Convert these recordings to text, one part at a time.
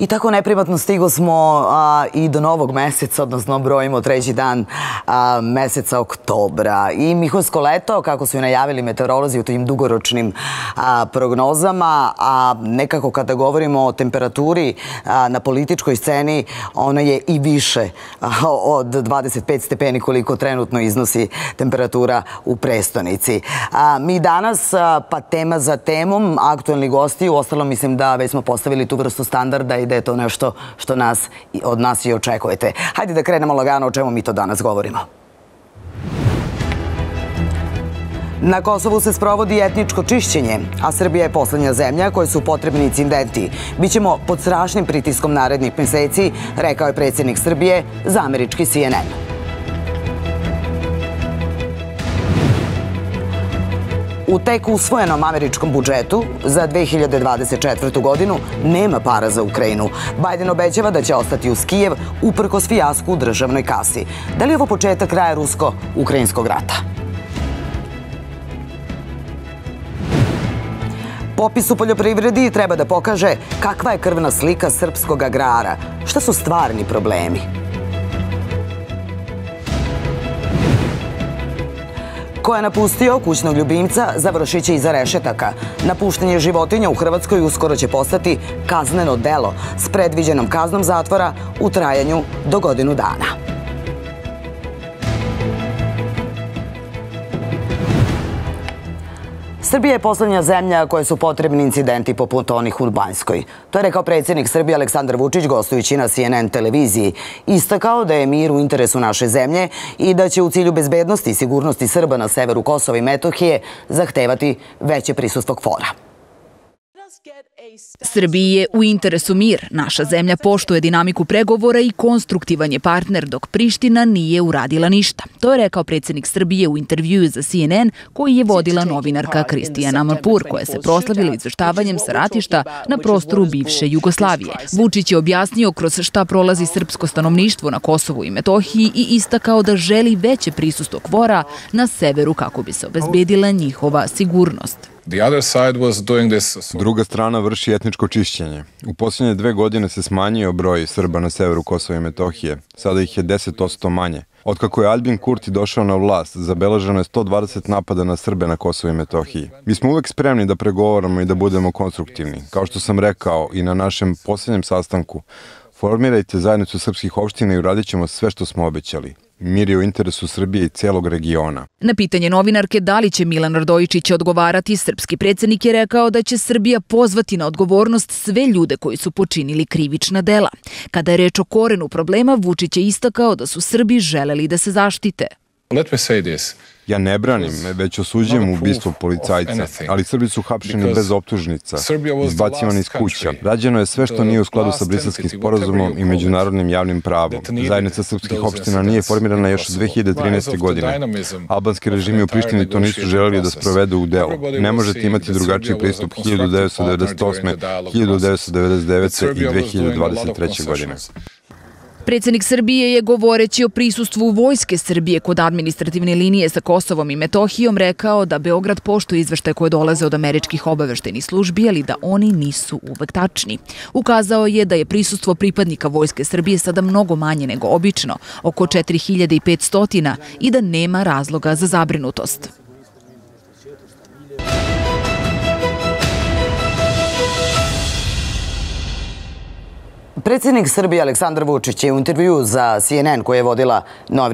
I tako neprivatno stigo smo i do novog meseca, odnosno brojimo treći dan meseca oktobra. I Mihojsko leto, kako su i najavili meteorolozi u tim dugoročnim prognozama, a nekako kada govorimo o temperaturi na političkoj sceni, ona je i više od 25 stepeni koliko trenutno iznosi temperatura u prestonici. Mi danas, pa tema za temom, aktuelni gosti, u ostalom mislim da već smo postavili tu vrstu standarda i da je to nešto što nas, od nas i očekujete. Hajde da krenemo lagano o čemu mi to danas govorimo. Na Kosovu se sprovodi etničko čišćenje, a Srbija je poslednja zemlja koje su potrebni incidenti. Bićemo pod strašnim pritiskom narednih meseci, rekao je predsjednik Srbije za američki CNN. U tek usvojenom američkom budžetu za 2024. godinu nema para za Ukrajinu. Biden obećava da će ostati uz Kijev uprkos fijasku u državnoj kasi. Da li je ovo početak kraja rusko-ukrajinskog rata? Popis u poljoprivredi treba da pokaže kakva je krvna slika srpskog agrara. Šta su stvarni problemi? Ko je napustio kućnog ljubimca, završit će iza rešetaka. Napuštanje životinja u Hrvatskoj uskoro će postati kazneno delo s predviđenom kaznom zatvora u trajanju do godinu dana. Srbija je poslednja zemlja koje su potrebni incidenti poput onih u Banjskoj. To je rekao predsjednik Srbije Aleksandar Vučić gostujući na CNN televiziji. Istakao da je mir u interesu naše zemlje i da će u cilju bezbednosti i sigurnosti Srba na severu Kosova i Metohije zahtevati veće prisustvo kvora. Srbiji je u interesu mir. Naša zemlja poštuje dinamiku pregovora i konstruktivan je partner, dok Priština nije uradila ništa. To je rekao predsjednik Srbije u intervjuju za CNN, koji je vodila novinarka Kristijana Amalpur, koja se proslavila izveštavanjem sa ratišta na prostoru bivše Jugoslavije. Vučić je objasnio kroz šta prolazi srpsko stanovništvo na Kosovu i Metohiji i istakao da želi veće prisustvo kvora na severu kako bi se obezbedila njihova sigurnost. Druga strana vrši etničko čišćenje. U posljednje dve godine se smanjio broj Srba na severu Kosova i Metohije. Sada ih je 10% manje. Otkako je Albin Kurti došao na vlast, zabeleženo je 120 napada na Srbe na Kosovo i Metohiji. Mi smo uvek spremni da pregovaramo i da budemo konstruktivni. Kao što sam rekao i na našem posljednjem sastanku, formirajte zajednicu srpskih opština i uradit ćemo sve što smo obećali. Mir je u interesu Srbije i celog regiona. Na pitanje novinarke da li će Milan Radojičić odgovarati, srpski predsednik je rekao da će Srbija pozvati na odgovornost sve ljude koji su počinili krivična dela. Kada je reč o korenu problema, Vučić je istakao da su Srbi želeli da se zaštite. Let me say this. Ja ne branim, već osuđujem ubistvo policajca, ali Srbi su hapšeni bez optužnica, izbacivani iz kuća. Rađeno je sve što nije u skladu sa briselskim sporazumom i međunarodnim javnim pravom. Zajednica srpskih opština nije formirana još od 2013. godine. Albanski režimi u Prištini to nisu želeli da sprovedu u delo. Ne možete imati drugačiji pristup 1998. 1999. i 2023. godine. Predsednik Srbije je govoreći o prisustvu Vojske Srbije kod administrativne linije sa Kosovom i Metohijom rekao da Beograd poštuje izveštaje koje dolaze od američkih obaveštenih službi, ali da oni nisu uvek tačni. Ukazao je da je prisustvo pripadnika Vojske Srbije sada mnogo manje nego obično, oko 4500 i da nema razloga za zabrinutost. Predsjednik Srbije Aleksandar Vučić je u intervju za CNN koje je vodila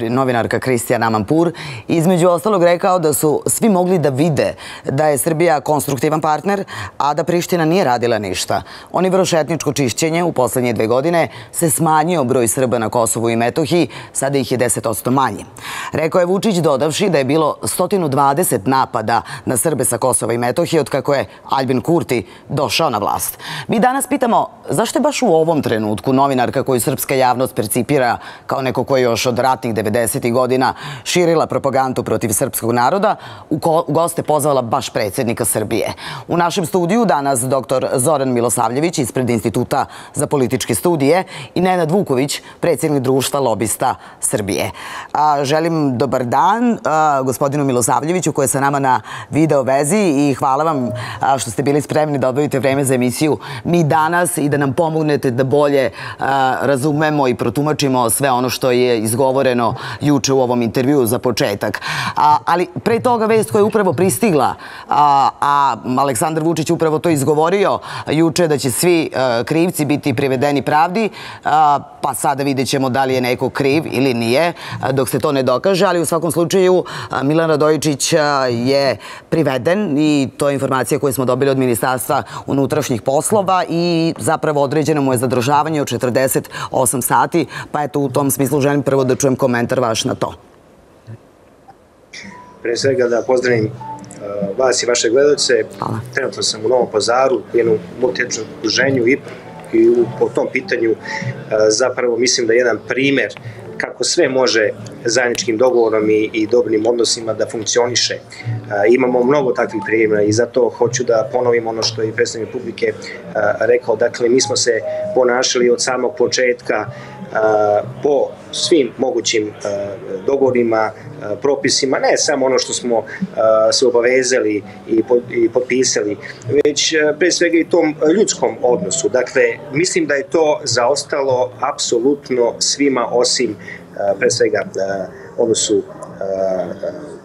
novinarka Kristijana Mampur između ostalog rekao da su svi mogli da vide da je Srbija konstruktivan partner, a da Priština nije radila ništa. Oni vrše etničko čišćenje u poslednje dve godine se smanjio broj Srba na Kosovu i Metohiji, sada ih je 10% manje. Rekao je Vučić dodavši da je bilo 120 napada na Srbe sa Kosova i Metohije od kako je Albin Kurti došao na vlast. Mi danas pitamo zašto je baš u ovom trenutku trenutku novinarka koju srpska javnost percipira kao neko koji još od ratnih 90. godina širila propagandu protiv srpskog naroda, u goste pozvala baš predsjednika Srbije. U našem studiju danas dr. Zoran Milosavljević ispred Instituta za političke studije i Nenad Vuković, predsjednik društva lobista Srbije. želim dobar dan gospodinu Milosavljeviću koji je sa nama na video vezi i hvala vam što ste bili spremni da odvojite vreme za emisiju Mi danas i da nam pomognete da bolje razumemo i protumačimo sve ono što je izgovoreno juče u ovom intervju za početak. Ali pre toga vest koja je upravo pristigla, a Aleksandar Vučić upravo to izgovorio juče da će svi krivci biti privedeni pravdi, pa sada vidjet ćemo da li je neko kriv ili nije, dok se to ne dokaže, ali u svakom slučaju Milan Radojičić je priveden i to je informacija koju smo dobili od Ministarstva unutrašnjih poslova i zapravo određeno mu je zadržavanje od 48 sati, pa eto u tom smislu želim prvo da čujem komentar vaš na to. Pre svega da pozdravim vas i vaše gledalce. Trenutno sam u Novom pazaru, u jednom multietničnom okruženju i i po tom pitanju zapravo mislim da je jedan primer kako sve može zajedničkim dogovorom i, i dobrim odnosima da funkcioniše. imamo mnogo takvih primjera i zato hoću da ponovim ono što je predstavnik publike rekao. Dakle, mi smo se ponašali od samog početka po svim mogućim dogovorima, propisima, ne samo ono što smo se obavezali i potpisali, već pre svega i tom ljudskom odnosu. Dakle, mislim da je to zaostalo apsolutno svima osim pre svega odnosu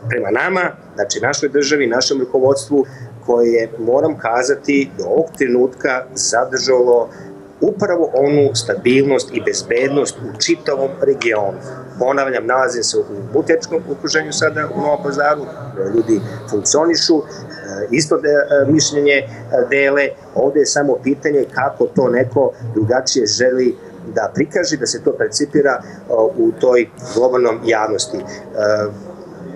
prema nama, znači našoj državi, našem rukovodstvu, koje moram kazati do ovog trenutka zadržalo upravo onu stabilnost i bezbednost u čitavom regionu. Ponavljam, nalazim se u multičkom okruženju sada u Novom pazaru, ljudi funkcionišu, e, isto de, mišljenje e, dele, ovde je samo pitanje kako to neko drugačije želi da prikaže, da se to precipira u toj globalnom javnosti. E,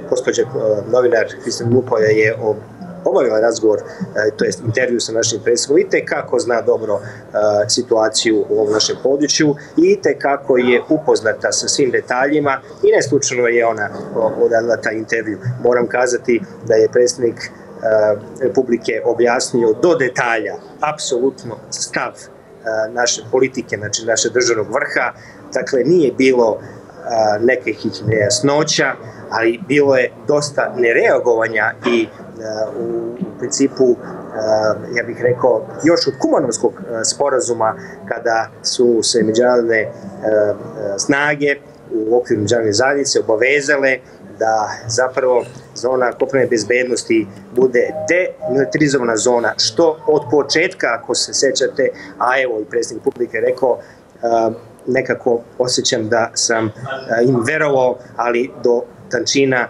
gospođa novinar Kristina Lupoja je obavila razgovor, e, to jest intervju sa našim predsednikom i te kako zna dobro e, situaciju u ovom našem području i te kako je upoznata sa svim detaljima i ne slučajno je ona odadla taj intervju. Moram kazati da je predsednik e, Republike objasnio do detalja apsolutno stav naše politike, znači naše državnog vrha, dakle nije bilo nekih nejasnoća, ali bilo je dosta nereagovanja i u principu, ja bih rekao, još od kumanovskog sporazuma kada su se međunarodne snage u okviru međunarodne zajednice obavezale da zapravo zona kopnene bezbednosti bude demilitarizovana zona, što od početka, ako se sećate, a evo i predsjednik publike rekao, nekako osjećam da sam im verovao, ali do tančina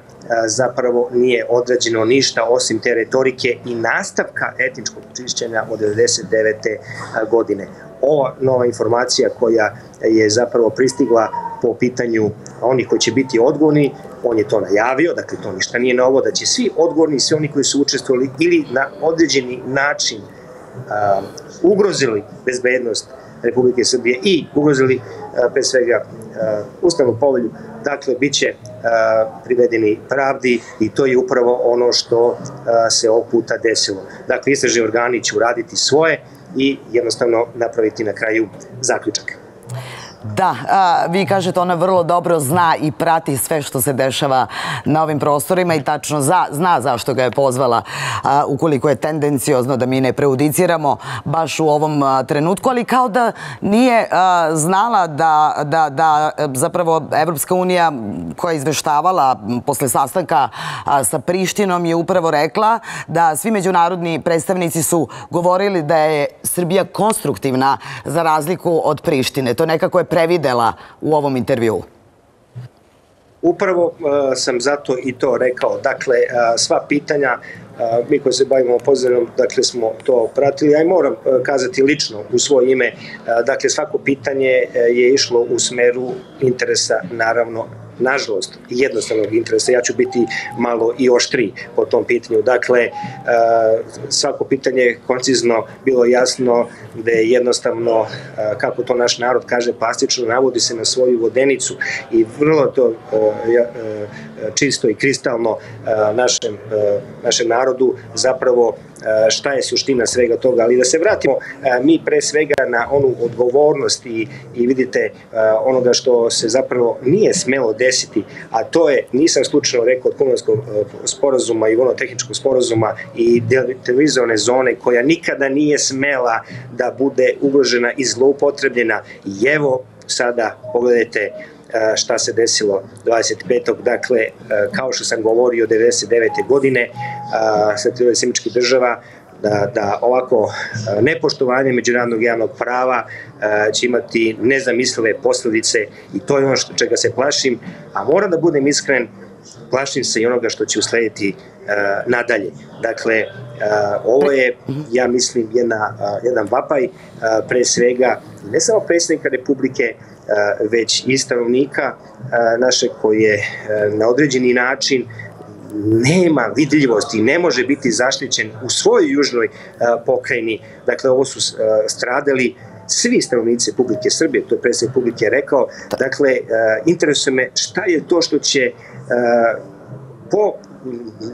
zapravo nije odrađeno ništa osim te retorike i nastavka etničkog čišćenja od 99. godine. Ova nova informacija koja je zapravo pristigla po pitanju onih koji će biti odgovorni, on je to najavio, dakle to ništa nije novo, da će svi odgovorni, svi oni koji su učestvovali ili na određeni način uh, ugrozili bezbednost Republike Srbije i ugrozili pre svega uh, ustavnu povelju dakle, bit će privedeni pravdi i to je upravo ono što se ovog puta desilo. Dakle, istražni organi će uraditi svoje i jednostavno napraviti na kraju zaključak. Da, vi kažete ona vrlo dobro zna i prati sve što se dešava na ovim prostorima i tačno zna zašto ga je pozvala ukoliko je tendencijozno da mi ne preudiciramo baš u ovom trenutku, ali kao da nije znala da, da, da zapravo Evropska unija koja je izveštavala posle sastanka sa Prištinom je upravo rekla da svi međunarodni predstavnici su govorili da je Srbija konstruktivna za razliku od Prištine. To nekako je previdela u ovom intervju? Upravo uh, sam zato i to rekao. Dakle, uh, sva pitanja uh, mi koji se bavimo pozdravom, dakle smo to pratili, ja i moram kazati lično u svoje ime, dakle svako pitanje je išlo u smeru interesa naravno nažalost, jednostavnog interesa. Ja ću biti malo i oštri po tom pitanju. Dakle, e, svako pitanje koncizno bilo jasno da je jednostavno, e, kako to naš narod kaže, plastično navodi se na svoju vodenicu i vrlo to e, čisto i kristalno našem, našem narodu zapravo šta je suština svega toga, ali da se vratimo mi pre svega na onu odgovornost i, i vidite onoga što se zapravo nije smelo desiti, a to je, nisam slučajno rekao od kumanskog sporazuma i tehničkog sporazuma i televizovane zone koja nikada nije smela da bude ugrožena i zloupotrebljena. I evo sada pogledajte šta se desilo 25. Dakle, kao što sam govorio 99. godine sa Semičkih država, da, da ovako nepoštovanje međunarodnog javnog prava će imati nezamislive posledice i to je ono što, čega se plašim, a moram da budem iskren, plašim se i onoga što će uslediti nadalje. Dakle, ovo je, ja mislim, jedna, jedan vapaj pre svega ne samo predsjednika Republike, već i stanovnika naše koje na određeni način nema vidljivosti, ne može biti zaštićen u svojoj južnoj pokrajini. Dakle, ovo su stradali svi stanovnici Republike Srbije, to je predsjednik Republike rekao. Dakle, interesuje me šta je to što će po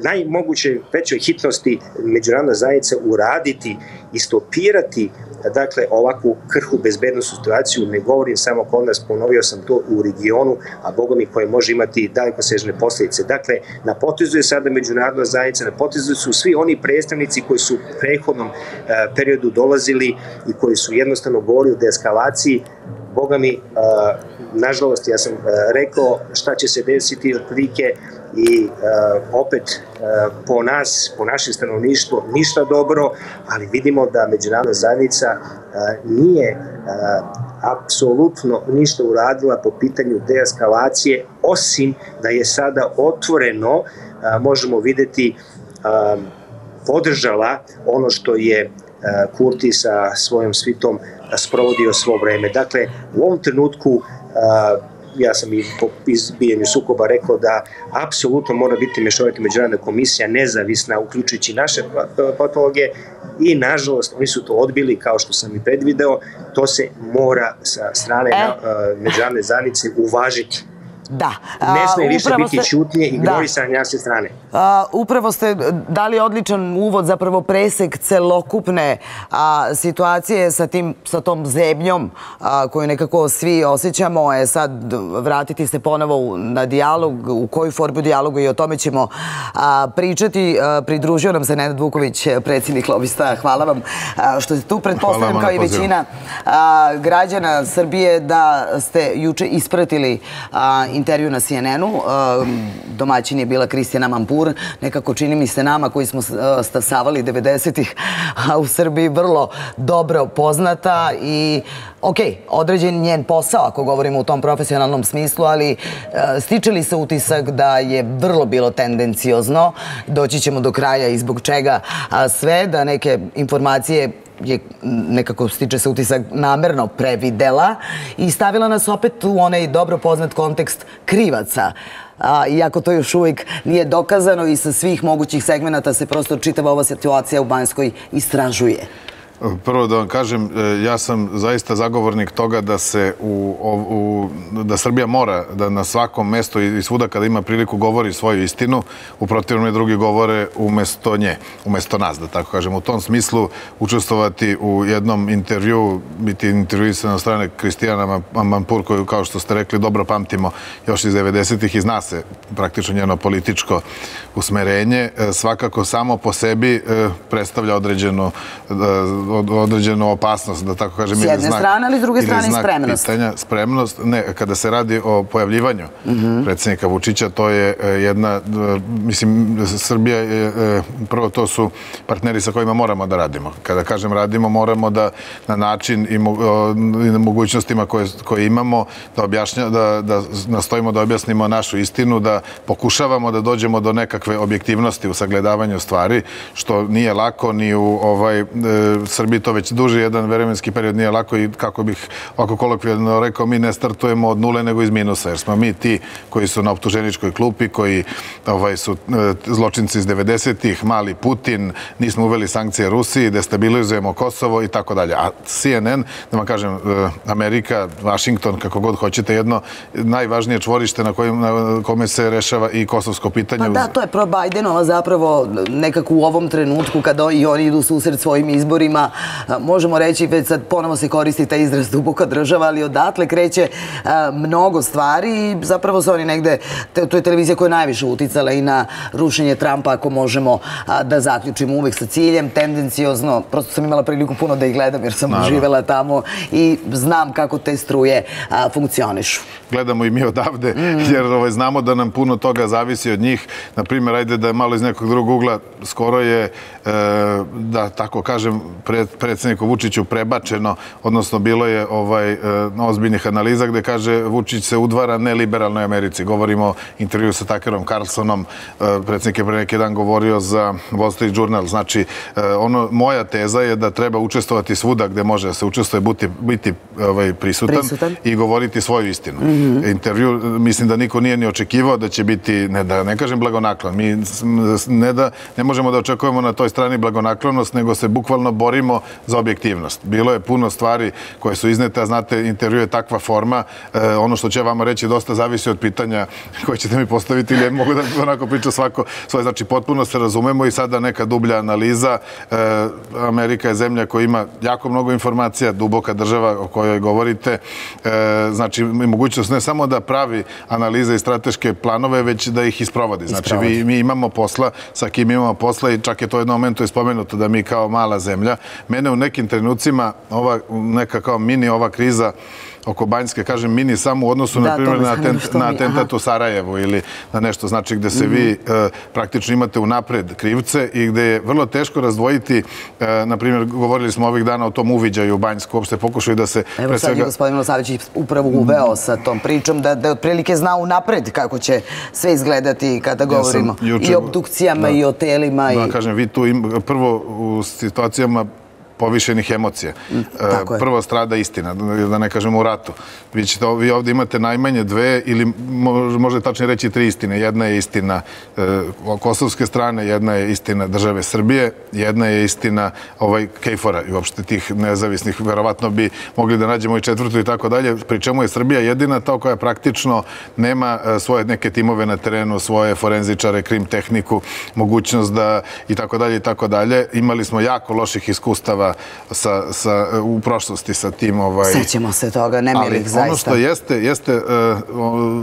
najmoguće većoj hitnosti međunarodna zajednica uraditi i stopirati dakle, ovakvu krhu bezbednostnu situaciju, ne govorim samo kod nas, ponovio sam to u regionu, a boga mi koje može imati dalekosežne posljedice. Dakle, na potezu je sada međunarodna zajednica, na potezu su svi oni predstavnici koji su u prehodnom e, periodu dolazili i koji su jednostavno govorili o deeskalaciji, boga mi, e, nažalost, ja sam e, rekao šta će se desiti od prilike i uh, opet uh, po nas, po naše stanovništvo ništa dobro, ali vidimo da međunarodna zajednica uh, nije apsolutno ništa uradila po pitanju deeskalacije, osim da je sada otvoreno, možemo videti, podržala ono što je Kurti sa svojom svitom sprovodio svo vreme. Dakle, u ovom trenutku ja sam i po izbijanju sukoba rekao da apsolutno mora biti mešovita međunarodna komisija nezavisna, uključujući naše patologije i nažalost oni su to odbili kao što sam i predvideo, to se mora sa strane e? međunarodne zajednice uvažiti. Da. Ne sme više biti ste, čutnje i ignorisanje da. strane. A, upravo ste dali odličan uvod, zapravo presek celokupne a, situacije sa, tim, sa tom zemljom a, koju nekako svi osjećamo. E sad, vratiti se ponovo na dijalog, u koju formu dijalogu i o tome ćemo pričati. Pridružio nam se Nenad Vuković, predsjednik lobista. Hvala vam što ste tu. Pretpostavljam kao i većina građana Srbije da ste juče ispratili a, intervju na CNN-u. Um, domaćin je bila Kristijana Mampur. Nekako čini mi se nama koji smo uh, stasavali 90-ih, a u Srbiji vrlo dobro poznata i ok, određen njen posao ako govorimo u tom profesionalnom smislu, ali uh, stiče li se utisak da je vrlo bilo tendenciozno, doći ćemo do kraja i zbog čega sve, da neke informacije je nekako stiče se utisak namerno previdela i stavila nas opet u onaj dobro poznat kontekst krivaca. Iako to još uvijek nije dokazano i sa svih mogućih segmenta se prosto čitava ova situacija u Banjskoj istražuje. Prvo da vam kažem, e, ja sam zaista zagovornik toga da se u, u, da Srbija mora da na svakom mestu i svuda kada ima priliku govori svoju istinu, u protivnom drugi govore umesto nje, umesto nas, da tako kažem. U tom smislu učestvovati u jednom intervju, biti intervjuisan na strane Kristijana Mampur, koju, kao što ste rekli, dobro pamtimo još iz 90-ih i zna se praktično njeno političko usmerenje, e, svakako samo po sebi e, predstavlja određenu određenu opasnost, da tako kažem. S jedne znak, strane, ali s druge strane i spremnost. Pitanja, spremnost. Ne, kada se radi o pojavljivanju mm -hmm. predsjednika Vučića, to je e, jedna, e, mislim, Srbija je, e, prvo to su partneri sa kojima moramo da radimo. Kada kažem radimo, moramo da na način i, na mogućnostima koje, koje imamo, da, objašnja, da, da nastojimo da objasnimo našu istinu, da pokušavamo da dođemo do nekakve objektivnosti u sagledavanju stvari, što nije lako ni u ovaj, Srbiji to već duži jedan vremenski period nije lako i kako bih ovako kolokvijalno rekao, mi ne startujemo od nule nego iz minusa, jer smo mi ti koji su na optuženičkoj klupi, koji ovaj, su e, zločinci iz 90-ih, mali Putin, nismo uveli sankcije Rusiji, destabilizujemo Kosovo i tako dalje. A CNN, da vam kažem, e, Amerika, Washington, kako god hoćete, jedno najvažnije čvorište na, kojim, na kome se rešava i kosovsko pitanje. Pa da, to je pro Bidenova zapravo nekako u ovom trenutku kada i oni idu susret svojim izborima, možemo reći, već sad ponovo se koristi taj izraz duboka država, ali odatle kreće mnogo stvari i zapravo se oni negde, to je televizija koja je najviše uticala i na rušenje Trumpa, ako možemo da zaključimo uvek sa ciljem, tendencijozno, prosto sam imala priliku puno da ih gledam jer sam živela tamo i znam kako te struje funkcionišu. Gledamo i mi odavde, mm. jer ovaj, znamo da nam puno toga zavisi od njih. Naprimjer, ajde da malo iz nekog drugog ugla, skoro je, e, da tako kažem, pred, predsedniku Vučiću prebačeno, odnosno bilo je ovaj, e, ozbiljnih analiza gde kaže Vučić se udvara neliberalnoj Americi. Govorimo o intervju sa Takerom Carlsonom, e, predsednik je pre neki dan govorio za Wall Street Journal. Znači, e, ono, moja teza je da treba učestvovati svuda gde može da se učestvuje, biti, biti ovaj, prisutan, prisutan, i govoriti svoju istinu. Mm -hmm. Intervju, mislim da niko nije ni očekivao da će biti, ne da ne kažem blagonaklon, mi ne da ne možemo da očekujemo na toj strani blagonaklonost, nego se bukvalno borimo za objektivnost. Bilo je puno stvari koje su iznete, a znate, intervju je takva forma, e, ono što će vama reći dosta zavisi od pitanja koje ćete mi postaviti ili mogu da onako priča svako svoje. Znači, potpuno se razumemo i sada neka dublja analiza. E, Amerika je zemlja koja ima jako mnogo informacija, duboka država o kojoj govorite. E, znači, mogućnost ne samo da pravi analize i strateške planove, već da ih isprovodi. Znači, vi, mi imamo posla sa kim imamo posla i čak je to jedno momentu ispomenuto da mi kao mala zemlja, mene u nekim trenucima ova neka kao mini ova kriza oko Banjske, kažem mini samo u odnosu da, na primjer na, atent, na atentat u Sarajevu ili na nešto znači gde se mm -hmm. vi e, praktično imate unapred krivce i gde je vrlo teško razdvojiti, e, na primjer govorili smo ovih dana o tom uviđaju u Banjsku, uopšte pokušaju da se... Evo sad je gospodin Milosavić upravo uveo sa tom pričom da, da otprilike zna unapred kako će sve izgledati kada govorimo ja juče, i o obdukcijama da, i o telima. Da, i... kažem, vi tu im, prvo u situacijama povišenih emocija. Mm, tako Prvo strada istina, da ne kažemo u ratu. Vi, ćete, vi ovde imate najmanje dve ili možda tačnije reći tri istine. Jedna je istina e, kosovske strane, jedna je istina države Srbije, jedna je istina ovaj Kejfora i uopšte tih nezavisnih. Verovatno bi mogli da nađemo i četvrtu i tako dalje. Pri čemu je Srbija jedina ta koja praktično nema e, svoje neke timove na terenu, svoje forenzičare, krim tehniku, mogućnost da i tako dalje i tako dalje. Imali smo jako loših iskustava sa, sa, u prošlosti sa tim... Ovaj, Sećamo se toga, nemilih zaista. ono što jeste, jeste uh,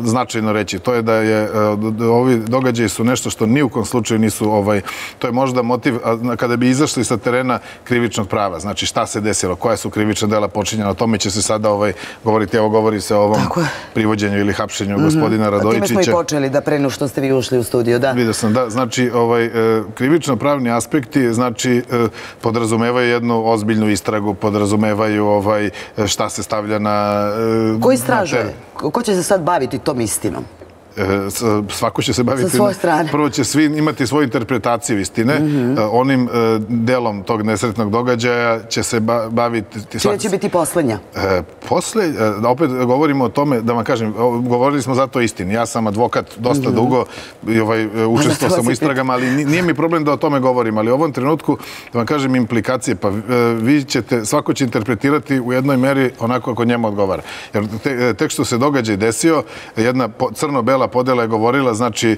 značajno reći, to je da je uh, ovi događaji su nešto što ni u kom slučaju nisu, ovaj, to je možda motiv, a, kada bi izašli sa terena krivičnog prava, znači šta se desilo, koja su krivična dela počinjena, o tome će se sada ovaj, govoriti, evo govori se o ovom privođenju ili hapšenju mm -hmm. gospodina Radojičića. Time smo i počeli da prenu što ste vi ušli u studiju, da? Vidio sam, da, znači ovaj, e, krivično pravni aspekti, znači podrazumevaju jednu ozbiljnu istragu, podrazumevaju ovaj, šta se stavlja na... E, Ko istražuje? Ko će se sad baviti tom istinom? E, svako će se baviti... Sa svoje strane. Prvo će svi imati svoju interpretaciju istine. Mhm. E, onim delom tog nesretnog događaja će se baviti... Čija će biti poslednja? Posle, da opet govorimo o tome, da vam kažem, govorili smo zato istini. Ja sam advokat dosta mhm. dugo i ovaj, učestvao sam u istragama, ali nije mi problem da o tome govorim. Ali u ovom trenutku, da vam kažem, implikacije, pa vi ćete, svako će interpretirati u jednoj meri onako ako njemu odgovara. Jer tek što se događaj desio, jedna crno-bela podela je govorila, znači e,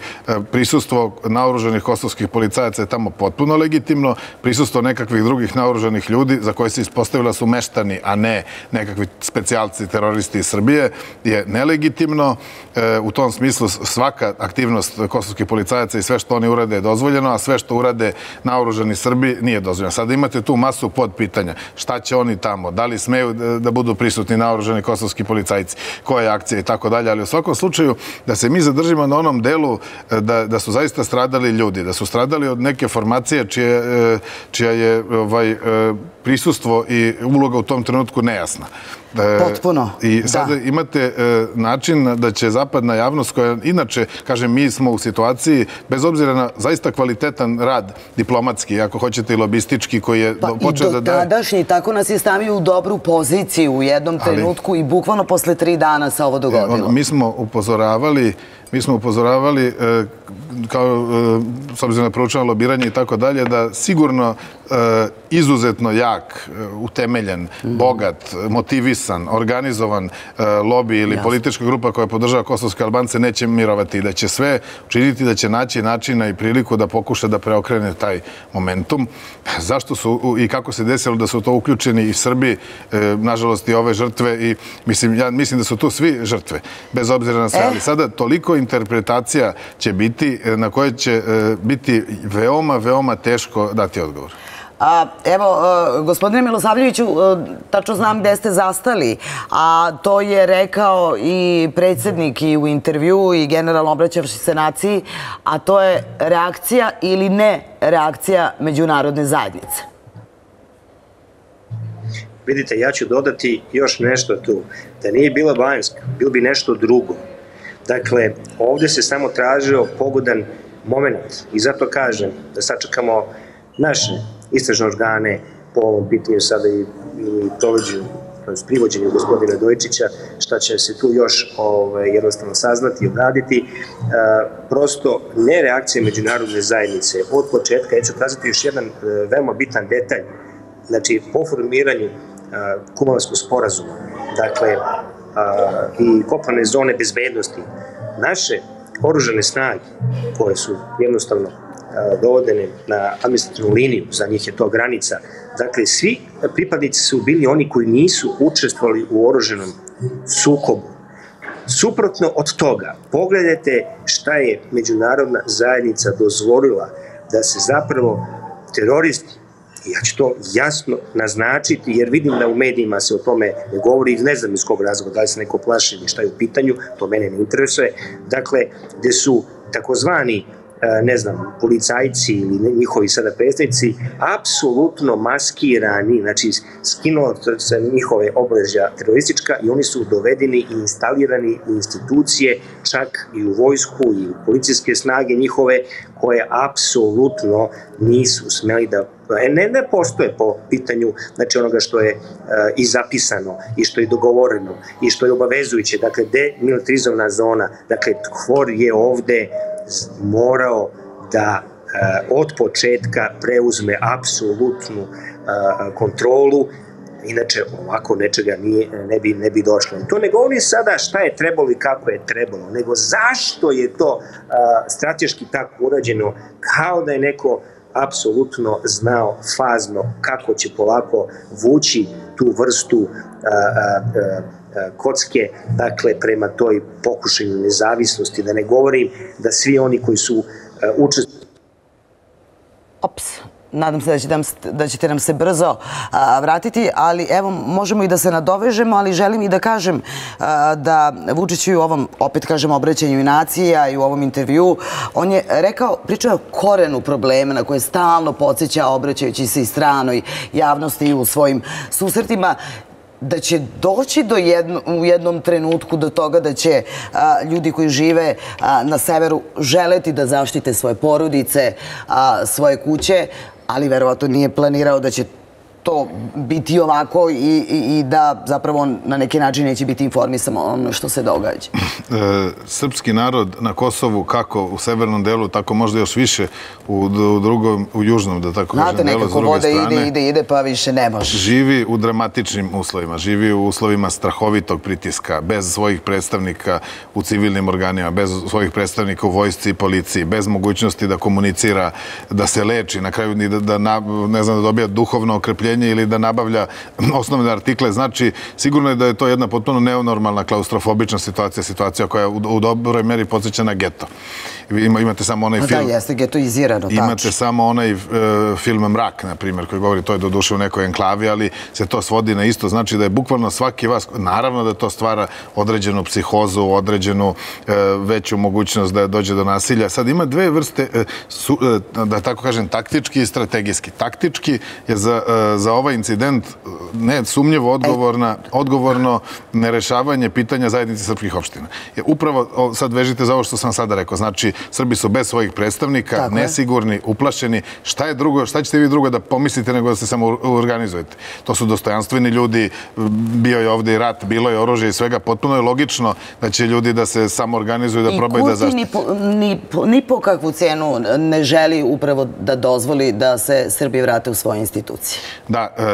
prisustvo naoruženih kosovskih policajaca je tamo potpuno legitimno, prisustvo nekakvih drugih naoruženih ljudi za koje se ispostavila su meštani, a ne nekakvi specijalci teroristi iz Srbije, je nelegitimno. E, u tom smislu svaka aktivnost kosovskih policajaca i sve što oni urade je dozvoljeno, a sve što urade naoruženi Srbi nije dozvoljeno. Sada imate tu masu pod pitanja. Šta će oni tamo? Da li smeju da budu prisutni naoruženi kosovski policajci? Koja je akcija i tako dalje? Ali u svakom slučaju da se mi zadržimo na onom delu da, da su zaista stradali ljudi, da su stradali od neke formacije čije, čija je ovaj, prisustvo i uloga u tom trenutku nejasna. E, Potpuno. I da. imate e, način da će zapadna javnost koja inače, kažem, mi smo u situaciji, bez obzira na zaista kvalitetan rad diplomatski, ako hoćete i lobistički, koji je pa počeo da daje... Pa i do tadašnji, tako nas je stavio u dobru poziciju u jednom trenutku i bukvalno posle tri dana se ovo dogodilo. E, on, mi smo upozoravali mi smo upozoravali, e, kao, e, s obzirom na proučeno lobiranje i tako dalje, da sigurno e, izuzetno jak, utemeljen, bogat, motivisan, organizovan lobi ili politička grupa koja podržava kosovske Albance neće mirovati i da će sve učiniti, da će naći načina i priliku da pokuša da preokrene taj momentum. Zašto su i kako se desilo da su to uključeni i Srbi, nažalost i ove žrtve i mislim, ja mislim da su tu svi žrtve, bez obzira na sve. Ali sada toliko interpretacija će biti e, na koje će e, biti veoma, veoma teško dati odgovor. A, evo, e, gospodine Milosavljeviću, tačno znam gde ste zastali, a to je rekao i predsednik i u intervju i generalno obraćavši se naciji, a to je reakcija ili ne reakcija međunarodne zajednice. Vidite, ja ću dodati još nešto tu. Da nije bila Bajanska, bilo bi nešto drugo. Dakle, ovde se samo tražio pogodan moment i zato kažem da sačekamo naše istražne organe po ovom pitanju sada i, i provođenju privođenju gospodina Dojčića, šta će se tu još ovaj, jednostavno saznati i obraditi. E, prosto ne reakcija međunarodne zajednice. Od početka, ja ću kazati još jedan e, veoma bitan detalj, znači po formiranju e, kumalanskog sporazuma, dakle i kopane zone bezbednosti. Naše oružane snage, koje su jednostavno dovodene na administrativnu liniju, za njih je to granica, dakle, svi pripadnici su bili oni koji nisu učestvovali u oruženom sukobu. Suprotno od toga, pogledajte šta je međunarodna zajednica dozvolila da se zapravo teroristi Ja ću to jasno naznačiti, jer vidim da u medijima se o tome ne govori, ne znam iz kog razloga, da li se neko plaši ili šta je u pitanju, to mene ne interesuje. Dakle, gde su takozvani ne znam, policajci ili njihovi sada predstavnici, apsolutno maskirani, znači skinuo se njihove obležja teroristička i oni su dovedeni i instalirani u institucije, čak i u vojsku i u policijske snage njihove, koje apsolutno nisu smeli da e, ne ne postoje po pitanju znači onoga što je uh, i zapisano i što je dogovoreno i što je obavezujuće. Dakle demilitarizovana zona dakle KFOR je ovde morao da e, od početka preuzme apsolutnu e, kontrolu inače ovako nečega nije, ne, bi, ne bi došlo. To ne govori sada šta je trebalo i kako je trebalo, nego zašto je to a, e, strateški tako urađeno, kao da je neko apsolutno znao fazno kako će polako vući tu vrstu a, a, a, kocke, dakle, prema toj pokušaju nezavisnosti, da ne govorim da svi oni koji su e, učestvovali Ops, nadam se da ćete, nam, da ćete nam se brzo a, vratiti, ali evo, možemo i da se nadovežemo, ali želim i da kažem a, da Vučić u ovom, opet kažem, obraćanju i nacija i u ovom intervju, on je rekao, pričao o korenu problema na koje stalno podsjeća obraćajući se i stranoj javnosti i u svojim susretima da će doći do jedno, u jednom trenutku do toga da će a, ljudi koji žive a, na severu želeti da zaštite svoje porodice, a, svoje kuće, ali verovatno nije planirao da će to biti ovako i, i, i da zapravo na neki način neće biti informisan o ono što se događa. E, srpski narod na Kosovu, kako u severnom delu, tako možda još više u, u drugom, u južnom, da tako Znate, kažem, delu, s druge voda strane. ide, ide, ide, pa više ne može. Živi u dramatičnim uslovima, živi u uslovima strahovitog pritiska, bez svojih predstavnika u civilnim organima, bez svojih predstavnika u vojsci i policiji, bez mogućnosti da komunicira, da se leči, na kraju da, da ne znam, da dobija duhovno okrepljenje odeljenje ili da nabavlja osnovne artikle. Znači, sigurno je da je to jedna potpuno neonormalna klaustrofobična situacija, situacija koja u, u dobroj meri podsjeća na geto. Ima, imate samo onaj pa film... Da, jeste getoizirano, Imate tač. samo onaj uh, film Mrak, na primjer, koji govori to je do duše u nekoj enklavi, ali se to svodi na isto. Znači da je bukvalno svaki vas, naravno da to stvara određenu psihozu, određenu uh, veću mogućnost da dođe do nasilja. Sad ima dve vrste, uh, su, da tako kažem, taktički i strategijski. Taktički je za, za ovaj incident ne sumnjivo odgovorna, odgovorno nerešavanje pitanja zajednice srpskih opština. Upravo sad vežite za ovo što sam sada rekao. Znači, Srbi su bez svojih predstavnika, Tako nesigurni, je. uplašeni. Šta je drugo, šta ćete vi drugo da pomislite nego da se samo organizujete? To su dostojanstveni ljudi, bio je ovde i rat, bilo je oružje i svega. Potpuno je logično da će ljudi da se samo organizuju, da probaju da zaštite. I Kurti ni, po, ni po kakvu cenu ne želi upravo da dozvoli da se Srbi vrate u svoje institucije. Da, e,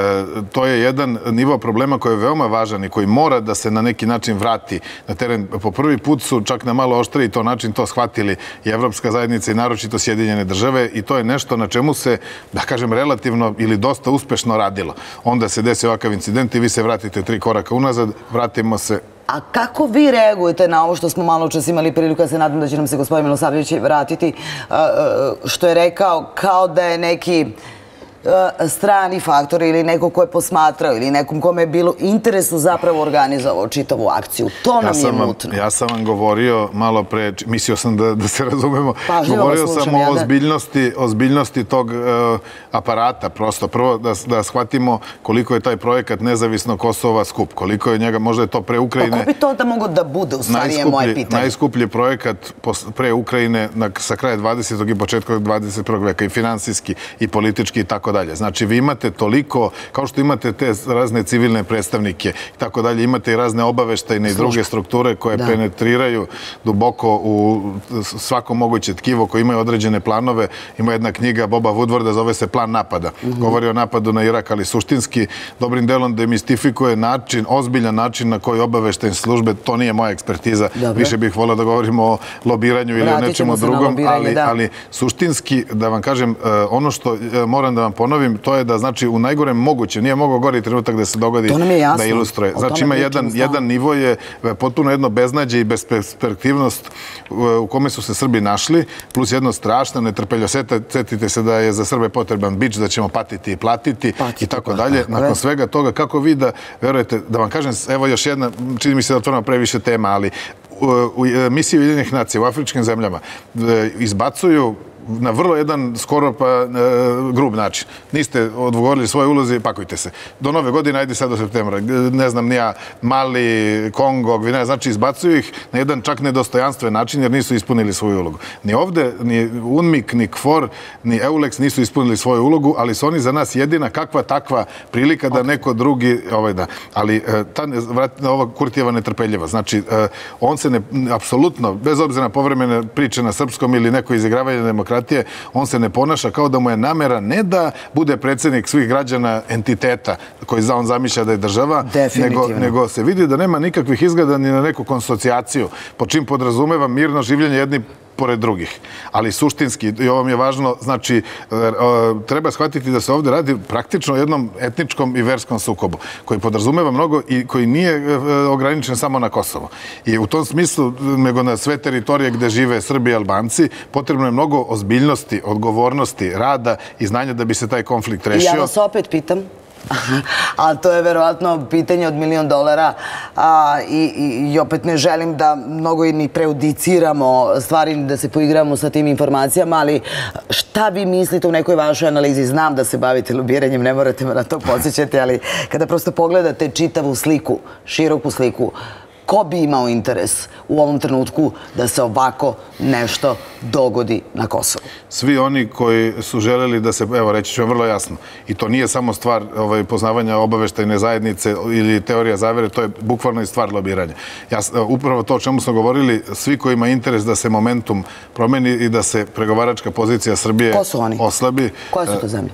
to je jedan nivo problema koji je veoma važan i koji mora da se na neki način vrati na teren. Po prvi put su čak na malo oštriji to način to shvatili i Evropska zajednica i naročito Sjedinjene države i to je nešto na čemu se, da kažem, relativno ili dosta uspešno radilo. Onda se desi ovakav incident i vi se vratite tri koraka unazad, vratimo se A kako vi reagujete na ovo što smo malo čas imali priliku, ja se nadam da će nam se gospodin Milosavljević vratiti, što je rekao kao da je neki strani faktor ili neko ko je posmatrao ili nekom kome je bilo interesu zapravo organizovao čitavu akciju. To nam ja je mutno. ja sam vam govorio malo pre, mislio sam da, da se razumemo, Pažljivo govorio sam o ozbiljnosti, ozbiljnosti tog uh, aparata, prosto. Prvo da, da shvatimo koliko je taj projekat nezavisno Kosova skup, koliko je njega, možda je to pre Ukrajine... Pa ko bi to da mogo da bude, u stvari je moje pitanje. Najskuplji projekat pre Ukrajine na, sa kraja 20. i početka 21. veka i finansijski i politički i tako dalje. Znači, vi imate toliko, kao što imate te razne civilne predstavnike i tako dalje, imate i razne obaveštajne i druge strukture koje da. penetriraju duboko u svako moguće tkivo, koje imaju određene planove. Ima jedna knjiga Boba Woodwarda, zove se Plan napada. Mm -hmm. Govori o napadu na Irak, ali suštinski dobrim delom demistifikuje način, ozbiljan način na koji obaveštajne službe, to nije moja ekspertiza, Dobre. više bih volio da govorimo o lobiranju ili o nečemu drugom, ali, da. ali suštinski, da vam kažem, e, ono što e, moram da vam ponovim, to je da znači u najgorem moguće, nije mogao gori trenutak da se dogodi da ilustruje. Znači ima jedan, jedan nivo je e, potpuno jedno beznađe i besperspektivnost u kome su se Srbi našli, plus jedno strašno netrpeljo. Setite se da je za Srbe potreban bić, da ćemo patiti i platiti Patite, i tako pa, dalje. Nakon svega toga, kako vi da verujete, da vam kažem, evo još jedna, čini mi se da otvorimo previše tema, ali u misiji Ujedinjenih nacija u afričkim zemljama e, izbacuju na vrlo jedan skoro pa e, grub način. Niste odgovorili svoje ulozi, pakujte se. Do nove godine, ajde sad do septembra. Ne znam, nija Mali, Kongo, Gvineja, znači izbacuju ih na jedan čak nedostojanstven način jer nisu ispunili svoju ulogu. Ni ovde, ni UNMIK, ni KFOR, ni EULEX nisu ispunili svoju ulogu, ali su oni za nas jedina kakva takva prilika da neko drugi, ovaj da. Ali e, ta, ova Kurtijeva netrpeljiva, znači e, on se ne, apsolutno, bez obzira na povremene priče na srpskom ili neko izigravanje demokratije, demokratije, on se ne ponaša kao da mu je namera ne da bude predsednik svih građana entiteta koji za on zamišlja da je država, nego, nego se vidi da nema nikakvih izgleda ni na neku konsocijaciju, po čim podrazumeva mirno življenje jedni pored drugih. Ali suštinski, i ovo mi je važno, znači, e, e, treba shvatiti da se ovde radi praktično o jednom etničkom i verskom sukobu, koji podrazumeva mnogo i koji nije e, ograničen samo na Kosovo. I u tom smislu, nego na sve teritorije gde žive Srbi i Albanci, potrebno je mnogo ozbiljnosti, odgovornosti, rada i znanja da bi se taj konflikt rešio. Ja vas opet pitam, a to je verovatno pitanje od milion dolara a, i, i, opet ne želim da mnogo i ni preudiciramo stvari da se poigramo sa tim informacijama, ali šta vi mislite u nekoj vašoj analizi? Znam da se bavite lobiranjem, ne morate me na to podsjećati, ali kada prosto pogledate čitavu sliku, široku sliku, ko bi imao interes u ovom trenutku da se ovako nešto dogodi na Kosovu? Svi oni koji su želeli da se, evo reći ću vam vrlo jasno, i to nije samo stvar ovaj, poznavanja obaveštajne zajednice ili teorija zavere, to je bukvalno i stvar lobiranja. Ja, upravo to o čemu smo govorili, svi koji ima interes da se momentum promeni i da se pregovaračka pozicija Srbije oslabi. Koje su to zemlje?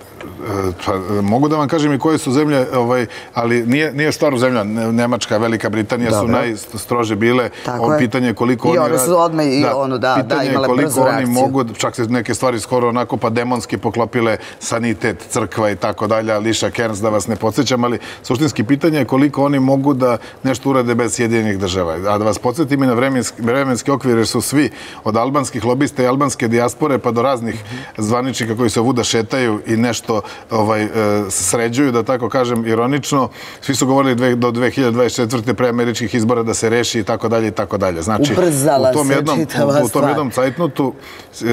Pa, mogu da vam kažem i koje su zemlje, ovaj, ali nije, nije stvar u zemlja. Nemačka, Velika Britanija su naj, strože bile. Tako pitanje je koliko oni... I one su odmah i da, ono, da, da, imale brzu oni mogu, čak se neke stvari skoro onako pa demonski poklopile sanitet, crkva i tako dalje, Liša Kerns, da vas ne podsjećam, ali suštinski pitanje je koliko oni mogu da nešto urade bez Sjedinjenih država. A da vas podsjetim i na vremenski, vremenski okvir, jer su svi od albanskih lobista i albanske dijaspore pa do raznih zvaničnika koji se ovuda šetaju i nešto ovaj, e, sređuju, da tako kažem, ironično. Svi su govorili dve, do 2024. pre američkih izbora da se reši i tako dalje i tako dalje. Znači, Ubrzala u tom jednom, u, u tom jednom cajtnotu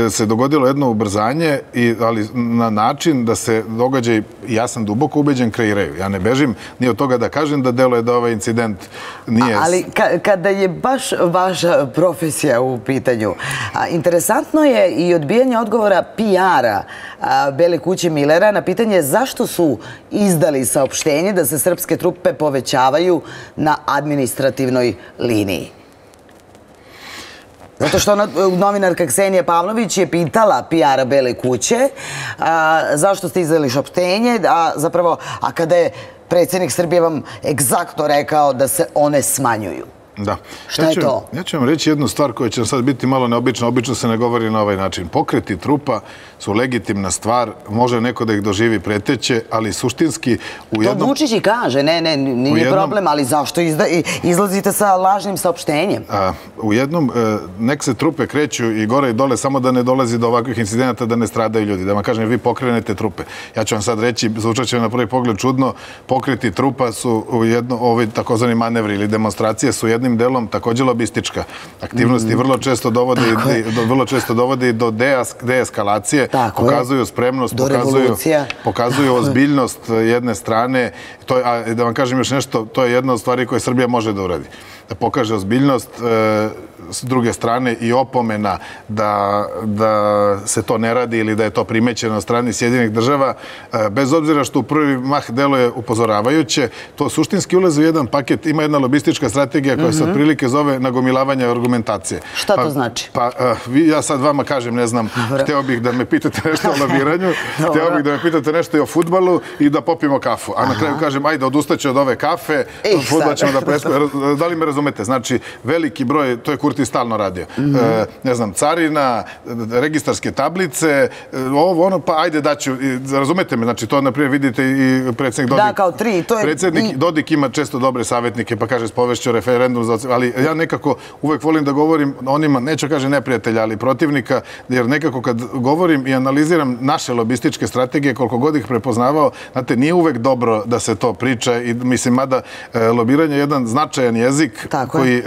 se dogodilo jedno ubrzanje, i, ali na način da se događaj, ja sam duboko ubeđen, kreiraju. Ja ne bežim ni od toga da kažem da deluje da ovaj incident nije... ali ka, kada je baš vaša profesija u pitanju, a, interesantno je i odbijanje odgovora PR-a Bele kuće Milera na pitanje zašto su izdali saopštenje da se srpske trupe povećavaju na administrativnoj liniji. Zato što novinarka Ksenija Pavlović je pitala PR-a Bele kuće a, zašto ste izdali šoptenje, a zapravo, a kada je predsjednik Srbije vam egzaktno rekao da se one smanjuju. Da. Šta ja ću, je to? Ja ću vam reći jednu stvar koja će sad biti malo neobična. Obično se ne govori na ovaj način. Pokreti trupa su legitimna stvar. Može neko da ih doživi preteće, ali suštinski u jednom... To Vučić i kaže. Ne, ne, nije jednom, problem, ali zašto izda, izlazite sa lažnim saopštenjem? A, u jednom, e, nek se trupe kreću i gore i dole, samo da ne dolazi do ovakvih incidenata, da ne stradaju ljudi. Da vam kažem, vi pokrenete trupe. Ja ću vam sad reći, zvučat će na prvi pogled čudno, pokreti trupa su u jedno, ovi takozvani manevri ili demonstracije su jednim delom takođe lobistička. Aktivnosti mm. vrlo često dovode, do, vrlo često dovode do deeskalacije, Tako pokazuju spremnost, do pokazuju, pokazuju ozbiljnost jedne strane. To je, a da vam kažem još nešto, to je jedna od stvari koje Srbija može da uradi. Da pokaže ozbiljnost, e, s druge strane i opomena da, da se to ne radi ili da je to primećeno na strani Sjedinih država, e, bez obzira što u prvi mah deluje upozoravajuće, to suštinski ulazi u jedan paket, ima jedna lobistička strategija koja se mhm. otprilike zove nagomilavanje argumentacije. Šta to pa, znači? Pa, e, ja sad vama kažem, ne znam, hteo bih da me pitate nešto o lobiranju, hteo bih da me pitate nešto i o futbalu i da popimo kafu. A na kraju kažem, ajde, odustaću od ove kafe, futbol ćemo da preskujemo. Da li me razumete? Znači, veliki broj, to je Kurti stalno radio. Mm -hmm. e, ne znam, carina, registarske tablice, e, ovo, ono, pa ajde daću, razumete me, znači to, naprijed, vidite i predsjednik Dodik. Da, kao tri, to je... Predsjednik Dodik ima često dobre savjetnike, pa kaže, spovešću referendum, za, ali ja nekako uvek volim da govorim onima, neću kaže neprijatelja, ali protivnika, jer nekako kad govorim i analiziram naše lobističke strategije, koliko god ih prepoznavao, znate, nije uvek dobro da se to priča i mislim, mada e, lobiranje je jedan značajan jezik Tako koji e,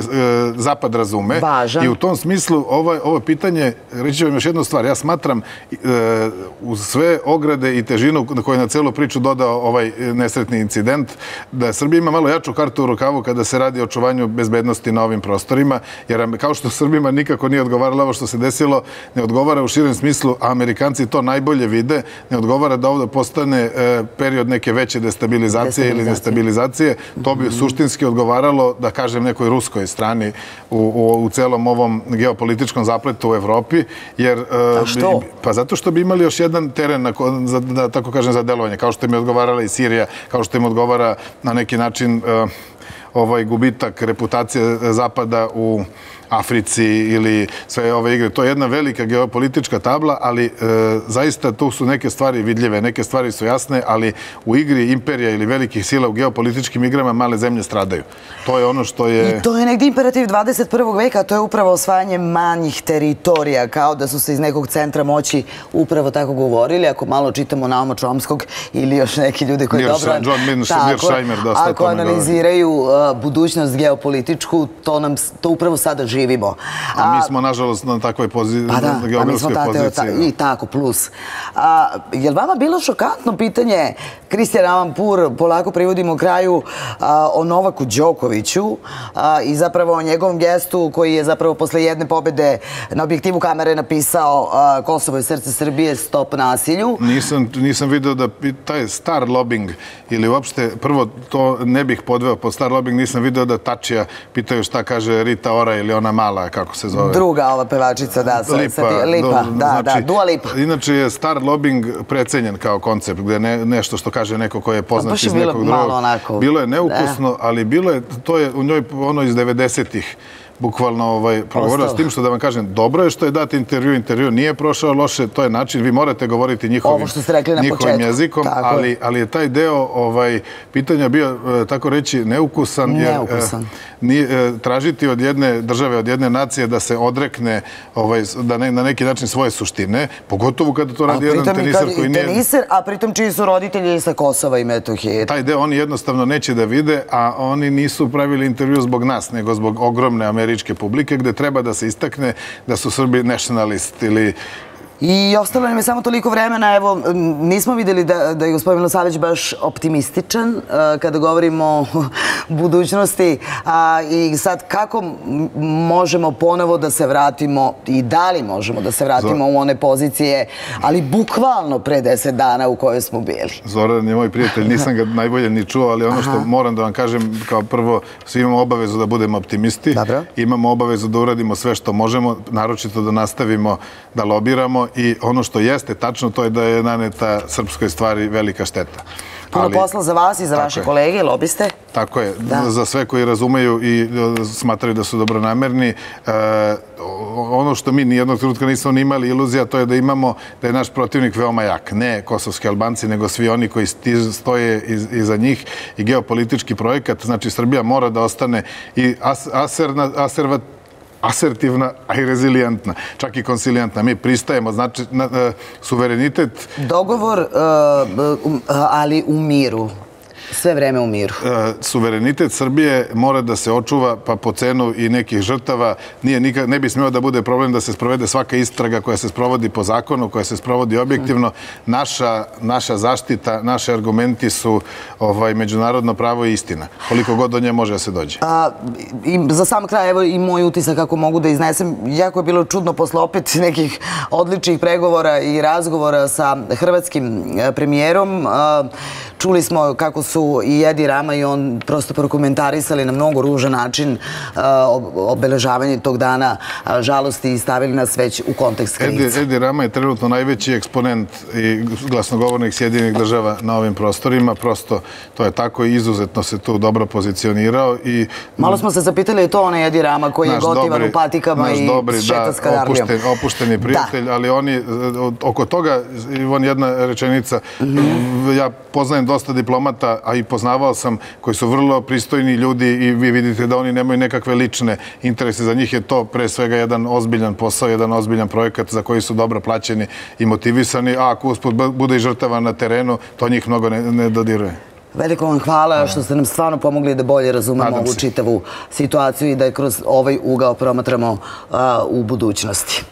Zapad razume. Važan. I u tom smislu ovo, ovo pitanje, reći ću vam još jednu stvar, ja smatram e, uz sve ograde i težinu na koje na celu priču dodao ovaj nesretni incident, da Srbija ima malo jaču kartu u rukavu kada se radi o očuvanju bezbednosti na ovim prostorima, jer kao što Srbima nikako nije odgovaralo ovo što se desilo, ne odgovara u širem smislu, a Amerikanci to najbolje vide, ne odgovara da ovde postane e, period neke veće destabilizacije ili nestabilizacije, to bi suštinski odgovaralo, da kažem, nekoj ruskoj strani u, u, u celom ovom geopolitičkom zapletu u Evropi, jer... E, A što? Pa zato što bi imali još jedan teren, na, za, da tako kažem, za delovanje, kao što im je odgovarala i Sirija, kao što im odgovara na neki način e, ovaj gubitak reputacije Zapada u Africi ili sve ove igre. To je jedna velika geopolitička tabla, ali e, zaista tu su neke stvari vidljive, neke stvari su jasne, ali u igri imperija ili velikih sila u geopolitičkim igrama male zemlje stradaju. To je ono što je... I to je negdje imperativ 21. veka, to je upravo osvajanje manjih teritorija, kao da su se iz nekog centra moći upravo tako govorili. Ako malo čitamo Nauma Čomskog ili još neki ljudi koji dobro... John Mearsheimer dosta Ako analiziraju uh, budućnost geopolitičku, to nam to upravo sada živi živimo. A, mi smo, nažalost, na takvoj pozi pa da, geografskoj pa poziciji. I tako, plus. A, je li vama bilo šokantno pitanje, Kristijan Avampur, polako privodimo kraju, a, o Novaku Đokoviću a, i zapravo o njegovom gestu koji je zapravo posle jedne pobede na objektivu kamere napisao a, Kosovo je srce Srbije, stop nasilju. Nisam, nisam video da taj star lobbying ili uopšte, prvo to ne bih podveo pod star lobbying, nisam video da Tačija pitaju šta kaže Rita Ora ili ona ona mala, kako se zove? Druga ova pevačica, da. Sa, Lipa. Sa Lipa, do, da, znači, da, Dua Lipa. Inače je star lobbying precenjen kao koncept, gde ne, nešto što kaže neko ko je poznat iz nekog drugog. Bilo je neukusno, da. ali bilo je, to je u njoj ono iz 90-ih bukvalno ovaj, progovorio s tim što da vam kažem, dobro je što je dati intervju, intervju nije prošao loše, to je način, vi morate govoriti njihovim, njihovim jezikom, ali, ali je taj deo ovaj, pitanja bio, e, tako reći, neukusan. Neukusan. Jer, nije, tražiti od jedne države, od jedne nacije da se odrekne ovaj, da ne, na neki način svoje suštine, pogotovo kada to radi jedan teniser koji nije... Teniser, a pritom čiji su roditelji sa Kosova i Metohije. Taj deo oni jednostavno neće da vide, a oni nisu pravili intervju zbog nas, nego zbog ogromne američke publike, gde treba da se istakne da su Srbi nationalist ili I ostalo nam je samo toliko vremena, evo, nismo videli da, da je gospodin Milosavljević baš optimističan uh, kada govorimo o budućnosti a, i sad kako možemo ponovo da se vratimo i da li možemo da se vratimo u one pozicije, ali bukvalno pre deset dana u kojoj smo bili. Zoran je moj prijatelj, nisam ga najbolje ni čuo, ali ono što moram da vam kažem, kao prvo, svi imamo obavezu da budemo optimisti, Dobro. imamo obavezu da uradimo sve što možemo, naročito da nastavimo da lobiramo i ono što jeste tačno to je da je naneta srpskoj stvari velika šteta. Puno Ali, posla za vas i za vaše je. kolege, lobiste. Tako je, da. za sve koji razumeju i e, smatraju da su dobronamerni. E, ono što mi nijednog trenutka nismo imali iluzija, to je da imamo, da je naš protivnik veoma jak. Ne kosovski albanci, nego svi oni koji stoje iz, iza njih i geopolitički projekat. Znači, Srbija mora da ostane i as, aserna, aservat, asertivna, a i rezilijentna, čak i konsilijentna. Mi pristajemo, znači, na, na, suverenitet... Dogovor, uh, um, ali u miru sve vreme u miru. E, suverenitet Srbije mora da se očuva pa po cenu i nekih žrtava. Nije nikad, ne bi smio da bude problem da se sprovede svaka istraga koja se sprovodi po zakonu, koja se sprovodi objektivno. Naša, naša zaštita, naše argumenti su ovaj, međunarodno pravo i istina. Koliko god do nje može da se dođe. A, i za sam kraj, evo i moj utisak kako mogu da iznesem. Jako je bilo čudno posle opet nekih odličnih pregovora i razgovora sa hrvatskim e, premijerom. Čuli smo kako su i Edi Rama i on prosto prokomentarisali na mnogo ružan način obeležavanje tog dana žalosti i stavili nas već u kontekst krivice. Edi, Edi Rama je trenutno najveći eksponent i glasnogovornik Sjedinih država na ovim prostorima. Prosto to je tako i izuzetno se tu dobro pozicionirao. I, Malo smo se zapitali je to onaj Edi Rama koji je gotivan u patikama i dobri, šeta da, s kadarlijom. Opušten, opušteni da. prijatelj, da. ali oni oko toga, Ivon, jedna rečenica, mm -hmm. ja poznajem dosta diplomata, a i poznavao sam, koji su vrlo pristojni ljudi i vi vidite da oni nemaju nekakve lične interese. Za njih je to pre svega jedan ozbiljan posao, jedan ozbiljan projekat za koji su dobro plaćeni i motivisani, a ako usput bude i žrtava na terenu, to njih mnogo ne, ne dodiruje. Veliko vam hvala što ste nam stvarno pomogli da bolje razumemo ovu čitavu situaciju i da je kroz ovaj ugao promatramo a, u budućnosti.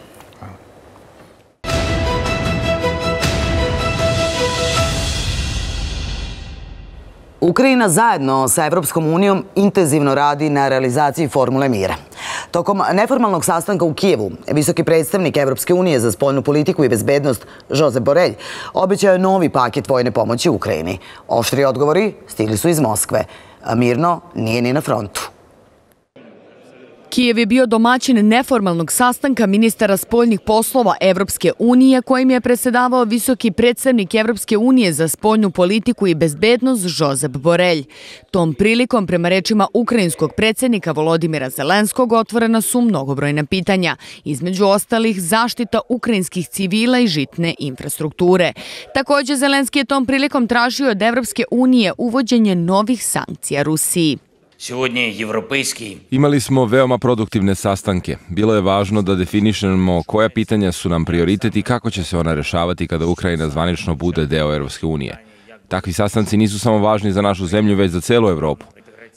Ukrajina zajedno sa Evropskom unijom intenzivno radi na realizaciji formule mira. Tokom neformalnog sastanka u Kijevu, visoki predstavnik Evropske unije za spoljnu politiku i bezbednost Josep Borelj obećao je novi paket vojne pomoći Ukrajini. Oštri odgovori stigli su iz Moskve. Mirno nije ni na frontu. Kijev je bio domaćin neformalnog sastanka ministara spoljnih poslova Evropske unije kojim je presedavao visoki predstavnik Evropske unije za spoljnu politiku i bezbednost Žozep Borelj. Tom prilikom, prema rečima ukrajinskog predsednika Volodimira Zelenskog, otvorena su mnogobrojna pitanja, između ostalih zaštita ukrajinskih civila i žitne infrastrukture. Takođe, Zelenski je tom prilikom tražio od Evropske unije uvođenje novih sankcija Rusiji. Imali smo veoma produktivne sastanke. Bilo je važno da definišemo koja pitanja su nam prioritet i kako će se ona rešavati kada Ukrajina zvanično bude deo Evropske unije. Takvi sastanci nisu samo važni za našu zemlju, već za celu Evropu.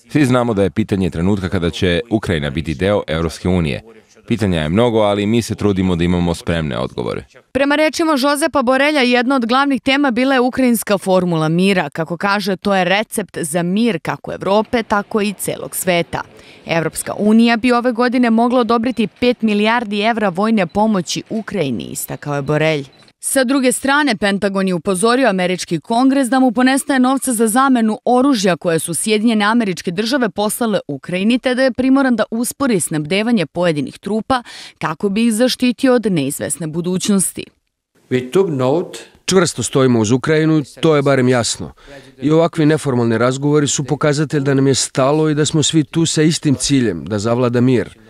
Svi znamo da je pitanje trenutka kada će Ukrajina biti deo Evropske unije. Pitanja je mnogo, ali mi se trudimo da imamo spremne odgovore. Prema rečima Žozepa Borelja, jedna od glavnih tema bila je ukrajinska formula mira. Kako kaže, to je recept za mir kako Evrope, tako i celog sveta. Evropska unija bi ove godine mogla odobriti 5 milijardi evra vojne pomoći Ukrajini, istakao je Borelj. Sa druge strane, Pentagon je upozorio američki kongres da mu ponestaje novca za zamenu oružja koje su Sjedinjene američke države poslale Ukrajini, te da je primoran da uspori snabdevanje pojedinih trupa kako bi ih zaštitio od neizvesne budućnosti. We took note Čvrsto stojimo uz Ukrajinu, to je barem jasno. I ovakvi neformalni razgovori su pokazatelj da nam je stalo i da smo svi tu sa istim ciljem, da zavlada mir.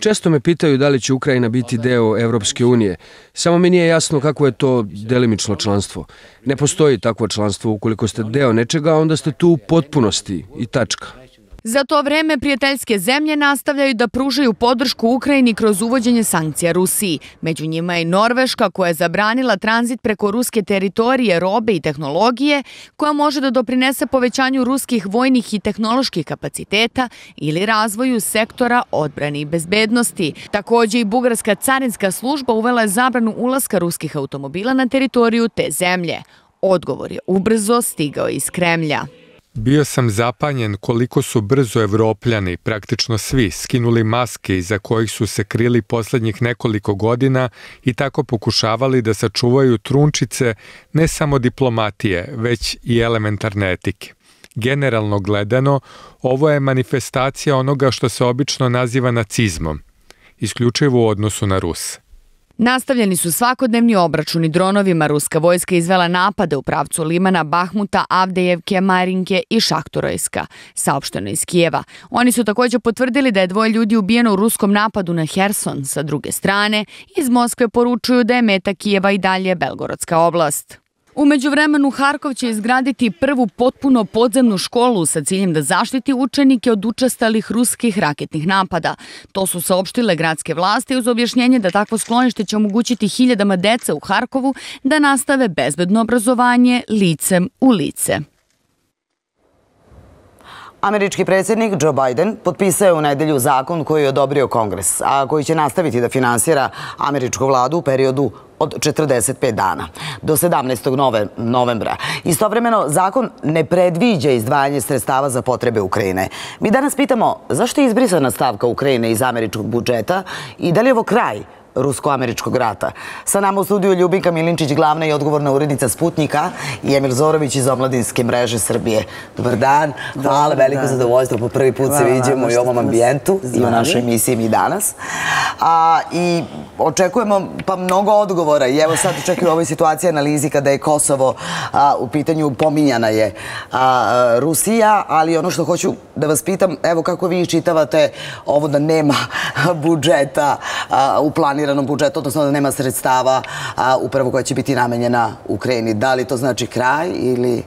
Često me pitaju da li će Ukrajina biti deo Evropske unije. Samo mi nije jasno kako je to delimično članstvo. Ne postoji takvo članstvo. Ukoliko ste deo nečega, onda ste tu u potpunosti i tačka. Za to vreme prijateljske zemlje nastavljaju da pružaju podršku Ukrajini kroz uvođenje sankcija Rusiji. Među njima je Norveška koja je zabranila tranzit preko ruske teritorije, robe i tehnologije koja može da doprinese povećanju ruskih vojnih i tehnoloških kapaciteta ili razvoju sektora odbrane i bezbednosti. Takođe i Bugarska carinska služba uvela je zabranu ulaska ruskih automobila na teritoriju te zemlje. Odgovor je ubrzo stigao iz Kremlja. Bio sam zapanjen koliko su brzo evropljani, praktično svi, skinuli maske iza kojih su se krili poslednjih nekoliko godina i tako pokušavali da sačuvaju trunčice ne samo diplomatije, već i elementarne etike. Generalno gledano, ovo je manifestacija onoga što se obično naziva nacizmom, isključivo u odnosu na Ruse. Nastavljeni su svakodnevni obračuni dronovima. Ruska vojska izvela napade u pravcu Limana, Bahmuta, Avdejevke, Marinke i Šahtorojska, saopšteno iz Kijeva. Oni su takođe potvrdili da je dvoje ljudi ubijeno u ruskom napadu na Herson. Sa druge strane, iz Moskve poručuju da je meta Kijeva i dalje Belgorodska oblast. Umeđu vremenu Harkov će izgraditi prvu potpuno podzemnu školu sa ciljem da zaštiti učenike od učestalih ruskih raketnih napada. To su saopštile gradske vlasti uz objašnjenje da takvo sklonište će omogućiti hiljadama dece u Harkovu da nastave bezbedno obrazovanje licem u lice. Američki predsjednik Joe Biden potpisao je u nedelju zakon koji je odobrio kongres, a koji će nastaviti da finansira američku vladu u periodu od 45 dana do 17. novembra. Istovremeno, zakon ne predviđa izdvajanje sredstava za potrebe Ukrajine. Mi danas pitamo zašto je izbrisana stavka Ukrajine iz američkog budžeta i da li je ovo kraj rusko-američkog rata. Sa nama u studiju Ljubinka Milinčić, glavna i odgovorna urednica Sputnika i Emil Zorović iz Omladinske mreže Srbije. Dobar dan, hvala, veliko zadovoljstvo. Po prvi put se vidimo i u ovom ambijentu i u našoj emisiji mi danas. A, I očekujemo pa mnogo odgovora i evo sad očekuju u ovoj situaciji analizi kada je Kosovo a, u pitanju pominjana je a, Rusija, ali ono što hoću da vas pitam, evo kako vi čitavate ovo da nema budžeta u planiranju planiranom budžetu, odnosno da nema sredstava a, upravo koja će biti namenjena Ukrajini. Da li to znači kraj ili...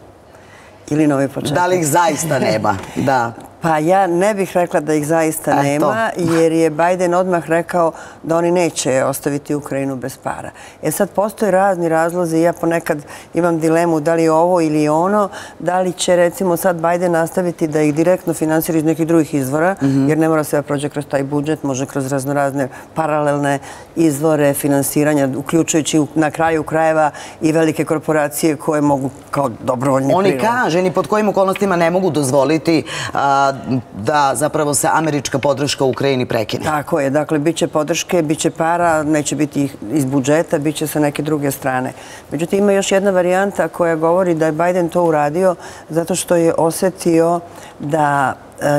Ili novi početak. Da li ih zaista nema? Da. Pa ja ne bih rekla da ih zaista A, nema, to. jer je Biden odmah rekao da oni neće ostaviti Ukrajinu bez para. E sad postoje razni razlozi, ja ponekad imam dilemu da li je ovo ili ono, da li će recimo sad Biden nastaviti da ih direktno finansira iz nekih drugih izvora, mm -hmm. jer ne mora sve da prođe kroz taj budžet, može kroz raznorazne paralelne izvore finansiranja, uključujući na kraju krajeva i velike korporacije koje mogu kao dobrovoljni Oni prilog. kaže, ni pod kojim okolnostima ne mogu dozvoliti a, da zapravo se američka podrška Ukrajini prekine. Tako je, dakle, bit će podrške, bit će para, neće biti iz budžeta, bit će sa neke druge strane. Međutim, ima još jedna varijanta koja govori da je Biden to uradio zato što je osetio da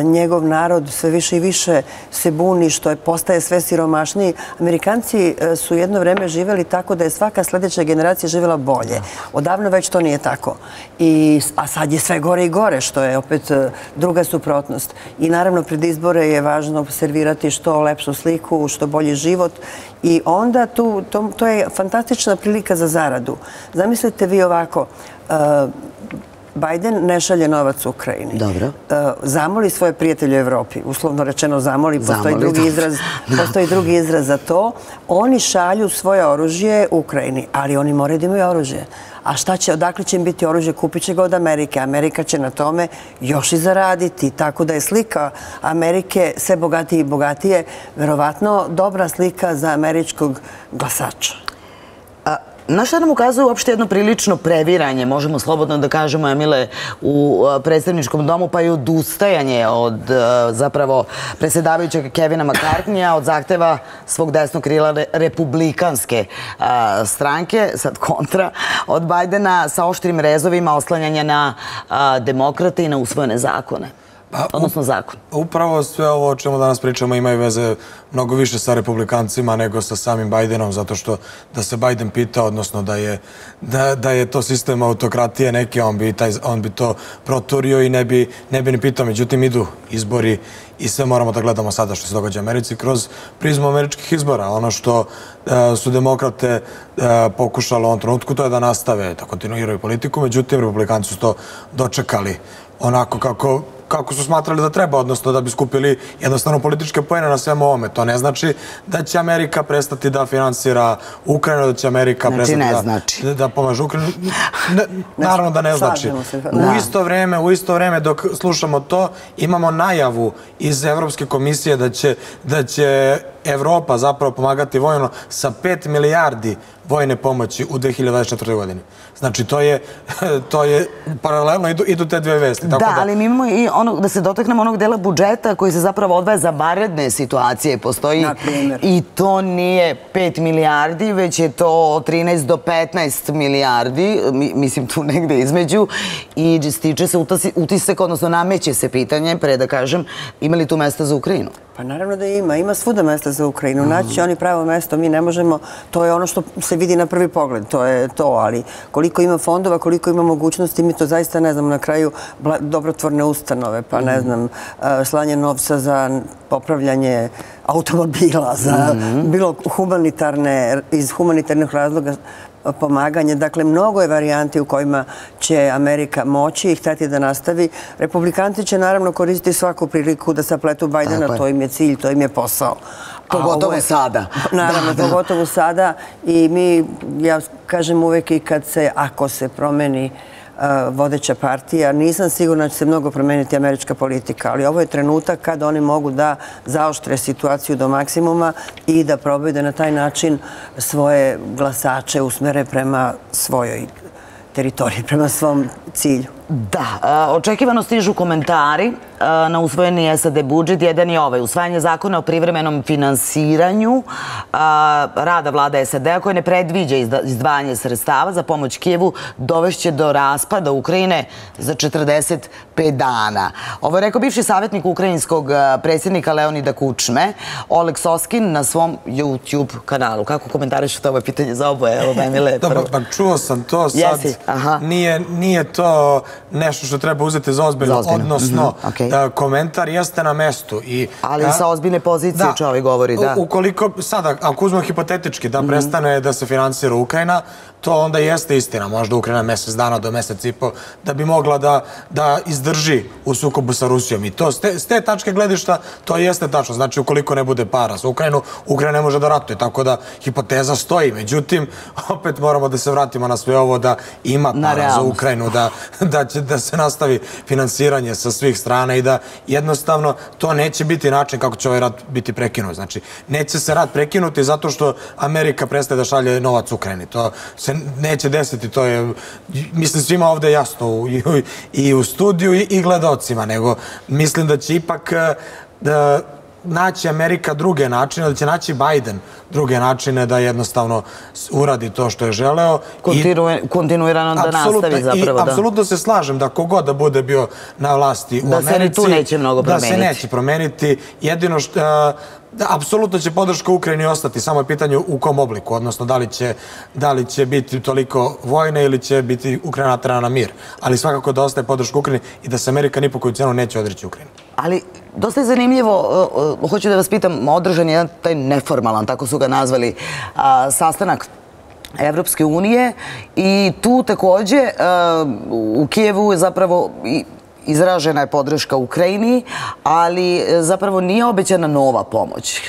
njegov narod sve više i više se buni, što je postaje sve siromašniji. Amerikanci e, su jedno vreme živeli tako da je svaka sledeća generacija živjela bolje. Odavno već to nije tako. I, a sad je sve gore i gore, što je opet e, druga suprotnost. I naravno, pred izbore je važno servirati što lepšu sliku, što bolji život. I onda tu, to, to je fantastična prilika za zaradu. Zamislite vi ovako, Biden ne šalje novac Ukrajini. Dobro. E, zamoli svoje prijatelje u Evropi. Uslovno rečeno zamoli, postoji drugi izraz, postoji drugi izraz za to. Oni šalju svoje oružje Ukrajini, ali oni moraju da imaju oružje. A šta će, odakle će im biti oružje? Kupit će ga od Amerike. Amerika će na tome još i zaraditi. Tako da je slika Amerike sve bogatije i bogatije verovatno dobra slika za američkog glasača. Na šta nam ukazuje uopšte jedno prilično previranje, možemo slobodno da kažemo, Emile, u predstavničkom domu, pa i odustajanje od zapravo predsjedavajućeg Kevina McCartneya, od zahteva svog desnog krila republikanske stranke, sad kontra, od Bajdena sa oštrim rezovima oslanjanja na demokrate i na usvojene zakone. Pa, odnosno zakon. Upravo sve ovo o čemu danas pričamo imaju veze mnogo više sa republikancima nego sa samim Bajdenom, zato što da se Bajden pita, odnosno da je, da, da je to sistem autokratije neke, on bi, taj, on bi to proturio i ne bi, ne bi ni pitao. Međutim, idu izbori i sve moramo da gledamo sada što se događa u Americi kroz prizmu američkih izbora. Ono što uh, su demokrate uh, pokušali u ovom trenutku, to je da nastave, da kontinuiraju politiku, međutim, republikanci su to dočekali onako kako kako su smatrali da treba, odnosno da bi skupili jednostavno političke pojene na svemu ovome. To ne znači da će Amerika prestati da finansira Ukrajinu, da će Amerika znači, prestati da, znači. da, da pomaže Ukrajinu. Ne, naravno da ne znači. U da. isto vreme, u isto vreme dok slušamo to, imamo najavu iz Evropske komisije da će, da će Evropa zapravo pomagati vojno sa 5 milijardi vojne pomoći u 2024. godini. Znači, to je, to je paralelno, idu, idu te dve vesti. Tako da, da, ali mi imamo i ono, da se dotaknemo onog dela budžeta koji se zapravo odvaja za varedne situacije. Postoji i to nije 5 milijardi, već je to 13 do 15 milijardi, mislim tu negde između, i stiče se utisak, odnosno nameće se pitanje, pre da kažem, ima li tu mesta za Ukrajinu? Pa naravno da ima. Ima svuda mesta za Ukrajinu. Mhm. Naći oni pravo mesto. Mi ne možemo, to je ono što se vidi na prvi pogled. To je to, ali koliko ima fondova, koliko ima mogućnosti, mi to zaista ne znamo na kraju dobrotvorne ustanove, pa ne mhm. znam, e, slanje novca za popravljanje automobila, za mhm. bilo humanitarne, iz humanitarnih razloga pomaganje. Dakle, mnogo je varijanti u kojima će Amerika moći i hteti da nastavi. Republikanci će naravno koristiti svaku priliku da sapletu Bajdena, to im je cilj, to im je posao. Pogotovo sada. Naravno, pogotovo sada. I mi, ja kažem uvek i kad se, ako se promeni vodeća partija. Nisam sigurna da će se mnogo promeniti američka politika, ali ovo je trenutak kada oni mogu da zaoštre situaciju do maksimuma i da probaju da na taj način svoje glasače usmere prema svojoj teritoriji, prema svom cilju. Da, očekivano stižu komentari na usvojeni SAD budžet. Jedan je ovaj, usvajanje zakona o privremenom finansiranju rada vlada SAD-a koje ne predviđa izdvajanje sredstava za pomoć Kijevu dovešće do raspada Ukrajine za 45 dana. Ovo je rekao bivši savjetnik ukrajinskog predsjednika Leonida Kučme, Oleg Soskin na svom YouTube kanalu. Kako komentarišete ovo pitanje za oboje? Evo, Emile, prvo. Pa čuo sam to sad. Nije, nije to nešto što treba uzeti za ozbiljno, odnosno mhm, da komentar jeste na mestu. I, Ali sa ozbiljne pozicije čovjek govori, da. Ukoliko, sada, ako uzmemo hipotetički, da mhm. prestane da se finansira Ukrajina, to onda jeste istina, možda Ukrajina mesec dana do mesec i po, da bi mogla da, da izdrži u sukobu sa Rusijom. I to, s te, s te tačke gledišta, to jeste tačno. Znači, ukoliko ne bude para za Ukrajinu, Ukrajina ne može da ratuje, tako da hipoteza stoji. Međutim, opet moramo da se vratimo na sve ovo da ima para za Ukrajinu, da, da će da se nastavi finansiranje sa svih strana i da jednostavno to neće biti način kako će ovaj rat biti prekinut. Znači, neće se rat prekinuti zato što Amerika prestaje da šalje novac Ukrajini. To se neće desiti, to je, mislim, svima ovde jasno i, i u studiju i, i gledalcima, nego mislim da će ipak da naći Amerika druge načine, da će naći Biden druge načine da jednostavno uradi to što je želeo. kontinuirano da nastavi zapravo. I apsolutno se slažem da kogod da bude bio na vlasti u Americi... Da se ni tu neće mnogo promeniti. Da se neće promeniti. Jedino što... Da, apsolutno će podrška Ukrajini ostati, samo je pitanje u kom obliku, odnosno da li će, da li će biti toliko vojne ili će biti Ukrajina natrana na mir. Ali svakako da ostaje podrška Ukrajini i da se Amerika ni po koju cenu neće odreći Ukrajini. Ali dosta je zanimljivo, hoću da vas pitam, održan jedan taj neformalan, tako su ga nazvali, sastanak Evropske unije i tu takođe u Kijevu je zapravo izražena je podrška Ukrajini, ali zapravo nije obećana nova pomoć.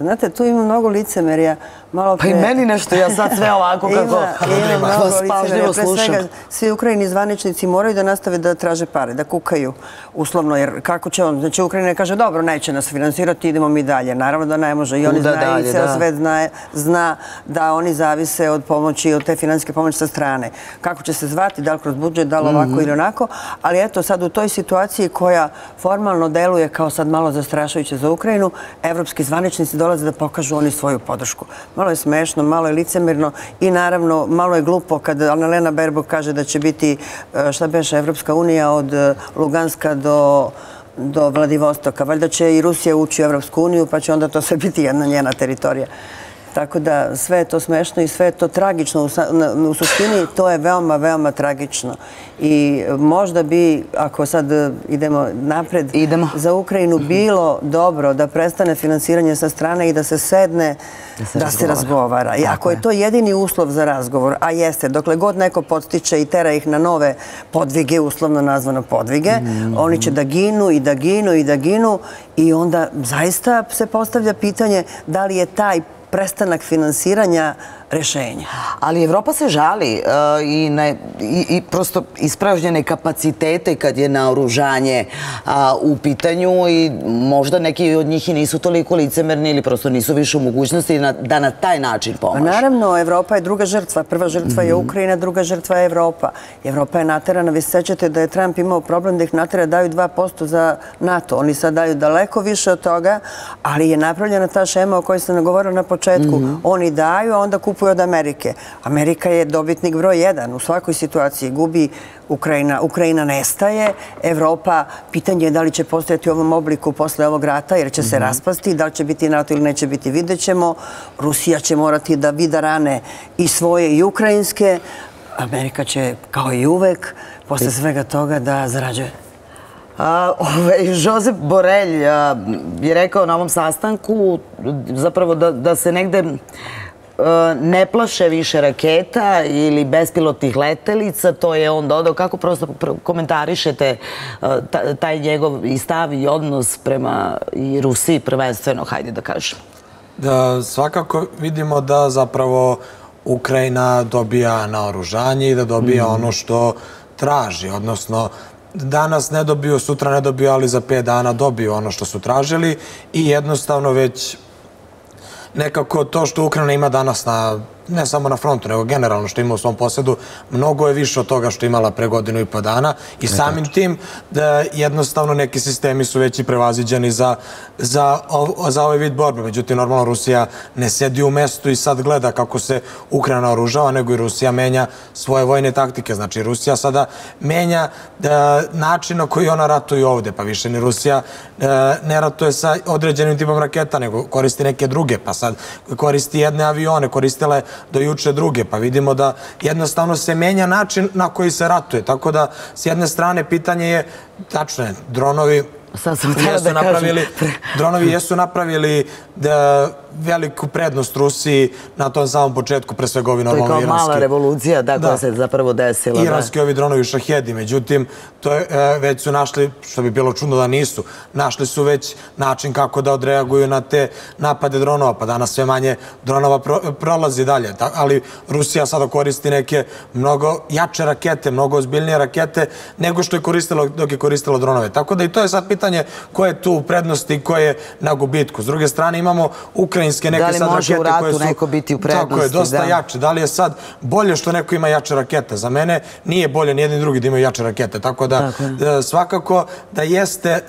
Znate, tu ima mnogo licemerja. Malo pre... Pa i meni nešto, ja sad sve ovako kako vas pažljivo slušam. Svi Ukrajini zvaničnici moraju da nastave da traže pare, da kukaju uslovno, jer kako će on, znači Ukrajina kaže dobro, neće nas finansirati, idemo mi dalje. Naravno da ne može i oni znaju i ceo svet zna da oni zavise od pomoći, od te financijske pomoći sa strane. Kako će se zvati, da li kroz budžet, da li ovako mhm. ili onako, ali eto sad u toj situaciji koja formalno deluje kao sad malo zastrašujuće za Ukrajinu, evropski zvaničnici dolaze da pokažu oni svoju podršku. Malo je smešno, malo je licemirno i naravno malo je glupo kad Annalena Baerbock kaže da će biti, e, šta beše, Evropska unija od e, Luganska do do Vladivostoka. Valjda će i Rusija ući u Evropsku uniju, pa će onda to sve biti jedna njena teritorija. Tako da sve je to smešno i sve je to tragično. U suštini to je veoma, veoma tragično. I možda bi, ako sad idemo napred, za Ukrajinu bilo dobro da prestane finansiranje sa strane i da se sedne, da se razgovara. I ako je to jedini uslov za razgovor, a jeste, dokle god neko podstiče i tera ih na nove podvige, uslovno nazvano podvige, mm-hmm. oni će da ginu i da ginu i da ginu i onda zaista se postavlja pitanje da li je taj prestanak finansiranja rešenja. Ali Evropa se žali uh, i, ne, i, i prosto ispražnjene kapacitete kad je naoružanje uh, u pitanju i možda neki od njih i nisu toliko licemerni ili prosto nisu više u mogućnosti na, da na taj način. Pa naravno, Evropa je druga žrtva. Prva žrtva je mhm. Ukrajina, druga žrtva je Evropa. Evropa je naterana. Vi sećate da je Trump imao problem da ih natera daju 2% za NATO. Oni sad daju daleko više od toga, ali je napravljena ta šema o kojoj sam nagovorila na početku. Mm -hmm. Oni daju, a onda kupuju kupuju od Amerike. Amerika je dobitnik broj jedan. U svakoj situaciji gubi Ukrajina. Ukrajina nestaje. Evropa, pitanje je da li će postojati u ovom obliku posle ovog rata, jer će se mhm. raspasti. Da li će biti NATO ili neće biti, vidjet ćemo. Rusija će morati da vida rane i svoje i ukrajinske. Amerika će, kao i uvek, posle svega toga da zarađuje. A, ove, Josep Borelj je rekao na ovom sastanku zapravo da, da se negde ne plaše više raketa ili bespilotnih letelica, to je on dodao. Kako prosto komentarišete e, taj njegov i stav i odnos prema i Rusiji prvenstveno, hajde da kažem? Da, svakako vidimo da zapravo Ukrajina dobija naoružanje i da dobija mhm. ono što traži, odnosno danas ne dobiju, sutra ne dobiju, ali za pet dana dobiju ono što su tražili i jednostavno već nekako to što Ukrajina ima danas na ne samo na frontu, nego generalno što ima u svom posjedu, mnogo je više od toga što imala pre godinu i po dana i samim tim da jednostavno neki sistemi su već i prevaziđeni za, za, za ovaj vid borbe. Međutim, normalno Rusija ne sedi u mestu i sad gleda kako se Ukrajina oružava, nego i Rusija menja svoje vojne taktike. Znači, Rusija sada menja da, način na koji ona ratuje ovde, pa više ni Rusija da, ne ratuje sa određenim tipom raketa, nego koristi neke druge, pa sad koristi jedne avione, koristile do juče druge, pa vidimo da jednostavno se menja način na koji se ratuje. Tako da, s jedne strane, pitanje je, tačno je, dronovi Sad sam jesu da napravili, Dronovi jesu napravili da veliku prednost Rusiji na tom samom početku, pre svega ovi normalno iranski. To je kao mala revolucija da, koja se zapravo desila. Iranski ovi dronovi šahedi, međutim, to je, e, već su našli, što bi bilo čudno da nisu, našli su već način kako da odreaguju na te napade dronova, pa danas sve manje dronova prolazi dalje. Ali Rusija sada koristi neke mnogo jače rakete, mnogo ozbiljnije rakete nego što je koristilo dok je koristilo dronove. Tako da i to je sad pitanje koje je tu u prednosti i koje je na gubitku. S druge strane imamo ukrajinske neke sad rakete koje su... Da li može u ratu neko biti u prednosti? Tako je, dosta jače. Da li je sad bolje što neko ima jače rakete? Za mene nije bolje ni jedni drugi da imaju jače rakete. Tako da e, svakako da jeste e,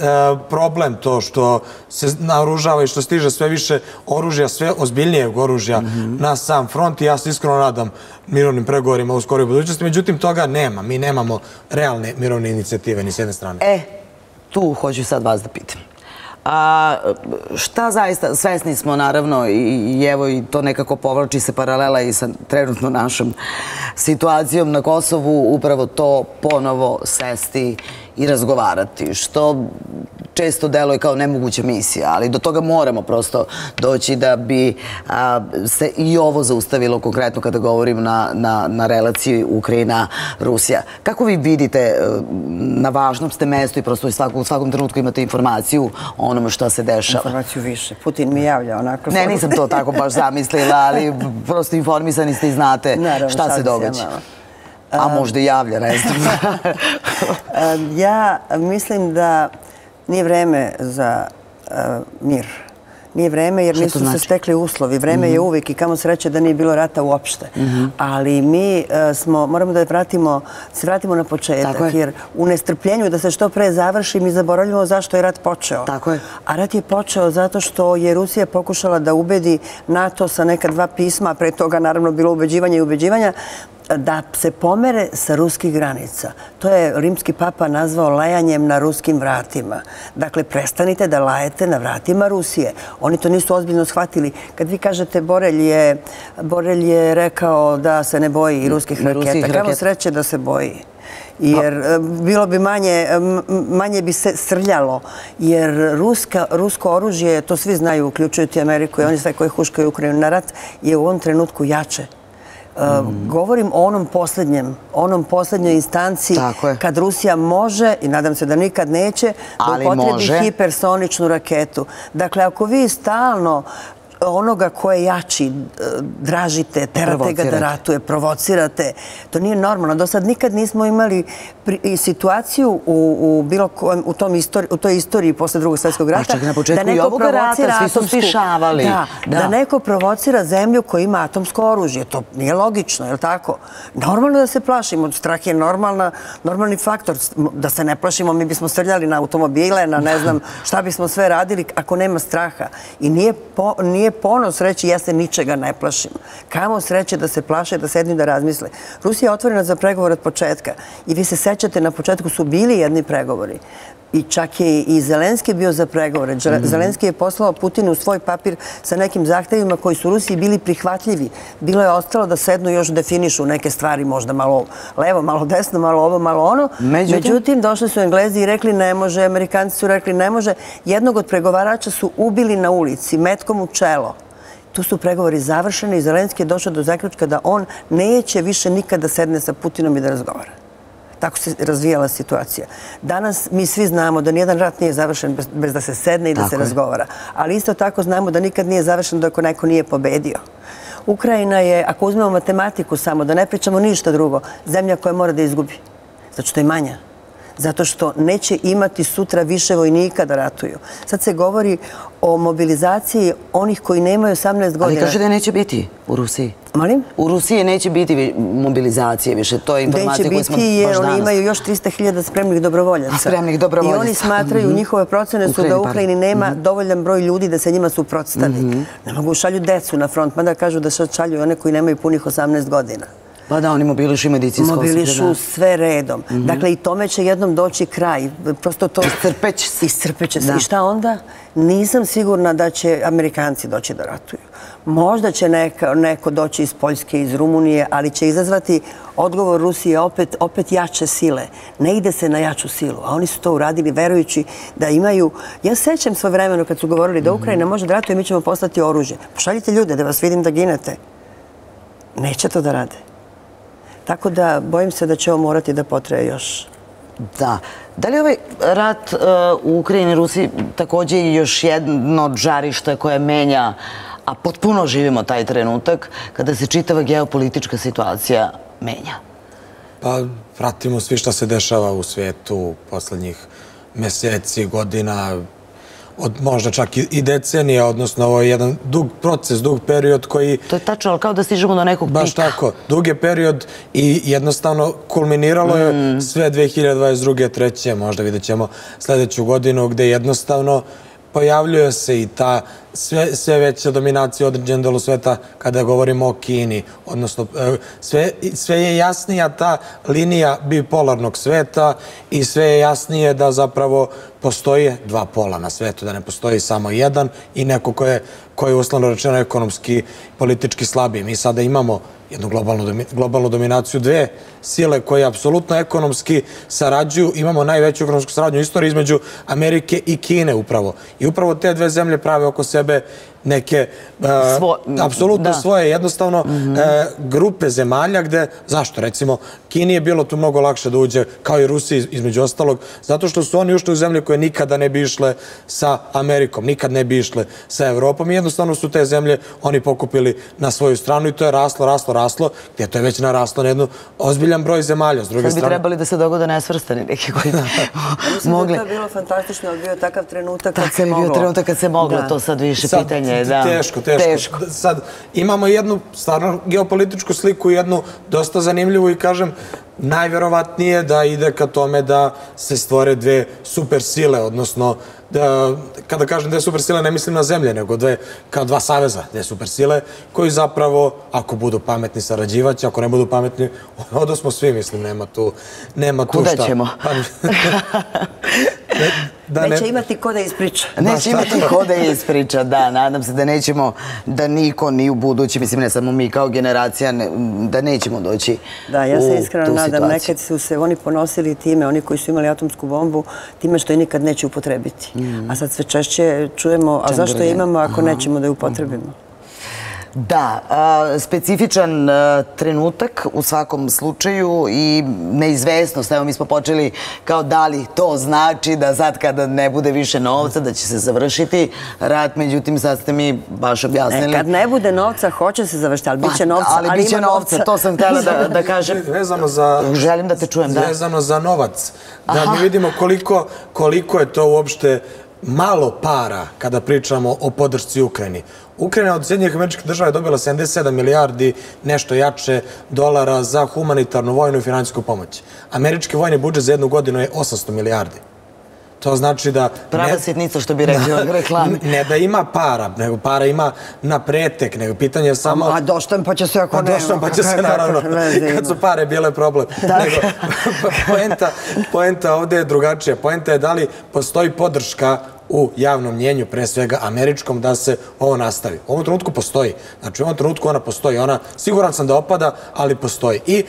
problem to što se naoružava i što stiže sve više oružja, sve ozbiljnijeg oružja mhm. na sam front i ja se iskreno nadam mirovnim pregovorima u skoroj budućnosti. Međutim, toga nema. Mi nemamo realne mirovne inicijative ni s jedne strane. E, tu hoću sad vas da pitam. A šta zaista, svesni smo naravno i, evo i to nekako povlači se paralela i sa trenutno našom situacijom na Kosovu, upravo to ponovo sesti i razgovarati, što često deluje kao nemoguća misija, ali do toga moramo prosto doći da bi se i ovo zaustavilo konkretno kada govorim na, na, na relaciji Ukrajina-Rusija. Kako vi vidite e, na važnom ste mestu i prosto u svakom trenutku imate informaciju o onome šta se dešava? Informaciju više. Putin mi javlja onako. Ne, nisam to tako baš zamislila, ali prosto informisani ste i znate šta se događa. A možda i javlja, ne znam. ja mislim da nije vreme za mir. Nije vreme jer nisu se znači? stekli uslovi. Vreme je mhm. uvijek i kamo sreće da nije bilo rata uopšte. Mhm. Ali mi smo, moramo da vratimo, se vratimo na početak. Jer u nestrpljenju da se što pre završi mi zaboravljamo zašto je rat počeo. Tako je. A rat je počeo zato što je Rusija pokušala da ubedi NATO sa neka dva pisma, pre toga naravno bilo ubeđivanje i ubeđivanja, da se pomere sa ruskih granica. To je rimski papa nazvao lajanjem na ruskim vratima. Dakle, prestanite da lajete na vratima Rusije. Oni to nisu ozbiljno shvatili. Kad vi kažete Borelj je, Borelj je rekao da se ne boji i ruskih raketa. Kako sreće da se boji? Jer pa- e, bilo bi manje, manje bi se srljalo. Jer ruska, rusko oružje, to svi znaju, uključujući Ameriku i oni sve koji huškaju Ukrajinu na rat, je u ovom trenutku jače Govorim o onom posljednjem, onom posljednjoj instanci kad Rusija može, i nadam se da nikad neće, da upotrebi hipersoničnu raketu. Dakle, ako vi stalno onoga ko je jači, dražite, terate ga da ratuje, provocirate. To nije normalno. Do sad nikad nismo imali situaciju u, bilo kojem, u, tom istori, u toj istoriji posle drugog svjetskog rata. A čak na početku i ovoga rata svi su stišavali. Da, da, neko provocira zemlju koja ima atomsko oružje. To nije logično, je li tako? Normalno da se plašimo. Strah je normalna, normalni faktor. Da se ne plašimo, mi bismo srljali na automobile, na ne znam šta bismo sve radili ako nema straha. I nije, po, nije ponos reći ja se ničega ne plašim. Kamo sreće da se plaše, da sednu da razmisle. Rusija je otvorena za pregovor od početka. I vi se sećate, na početku su bili jedni pregovori. I čak je i Zelenski bio za pregovore. Mhm. Zelenski je poslao Putinu svoj papir sa nekim zahtevima koji su Rusiji bili prihvatljivi. Bilo je ostalo da sednu još definišu neke stvari, možda malo levo, malo desno, malo ovo, malo ono. Međutim, došli su Englezi i rekli ne može, Amerikanci su rekli ne može. Jednog od pregovarača su ubili na ulici, metkom u čelo. Tu su pregovori završeni i Zelenski je došao do zaključka da on neće više nikada sedne sa Putinom i da razgovara. Tako se razvijala situacija. Danas mi svi znamo da nijedan rat nije završen bez da se sedne i da se razgovara. Ali isto tako znamo da nikad nije završen dok neko nije pobedio. Ukrajina je, ako uzmemo matematiku samo, da ne pričamo ništa drugo, zemlja koja mora da izgubi. Zato što je manja zato što neće imati sutra više vojnika da ratuju. Sad se govori o mobilizaciji onih koji nemaju 18 godina. Ali kaže da neće biti u Rusiji. Molim? U Rusiji neće biti mobilizacije više. To je informacija koju smo baš danas. Neće biti jer oni imaju još 300.000 spremnih dobrovoljaca. Spremnih dobrovoljaca. I oni smatraju, mhm. njihove procene su da u Ukrajini nema mhm. dovoljan broj ljudi da se njima suprotstavi. Mhm. Ne mogu šalju decu na front, mada kažu da šalju one koji nemaju punih 18 godina. Pa da, oni mobilišu i medicinsko Mobilišu sve redom. Mhm. Dakle, i tome će jednom doći kraj. Prosto to... Iscrpeće se. Iscrpeće se. I šta onda? Nisam sigurna da će Amerikanci doći da ratuju. Možda će neko doći iz Poljske, iz Rumunije, ali će izazvati odgovor Rusije opet, opet jače sile. Ne ide se na jaču silu, a oni su to uradili verujući da imaju... Ja sećam svoje vremeno kad su govorili da Ukrajina može da ratuje, mi ćemo poslati oružje. Pošaljite ljude da vas vidim da ginete. Neće to da rade. Tako da bojim se da će ovo morati da potreje još. Da. Da li ovaj rat uh, u Ukrajini i Rusiji također još jedno žarište koje menja, a potpuno živimo taj trenutak, kada se čitava geopolitička situacija menja? Pa, pratimo svi šta se dešava u svijetu poslednjih meseci, godina, od možda čak i decenija, odnosno ovo je jedan dug proces, dug period koji... To je tačno, ali kao da stižemo do nekog pika. Baš tako. Dug je period i jednostavno kulminiralo je mm. sve 2022. treće, možda vidjet ćemo sljedeću godinu, gde jednostavno pojavljuje se i ta sve, sve veća dominacija određen delu sveta kada govorimo o Kini. Odnosno, e, sve, sve je jasnija ta linija bipolarnog sveta i sve je jasnije da zapravo postoje dva pola na svetu, da ne postoji samo jedan i neko ko je, ko je uslovno rečeno ekonomski, politički slabiji. Mi sada imamo jednu globalnu, globalnu dominaciju dve sile koje apsolutno ekonomski sarađuju. Imamo najveću ekonomsku saradnju u istoriji između Amerike i Kine upravo. I upravo te dve zemlje prave oko sebe neke uh, Svo, apsolutno da. svoje jednostavno mm -hmm. uh, grupe zemalja gde, zašto recimo Kini je bilo tu mnogo lakše da uđe kao i Rusiji između ostalog, zato što su oni ušli u zemlje koje nikada ne bi išle sa Amerikom, nikad ne bi išle sa Evropom i jednostavno su te zemlje oni pokupili na svoju stranu i to je raslo, raslo, raslo, gde to je već naraslo na jednu ozbiljan broj zemalja. S druge Sad bi strane... trebali da se dogode nesvrstani neki koji bi Mislim mogli. da to je bilo fantastično, ali bio takav trenutak kad se moglo. Bio trenutak kad se moglo, da. to sad više sad, pitanje je. Da. Teško, teško, teško. Sad imamo jednu stvarno geopolitičku sliku, jednu dosta zanimljivu i kažem, najverovatnije da ide ka tome da se stvore dve super sile, odnosno da, kada kažem dve super sile ne mislim na zemlje, nego dve, kao dva saveza, dve super sile, koji zapravo, ako budu pametni, sarađivaće, ako ne budu pametni, odo smo svi, mislim, nema tu, nema tu šta. Kuda ćemo? Pa, da Neće ne... imati ko da ispriča. Neće imati ko da ispriča, da. Nadam se da nećemo, da niko ni u budući, mislim ne samo mi kao generacija, ne, da nećemo doći Da, ja se iskreno nadam. Situaciju. Nekad su se oni ponosili time, oni koji su imali atomsku bombu, time što je nikad neće upotrebiti. Mm. A sad sve češće čujemo, a zašto je imamo ako nećemo da je upotrebimo? Da, specifičan trenutak u svakom slučaju i neizvesnost. Evo mi smo počeli kao da li to znači da sad kada ne bude više novca da će se završiti rat, međutim sad ste mi baš objasnili. Ne, kad ne bude novca hoće se završiti, ali bit će pa, novca. Ali, ali bit će novca, to sam htjela da, da kažem. Vezano za... Želim da te čujem, da. Vezano za novac. Da Aha. mi vidimo koliko, koliko je to uopšte malo para kada pričamo o podršci Ukrajini. Ukrajina od Sjedinjih američkih država je dobila 77 milijardi nešto jače dolara za humanitarnu vojnu i financijsku pomoć. Američki vojni budžet za jednu godinu je 800 milijardi. To znači da... Prava ne, sitnica što bi rekli od reklame. Ne da ima para, nego para ima na pretek, nego pitanje je samo... A doštam pa će se ako ne... A doštam pa će se naravno, kad su pare bile problem. Nego, poenta, poenta ovde je drugačija. Poenta je da li postoji podrška u javnom mnjenju, pre svega američkom, da se ovo nastavi. U ovom trenutku postoji. Znači, u ovom trenutku ona postoji. Ona, siguran sam da opada, ali postoji. I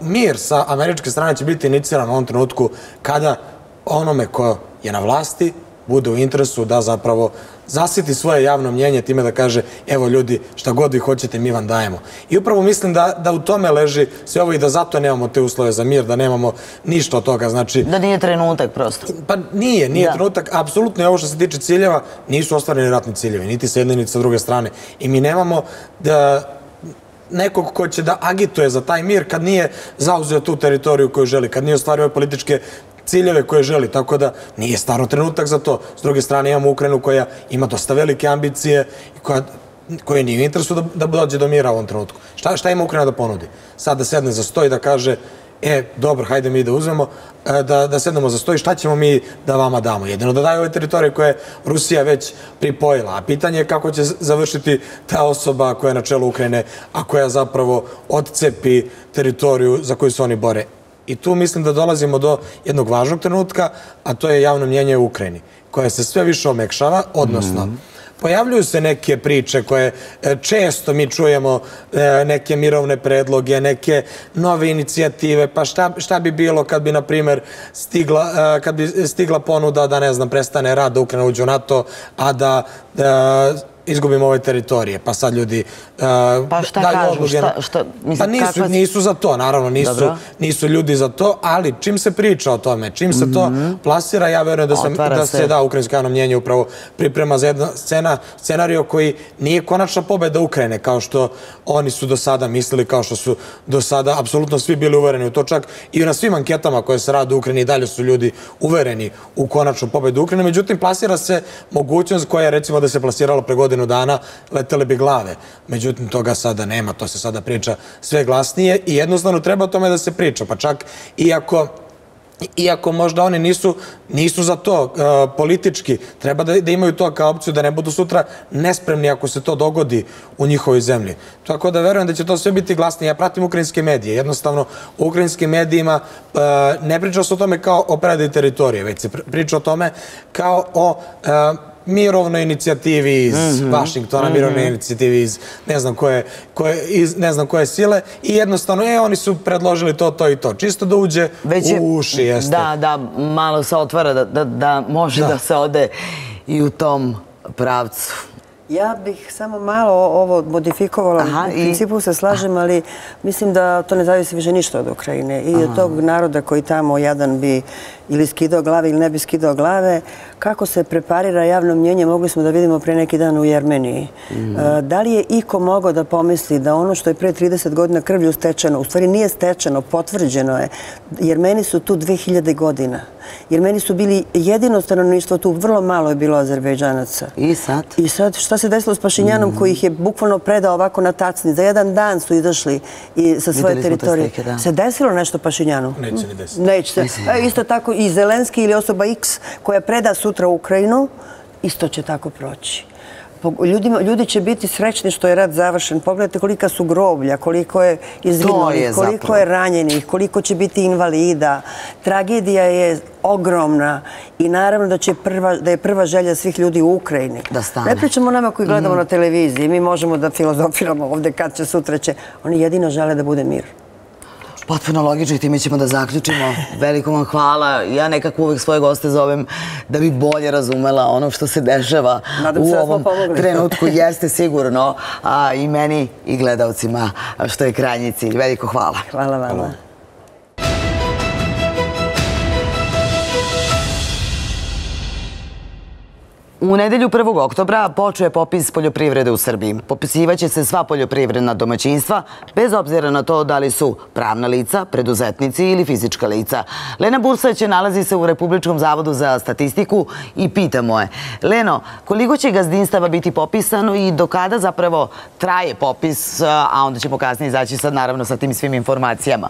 mir sa američke strane će biti iniciran u ovom trenutku kada onome ko je na vlasti bude u interesu da zapravo zasiti svoje javno mnjenje time da kaže evo ljudi šta god vi hoćete mi vam dajemo. I upravo mislim da, da u tome leži sve ovo i da zato nemamo te uslove za mir, da nemamo ništa od toga. Znači, da nije trenutak prosto. Pa nije, nije da. trenutak. Apsolutno je ovo što se tiče ciljeva, nisu ostvareni ratni ciljevi, niti sa jedne, niti sa druge strane. I mi nemamo da nekog ko će da agituje za taj mir kad nije zauzeo tu teritoriju koju želi, kad nije ostvario političke ciljeve koje želi, tako da nije stvarno trenutak za to. S druge strane imamo Ukrajinu koja ima dosta velike ambicije i koja koje nije u interesu da, da dođe do mira u ovom trenutku. Šta, šta ima Ukrajina da ponudi? Sad da sedne za sto i da kaže e, dobro, hajde mi da uzmemo, e, da, da sednemo za sto i šta ćemo mi da vama damo? Jedino da daju ove teritorije koje Rusija već pripojila. A pitanje je kako će završiti ta osoba koja je na čelu Ukrajine, a koja zapravo odcepi teritoriju za koju se oni bore. I tu mislim da dolazimo do jednog važnog trenutka, a to je javno mnjenje u Ukrajini, koje se sve više omekšava, odnosno mm -hmm. Pojavljuju se neke priče koje e, često mi čujemo, e, neke mirovne predloge, neke nove inicijative, pa šta, šta bi bilo kad bi, na primer, stigla, e, kad bi stigla ponuda da, ne znam, prestane rad da Ukrajina uđe u NATO, a da, da izgubimo ove teritorije, pa sad ljudi uh, pa šta kažu, odluge. Šta, šta, mislim, pa nisu, kakva... nisu za to, naravno, nisu, nisu ljudi za to, ali čim se priča o tome, čim se to mhm. plasira, ja verujem da, sam, da se, da ukrajinsko javno mnjenje upravo priprema za jedna scena, scenario koji nije konačna pobeda Ukrajine, kao što oni su do sada mislili, kao što su do sada apsolutno svi bili uvereni u to, čak i na svim anketama koje se rade u Ukrajini i dalje su ljudi uvereni u konačnu pobedu Ukrajine, međutim, plasira se mogućnost koja je recimo da se plasirala pre godinu dana, letele bi glave. Međutim, toga sada nema, to se sada priča sve glasnije i jednostavno treba o tome da se priča, pa čak iako iako možda oni nisu, nisu za to uh, politički, treba da, da imaju to kao opciju da ne budu sutra nespremni ako se to dogodi u njihovoj zemlji. Tako da verujem da će to sve biti glasnije. Ja pratim ukrajinske medije. Jednostavno, u ukrajinskim medijima uh, ne priča se o tome kao o predaj teritorije, već se priča o tome kao o uh, mirovnoj inicijativi iz mm -hmm. Vašingtona, mm -hmm. mirovnoj inicijativi iz ne znam koje, koje, iz ne znam koje sile i jednostavno, e, oni su predložili to, to i to. Čisto da uđe Već je, u uši, jeste. Da, da, malo se otvara da, da, da može da. da se ode i u tom pravcu. Ja bih samo malo ovo modifikovala. Aha, u principu i... se slažem, ali mislim da to ne zavisi više ništa od Ukrajine i od tog naroda koji tamo jadan bi ili skidao glave ili ne bi skidao glave. Kako se preparira javno mnjenje mogli smo da vidimo pre neki dan u Jermeniji. Mm. Da li je iko mogao da pomisli da ono što je pre 30 godina krvlju stečeno, u stvari nije stečeno, potvrđeno je. Jermeni su tu 2000 godina. Jer meni su bili jedino stanovništvo tu, vrlo malo je bilo Azerbejdžanaca. I sad? I sad, šta se desilo s Pašinjanom koji ih je bukvalno predao ovako na tacni? Za jedan dan su izašli i sa svoje teritorije. Se desilo nešto Pašinjanu? Neće ni desiti. Neće se. E, isto tako i Zelenski ili osoba X koja preda sutra Ukrajinu, isto će tako proći. Ljudima, ljudi će biti srećni što je rat završen. Pogledajte kolika su groblja, koliko je izginulih, koliko zapravo. je ranjenih, koliko će biti invalida. Tragedija je ogromna i naravno da, će prva, da je prva želja svih ljudi u Ukrajini. Da stane. Ne pričamo nama koji gledamo mm. na televiziji. Mi možemo da filozofiramo ovde kad će sutra će. Oni jedino žele da bude mir. Potpuno logično i time ćemo da zaključimo. Veliko vam hvala. Ja nekako uvek svoje goste zovem da bi bolje razumela ono što se dešava u da ovom trenutku. Jeste sigurno a, i meni i gledalcima što je krajnji cilj. Veliko hvala. Hvala vama. U nedelju 1. oktobra počuje popis poljoprivrede u Srbiji. Popisivaće se sva poljoprivredna domaćinstva, bez obzira na to da li su pravna lica, preduzetnici ili fizička lica. Lena Bursać nalazi se u Republičkom zavodu za statistiku i pitamo je, Leno, koliko će gazdinstava biti popisano i do kada zapravo traje popis, a onda ćemo kasnije izaći sad naravno sa tim svim informacijama?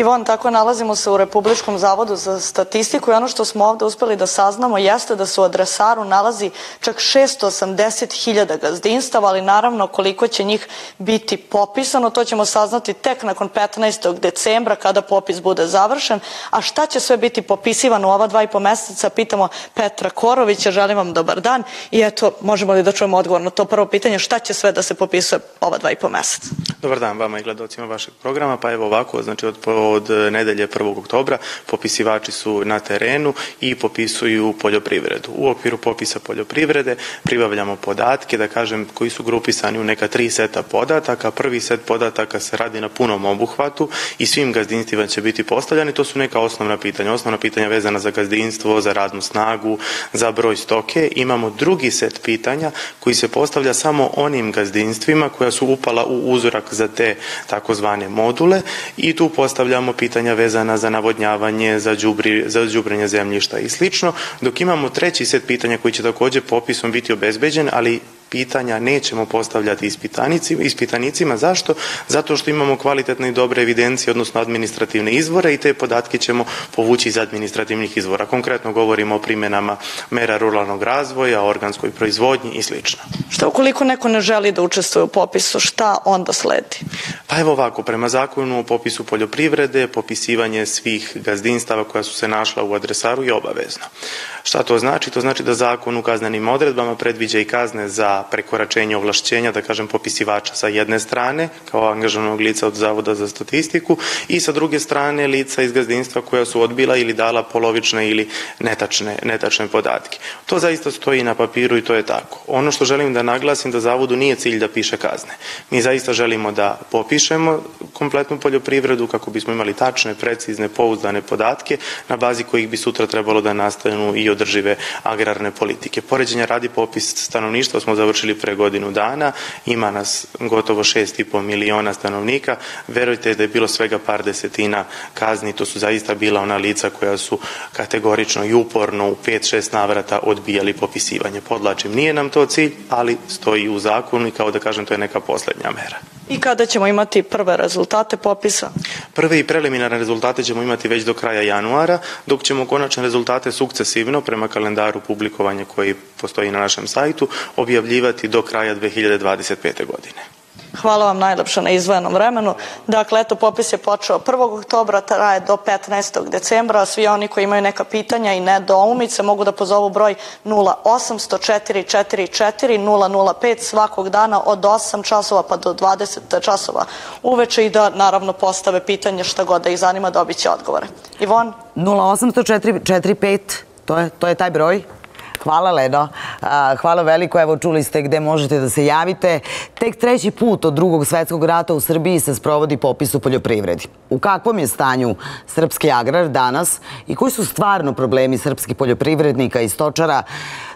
Ivon, tako nalazimo se u Republičkom zavodu za statistiku i ono što smo ovde uspeli da saznamo jeste da se u adresaru nalazi čak 680.000 gazdinstava, ali naravno koliko će njih biti popisano, to ćemo saznati tek nakon 15. decembra kada popis bude završen. A šta će sve biti popisivano u ova dva i po meseca, pitamo Petra Korovića, želim vam dobar dan i eto, možemo li da čujemo odgovor na to prvo pitanje, šta će sve da se popisuje ova dva i po meseca? Dobar dan vama i gledalcima vašeg programa, pa evo ovako, znači od od nedelje 1. oktobra popisivači su na terenu i popisuju poljoprivredu. U okviru popisa poljoprivrede pribavljamo podatke, da kažem, koji su grupisani u neka tri seta podataka. Prvi set podataka se radi na punom obuhvatu i svim gazdinstvima će biti postavljani. To su neka osnovna pitanja. Osnovna pitanja vezana za gazdinstvo, za radnu snagu, za broj stoke. Imamo drugi set pitanja koji se postavlja samo onim gazdinstvima koja su upala u uzorak za te takozvane module i tu postavljamo imamo pitanja vezana za navodnjavanje, za, džubri, za džubrenje zemljišta i slično, dok imamo treći set pitanja koji će takođe popisom biti obezbeđen, ali pitanja nećemo postavljati ispitanicima. ispitanicima. Zašto? Zato što imamo kvalitetne i dobre evidencije, odnosno administrativne izvore i te podatke ćemo povući iz administrativnih izvora. Konkretno govorimo o primjenama mera ruralnog razvoja, organskoj proizvodnji i slično. Šta ukoliko neko ne želi da učestvuje u popisu, šta onda sledi? Pa evo ovako, prema zakonu o popisu poljoprivrede, popisivanje svih gazdinstava koja su se našla u adresaru je obavezno. Šta to znači? To znači da zakon u kaznenim odredbama predviđa i kazne za prekoračenje ovlašćenja, da kažem, popisivača sa jedne strane, kao angažanog lica od Zavoda za statistiku, i sa druge strane lica iz gazdinstva koja su odbila ili dala polovične ili netačne, netačne podatke. To zaista stoji na papiru i to je tako. Ono što želim da naglasim da Zavodu nije cilj da piše kazne. Mi zaista želimo da popišemo kompletnu poljoprivredu kako bismo imali tačne, precizne, pouzdane podatke na bazi kojih bi sutra trebalo da nastanu i održive agrarne politike. Poređenja radi popis stanovništva smo završili pre godinu dana, ima nas gotovo 6,5 miliona stanovnika, verujte da je bilo svega par desetina kazni, to su zaista bila ona lica koja su kategorično i uporno u 5-6 navrata odbijali popisivanje. Podlačim, nije nam to cilj, ali stoji u zakonu i kao da kažem to je neka poslednja mera. I kada ćemo imati prve rezultate popisa? Prve i preliminarne rezultate ćemo imati već do kraja januara, dok ćemo konačne rezultate sukcesivno prema kalendaru publikovanja koji postoji na našem sajtu objavljivati do kraja 2025. godine. Hvala vam najlepše na izvojenom vremenu. Dakle, eto, popis je počeo 1. oktobra, traje do 15. decembra. Svi oni koji imaju neka pitanja i nedoumice mogu da pozovu broj 0800 svakog dana od 8 časova pa do 20 časova uveče i da naravno postave pitanje šta god da ih zanima, dobit će odgovore. Ivon? 0800 to je, to je taj broj. Hvala Leno, hvala veliko, evo čuli ste gde možete da se javite. Tek treći put od drugog svetskog rata u Srbiji se sprovodi popis u poljoprivredi. U kakvom je stanju srpski agrar danas i koji su stvarno problemi srpskih poljoprivrednika i stočara?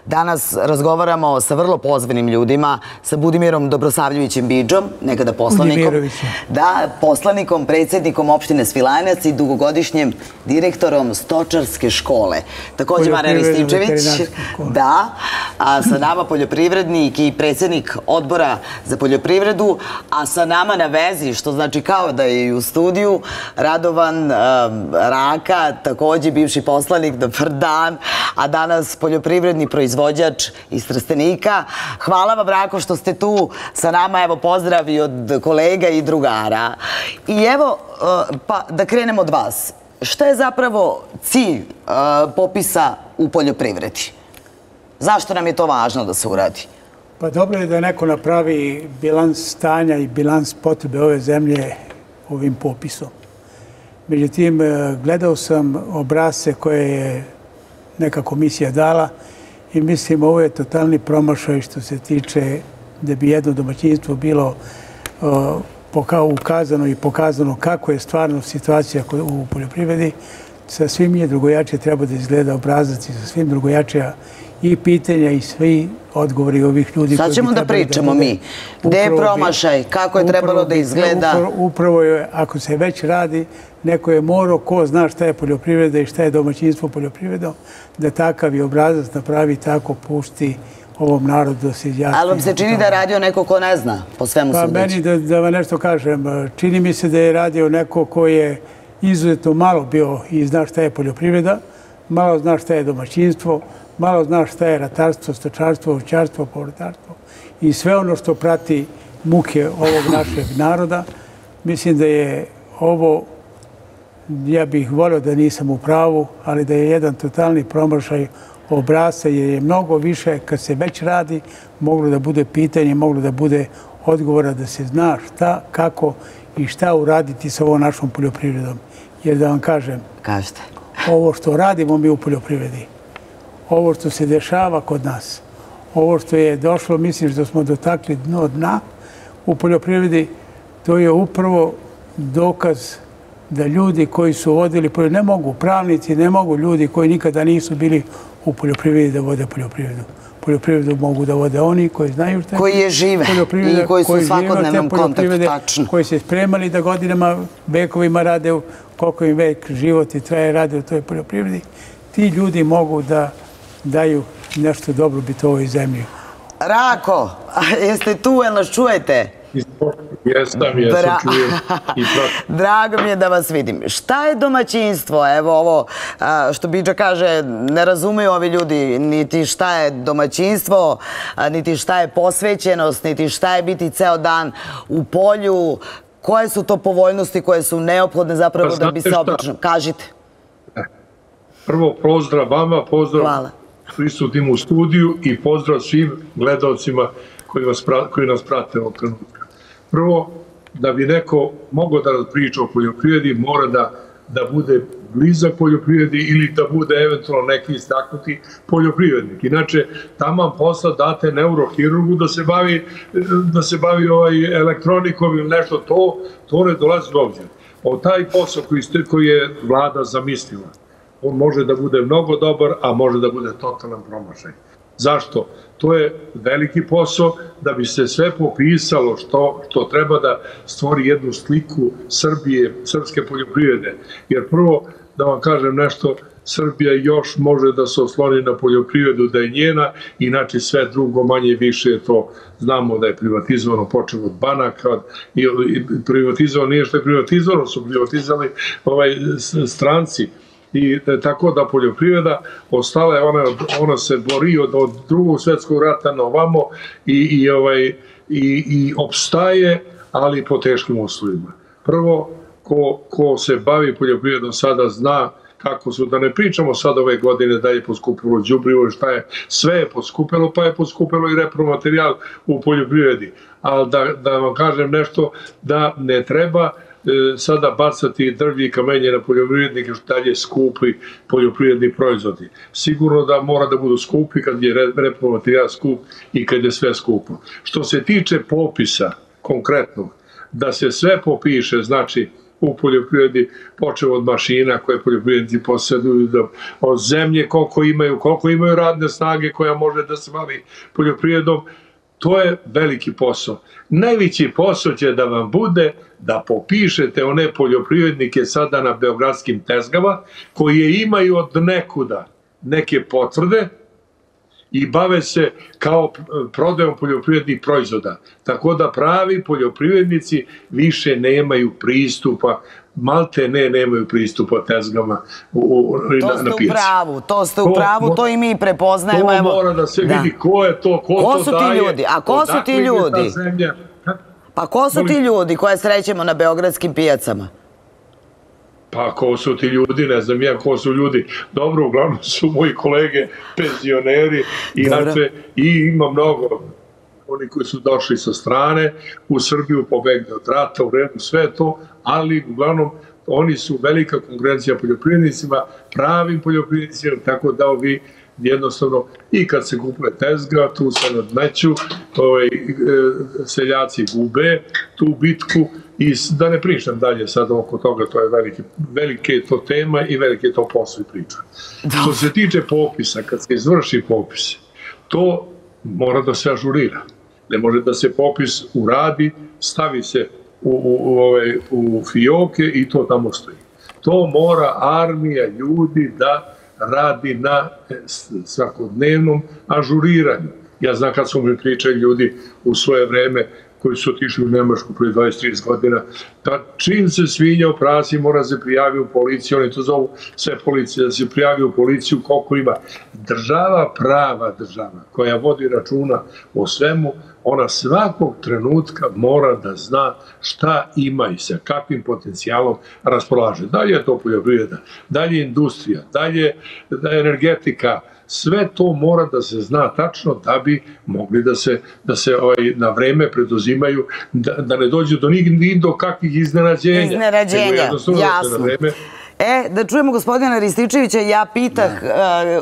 Danas razgovaramo sa vrlo pozvanim ljudima, sa Budimirom Dobrosavljevićem Bidžom, nekada poslanikom. Da, poslanikom, predsjednikom opštine Svilajnac i dugogodišnjem direktorom stočarske škole. Također Marija Rističević, da, a sa nama poljoprivrednik i predsjednik odbora za poljoprivredu, a sa nama na vezi, što znači kao da je i u studiju, Radovan Raka, također bivši poslanik, dobar dan, a danas poljoprivredni proizvod proizvođač iz Trstenika. Hvala vam, Rako, što ste tu sa nama. Evo, pozdrav i od kolega i drugara. I evo, e, pa da krenemo od vas. Šta je zapravo cilj e, popisa u poljoprivredi? Zašto nam je to važno da se uradi? Pa dobro je da neko napravi bilans stanja i bilans potrebe ove zemlje ovim popisom. Međutim, e, gledao sam obrase koje je neka komisija dala i mislim ovo je totalni promašaj što se tiče da bi jedno domaćinstvo bilo ukazano i pokazano kako je stvarno situacija u poljoprivredi. Sa svim je drugojačije treba da izgleda obrazac i sa svim drugojačija i pitanja i svi odgovori ovih ljudi. Sad ćemo da pričamo mi. Gde je promašaj? Kako je trebalo da izgleda? Upravo je, ako se već radi, neko je morao, ko zna šta je poljoprivreda i šta je domaćinstvo poljoprivredom, da takav i obrazac napravi tako pušti ovom narodu da se izjasni. Ali vam se čini da je radio neko ko ne zna, po svemu sudeći? Pa meni, da, da vam nešto kažem, čini mi se da je radio neko ko je izuzetno malo bio i zna šta je poljoprivreda, malo zna šta je domaćinstvo, malo zna šta je ratarstvo, stočarstvo, ovčarstvo, povrtarstvo i sve ono što prati muke ovog našeg naroda. Mislim da je ovo, ja bih volio da nisam u pravu, ali da je jedan totalni promašaj obrasa, jer je mnogo više, kad se već radi, moglo da bude pitanje, moglo da bude odgovora da se zna šta, kako i šta uraditi sa ovom našom poljoprivredom. Jer da vam kažem, Kažete. ovo što radimo mi u poljoprivredi, ovo što se dešava kod nas, ovo što je došlo, mislim da smo dotakli dno dna u poljoprivredi, to je upravo dokaz da ljudi koji su vodili poljoprivredu, ne mogu pravnici, ne mogu ljudi koji nikada nisu bili u poljoprivredi da vode poljoprivredu. Poljoprivredu mogu da vode oni koji znaju što je koji je žive i koji su u svakodnevnom kontaktu, tačno. Koji se spremali da godinama, vekovima rade, koliko im vek život i traje rade u toj poljoprivredi. Ti ljudi mogu da daju nešto dobro biti ovoj zemlji. Rako, jeste tu, jel nas čujete? Jesam, jesam, čujem. Drago mi je da vas vidim. Šta je domaćinstvo? Evo ovo što Biđa kaže, ne razumeju ovi ljudi niti šta je domaćinstvo, niti šta je posvećenost, niti šta je biti ceo dan u polju. Koje su to povoljnosti koje su neophodne zapravo pa da bi se obično... Kažite. Prvo, pozdrav vama, pozdrav Hvala prisutnim u studiju i pozdrav svim gledalcima koji, vas, koji nas prate ovog trenutka. Prvo, da bi neko mogao da priča o poljoprivredi, mora da, da bude blizak poljoprivredi ili da bude eventualno neki istaknuti poljoprivrednik. Inače, tamo posla date neurohirurgu da se bavi, da se bavi ovaj elektronikom ili nešto, to, to ne dolazi ovdje. O taj posao koji, ste, koji je vlada zamislila, on može da bude mnogo dobar, a može da bude totalan promašaj. Zašto? To je veliki posao da bi se sve popisalo što, što treba da stvori jednu sliku Srbije, srpske poljoprivrede. Jer prvo, da vam kažem nešto, Srbija još može da se osloni na poljoprivredu da je njena, inače sve drugo manje više je to, znamo da je privatizovano počeo od banaka, i privatizovano nije što je privatizovano, su privatizali ovaj, stranci, i e, tako da poljoprivreda ostala je, ona, ona se bori od, od drugog svetskog rata na ovamo i, i, ovaj, i, i opstaje, ali po teškim uslovima. Prvo, ko, ko se bavi poljoprivredom sada zna kako su, da ne pričamo sad ove godine da je poskupilo džubrivo šta je, sve je poskupilo, pa je poskupilo i repromaterijal u poljoprivredi. Ali da, da vam kažem nešto, da ne treba sada bacati drvlje i kamenje na poljoprivrednike što dalje skupi poljoprivredni proizvodi. Sigurno da mora da budu skupi kad je repromaterijal skup i kad je sve skupo. Što se tiče popisa konkretnog, da se sve popiše, znači u poljoprivredi, počeo od mašina koje poljoprivrednici posjeduju, da, od zemlje koliko imaju, koliko imaju radne snage koja može da se bavi poljoprivredom, to je veliki posao. Najveći posao će da vam bude da popišete one poljoprivrednike sada na beogradskim tezgama koje imaju od nekuda neke potvrde, i bave se kao prodajom poljoprivrednih proizvoda. Tako da pravi poljoprivrednici više nemaju pristupa malte ne nemaju pristupa tezgama u, u, to na, ste na pijaci. u pravu, to ste u pravu, to i mi prepoznajemo. To evo, mora da se da. vidi ko je to, ko, Ko to su ti daje. ljudi? A ko su ti ljudi? Pa ko su ti ljudi koje srećemo na beogradskim pijacama? Pa ko su ti ljudi, ne znam ja ko su ljudi. Dobro, uglavnom su moji kolege penzioneri, inače i ima mnogo oni koji su došli sa strane u Srbiju, pobegli od rata, u redu, sve to, ali uglavnom oni su velika konkurencija poljoprivrednicima, pravim poljoprivrednicima, tako da ovi jednostavno i kad se kupuje tezga, tu se nadmeću, ovaj, seljaci gube tu bitku i da ne pričam dalje sad oko toga, to je veliki, velike je to tema i velike je to posao i priča. Što se tiče popisa, kad se izvrši popis, to mora da se ažurira. Ne može da se popis uradi, stavi se u, u, u, ove, u fioke i to tamo stoji. To mora armija ljudi da radi na e, svakodnevnom ažuriranju. Ja znam kad su mi pričali ljudi u svoje vreme koji su otišli u Nemačku prije 20-30 godina, da čim se svinja oprasi mora se prijavi u policiju, oni to zovu sve policije, da se prijavi u policiju koliko ima. Država, prava država, koja vodi računa o svemu, ona svakog trenutka mora da zna šta ima i sa kakvim potencijalom raspolaže. Da li je to poljoprivreda, da li je industrija, da li je da je energetika, sve to mora da se zna tačno da bi mogli da se, da se ovaj, na vreme preduzimaju, da, da ne dođe do ni, ni do kakvih iznenađenja. Iznenađenja, jednostavno da jasno. Na vreme, E, da čujemo gospodina Rističevića, ja pitah e,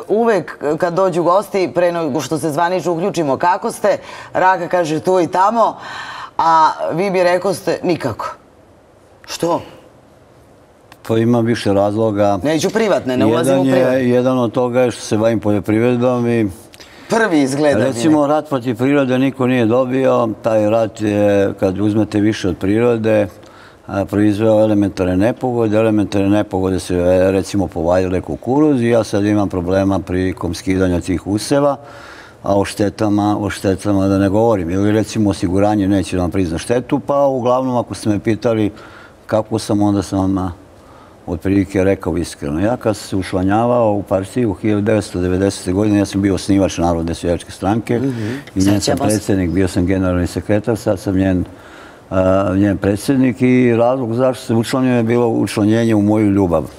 uvek kad dođu gosti, pre nego što se zvanično uključimo, kako ste? Raka kaže tu i tamo, a vi bi rekao ste nikako. Što? Pa ima više razloga. Neću privatne, ne ulazim u Jedan privatne. je, jedan od toga je što se bavim poljoprivredom i Prvi izgleda. Recimo, rat protiv prirode niko nije dobio. Taj rat je, kad uzmete više od prirode, proizveo elementarne nepogode. Elementarne nepogode se, e, recimo, povaljale kukuruz i ja sad imam problema prilikom skidanja tih useva, a o štetama, o štetama da ne govorim. Ili recimo osiguranje neće da vam prizna štetu, pa uglavnom ako ste me pitali kako sam, onda sam vam otprilike rekao iskreno. Ja kad sam se učlanjavao u partiju u 1990. godine, ja sam bio osnivač Narodne seljačke stranke i njen sam predsjednik, bio sam generalni sekretar, sad sam njen, njen predsjednik i razlog zašto se učlanio je bilo učlanjenje u moju ljubav.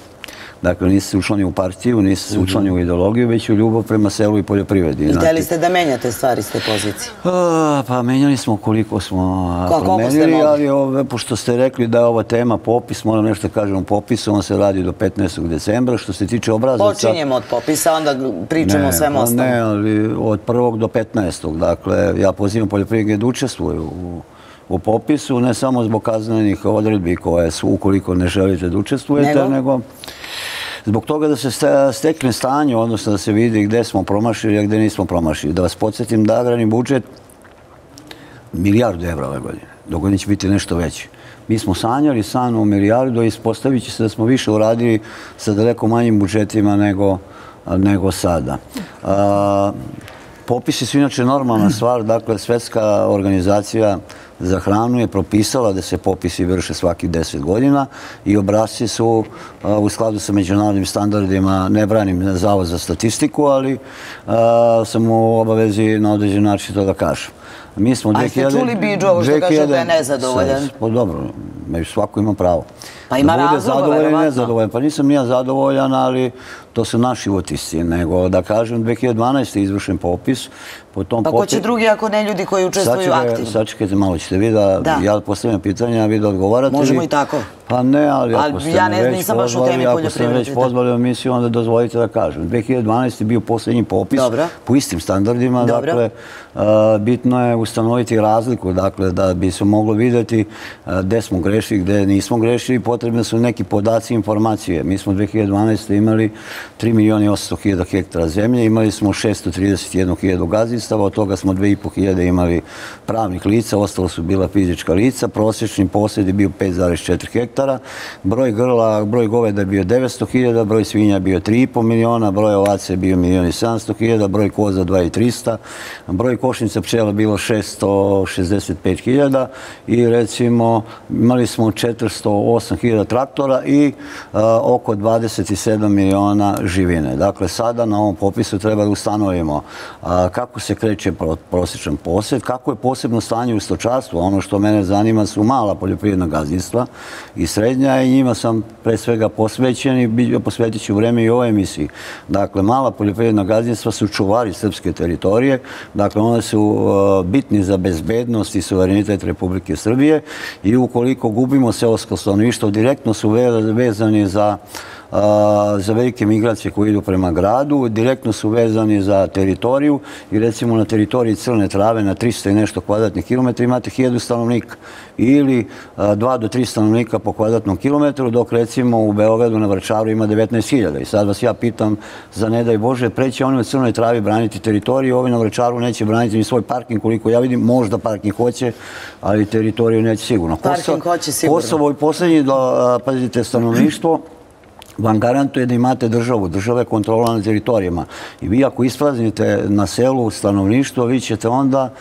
Dakle, nisam se učlanio u partiju, nisam se učlanio u ideologiju, već u ljubav prema selu i poljoprivredi. I hteli ste da menjate stvari s te pozicije? A, Pa menjali smo koliko smo Ko- promenili, ali ove, pošto ste rekli da je ova tema popis, moram nešto da kažem o popisu, on se radi do 15. decembra. Što se tiče obrazaca... Počinjemo od popisa, onda pričamo o svemu pa ostalom. Ne, ali od 1. do 15. Dakle, ja pozivam poljoprivrednike da učestvuju u, u popisu, ne samo zbog kaznenih odredbi koje su, ukoliko ne želite da učestvujete, Nego? nego zbog toga da se ste- stekne stanje, odnosno da se vidi gde smo promašili, a gde nismo promašili. Da vas podsjetim da agrarni budžet milijardu evra ove godine. Do godine će biti nešto veći. Mi smo sanjali san o milijardu i ispostavit će se da smo više uradili sa daleko manjim budžetima nego, nego sada. A, popisi su inače normalna stvar, dakle Svetska organizacija za hranu je propisala da se popisi vrše svaki 10 godina i obrazci su a, u skladu sa međunarodnim standardima, ne branim Zavod za statistiku, ali a, sam u obavezi na određen način to da kažem. Mi smo 2000... A ste čuli Bidžu ovo što kaže da je nezadovoljan? Pa dobro, svako ima pravo. Pa ima da bude razloga, zadovoljan i verovatno. nezadovoljan. Pa nisam ja zadovoljan, ali to su naši utisci. Nego da kažem, 2012. je izvršen popis. Po tom Pa ko će drugi ako ne ljudi koji učestvuju aktivno? Sačekajte malo, ćete vi da, Da. ja postavljam pitanja, a vi da odgovarate. Možemo i tako. Pa ne, ali ako ste ja ne- nisam baš u temi ako ste već poljoprivrede, pozvali u emisiju, onda dozvolite da kažem. 2012. je bio posljednji popis Dobro. po istim standardima, Dobro. dakle, bitno je ustanoviti razliku, dakle, da bi se moglo vidjeti gde smo grešili, gde nismo grešili, potrebne su neki podaci i informacije. Mi smo 2012. imali 3 milijuna i 800 hiljada hektara zemlje, imali smo 631 hiljadu gazdinstava, od toga smo 2,5 hiljade imali pravnih lica, ostalo su bila fizička lica, prosječni posjed je bio 5,4 hektara, broj grla, broj goveda je bio 900 hiljada, broj svinja je bio 3,5 miliona, broj ovaca je bio milijon i 700 hiljada, broj koza 2,300, broj košnica pčela bilo 665 hiljada i recimo imali smo 408 hiljada traktora i a, oko 27 miliona živine. Dakle, sada na ovom popisu treba da ustanovimo a, kako se kreće pro- prosječan posjed, kako je posebno stanje u stočarstvu. Ono što mene zanima su mala poljoprivredna gazdinstva i srednja i njima sam pre svega posvećen i posvetit ću vreme i ovoj emisiji. Dakle, mala poljoprivredna gazdinstva su čuvari srpske teritorije, dakle one su uh, bitni za bezbednost i suverenitet Republike Srbije i ukoliko gubimo seosko stanovništvo, direktno so vezani za za velike migracije koje idu prema gradu, direktno su vezani za teritoriju i recimo na teritoriji Crne Trave na 300 i nešto kvadratnih kilometra imate 1000 stanovnika ili 2 do 3 stanovnika po kvadratnom kilometru, dok recimo u Beogradu na Vrčaru ima 19.000. I sad vas ja pitam, za ne daj Bože, preće oni u Crnoj Travi braniti teritoriju, ovi na Vrčaru neće braniti ni svoj parking, koliko ja vidim, možda parking hoće, ali teritoriju neće sigurno. Parking hoće sigurno. Kosovo i posljednji, do, a, pazite, stanovništvo, vam garantuje da imate državu. Država je kontrola na teritorijama. I vi ako ispraznite na selu stanovništvo, vi ćete onda,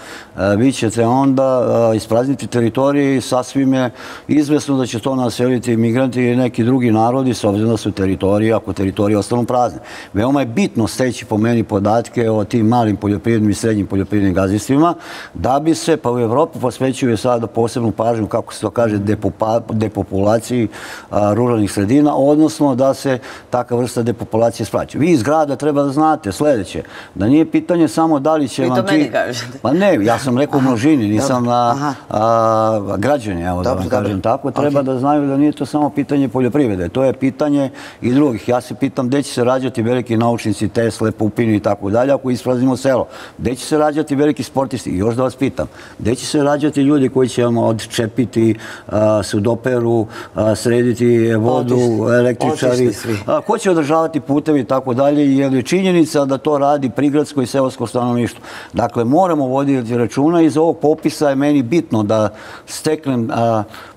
vi ćete onda e, isprazniti teritorije i sasvim je izvesno da će to naseliti migranti i neki drugi narodi, s obzirom da su teritorije, ako teritorije ostanu prazne. Veoma je bitno steći po meni podatke o tim malim poljoprivrednim i srednjim poljoprivrednim gazdinstvima, da bi se, pa u Evropu posvećuje sada posebnu pažnju, kako se to kaže, depopa- depopulaciji a, ruralnih sredina, odnosno da se taka vrsta depopulacije spraća. Vi iz grada treba da znate sledeće, da nije pitanje samo da li će Vi to vam meni kažete. Pa ne, ja sam rekao u množini, nisam na a, građani, evo da dobro. kažem tako. Treba da znaju da nije to samo pitanje poljoprivrede, to je pitanje i drugih. Ja se pitam gde će se rađati veliki naučnici, Tesle, Pupini i tako dalje, ako ispraznimo selo. Gde će se rađati veliki sportisti? I još da vas pitam, gde će se rađati ljudi koji će vam odčepiti a, sudoperu, a, srediti vodu, Otišli. električari, Otišli a, ko će održavati putevi i tako dalje, jer je činjenica da to radi prigradsko i seosko stanovništvo. Dakle, moramo voditi računa iz ovog popisa je meni bitno da steknem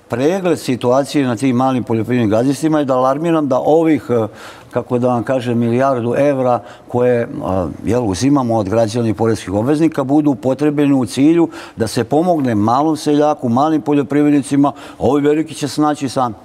pregled situacije na tim malim poljoprivrednim gazdinstvima i da alarmiram da ovih kako da vam kažem, milijardu evra koje jel, uzimamo od građana i porezkih obveznika budu upotrebljeni u cilju da se pomogne malom seljaku, malim poljoprivrednicima, ovi veliki će se naći sami.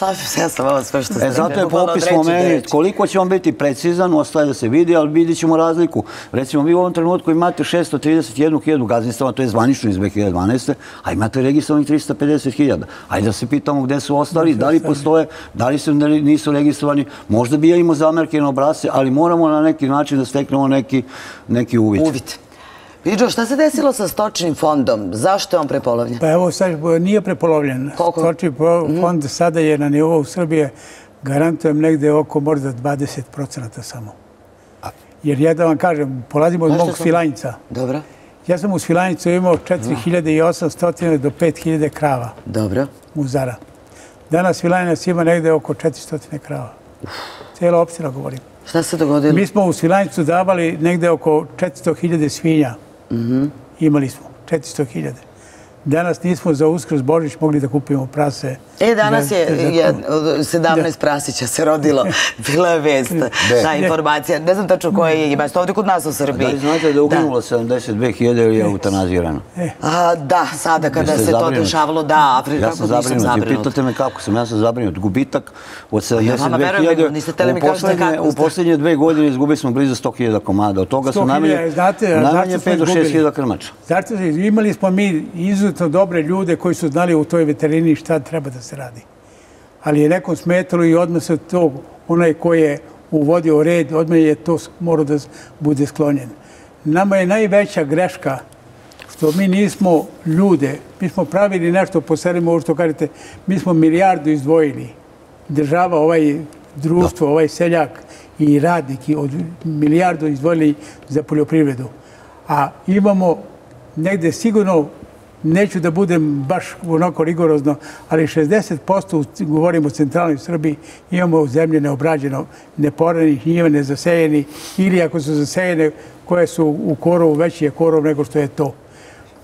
Slažem se ja sa vama sve što ste E, zato je popis po meni, koliko će on biti precizan, ostaje da se vidi, ali vidit ćemo razliku. Recimo, vi u ovom trenutku imate 631.000 gazdinstava, to je zvanično iz 2012. A imate registrovanih 350.000. Ajde da se pitamo gde su ostali, da li postoje, da li su, nisu registrovani. Možda bi ja imao zamerke na obrazce, ali moramo na neki način da steknemo neki, neki uvid. Uvid. Viđo, šta se desilo sa stočnim fondom? Zašto je on prepolovljen? Pa evo sad nije prepolovljen. Koliko? Stočni po- fond sada je na nivou Srbije, garantujem negde oko možda 20% samo. Jer ja da vam kažem, polazimo od mog Svilajnca. Dobro. Ja sam u Svilajncu imao 4800 do 5000 krava. Dobro. Muzara. Danas Svilajnac ima negde oko 400 krava. Cijela opština govorim. Šta se dogodilo? Mi smo u Svilajncu davali negde oko 400.000 svinja. Mhm. Imali smo 400.000. Danas nismo za Uskrs Božić mogli da kupimo prase. E, danas je 17 prasića se rodilo. Bila je vest, ta informacija. Ne znam tačno koja je, ima ovdje kod nas u Srbiji. Da li znate da je uginulo 72.000 ili je eutanazirano? E. Da, sada kada se to dešavalo, da, Afrika, kako nisam zabrinut. Pitate me kako sam, ja sam zabrinut. Gubitak od 72.000, u posljednje dve godine izgubili smo blizu 100.000 komada. Od toga su najmanje 5 do 6.000 krmača. Znate, imali smo mi izuzetno dobre ljude koji su znali u toj veterini šta treba da se radi. Ali je nekom smetalo i odmah se to, onaj koji je uvodio red, odmah je to morao da bude sklonjen. Nama je najveća greška što mi nismo ljude, mi smo pravili nešto po selima, ovo što kažete, mi smo milijardu izdvojili. Država, ovaj društvo, ovaj seljak i radnik i od milijardu izdvojili za poljoprivredu. A imamo negde sigurno neću da budem baš onako rigorozno, ali 60% govorimo o centralnoj Srbiji, imamo zemlje neobrađeno, neporanih, njive nezasejeni, ili ako su zasejene koje su u korovu, veći je korov nego što je to.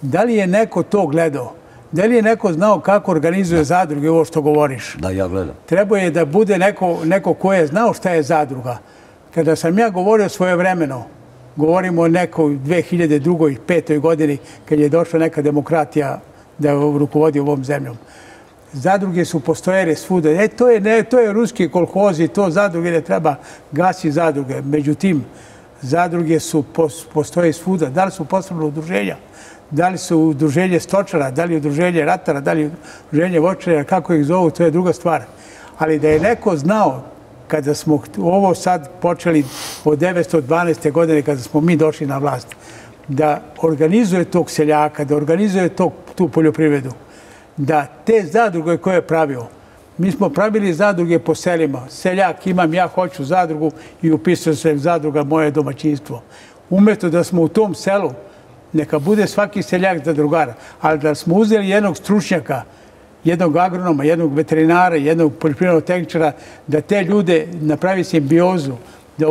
Da li je neko to gledao? Da li je neko znao kako organizuje zadruge, ovo što govoriš? Da, ja gledam. Treba je da bude neko, neko ko je znao šta je zadruga. Kada sam ja govorio svoje vremeno, govorimo o nekoj 2002. i 2005. godini kad je došla neka demokratija da rukovodi ovom zemljom. Zadruge su postojere svuda. E, to je, ne, to je ruski kolhozi, to zadruge ne treba gasi zadruge. Međutim, zadruge su postoje svuda. Da li su poslovno udruženja? Da li su udruženje stočara? Da li je udruženje ratara? Da li je udruženje vočara? Kako ih zovu? To je druga stvar. Ali da je neko znao kada smo ovo sad počeli od 912. godine, kada smo mi došli na vlast, da organizuje tog seljaka, da organizuje tog, tu poljoprivredu, da te zadruge koje je pravio, mi smo pravili zadruge po selima. Seljak imam, ja hoću zadrugu i upisao se zadruga moje domaćinstvo. Umesto da smo u tom selu, neka bude svaki seljak zadrugara, ali da smo uzeli jednog stručnjaka, jednog agronoma, jednog veterinara, jednog poljoprivrednog tehničara, da te ljude napravi simbiozu, da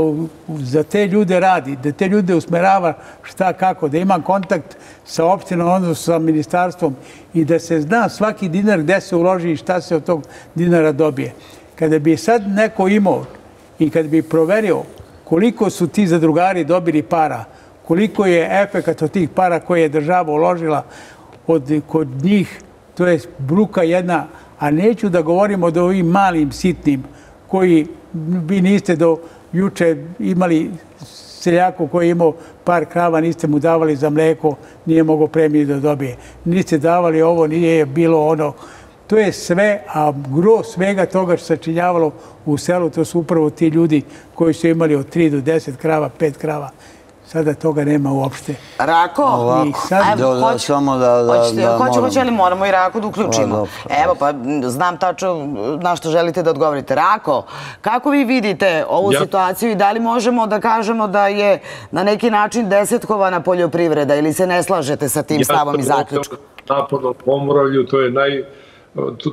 za te ljude radi, da te ljude usmerava šta kako, da ima kontakt sa opštinom, odnosno sa ministarstvom i da se zna svaki dinar gde se uloži i šta se od tog dinara dobije. Kada bi sad neko imao i kada bi proverio koliko su ti zadrugari dobili para, koliko je efekat od tih para koje je država uložila od, kod njih, to je bruka jedna, a neću da govorimo o ovim malim, sitnim, koji vi niste do juče imali seljaku koji je imao par krava, niste mu davali za mleko, nije mogo premiju da dobije. Niste davali ovo, nije bilo ono. To je sve, a gro svega toga što se činjavalo u selu, to su upravo ti ljudi koji su imali od 3 do 10 krava, 5 krava. Sada toga nema uopšte. Rako? Ovako, sad... da, da, samo da, da, hoćete, da hoće, moramo. Hoće li moramo i Rako da uključimo? O, Evo, pa znam tačno na što želite da odgovorite. Rako, kako vi vidite ovu ja. situaciju i da li možemo da kažemo da je na neki način desetkovana poljoprivreda ili se ne slažete sa tim ja stavom i zaključkom? Naporno pomoravlju, to je naj...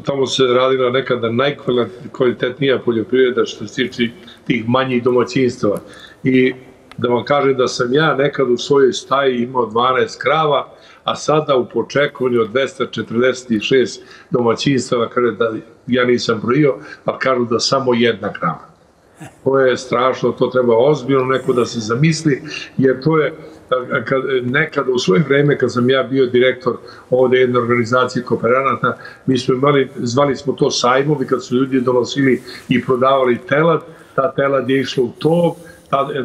Tamo se radila nekada najkvalitetnija poljoprivreda što se tiče tih manjih domaćinstava. I da vam kažem da sam ja nekad u svojoj staji imao 12 krava, a sada u počekovanju od 246 domaćinstava, kada da ja nisam brojio, a kažu da samo jedna krava. To je strašno, to treba ozbiljno neko da se zamisli, jer to je kad, nekad u svoje vreme kad sam ja bio direktor ovde jedne organizacije kooperanata, mi smo imali, zvali smo to sajmovi kad su ljudi donosili i prodavali telad, ta telad je išla u tog, ta, e,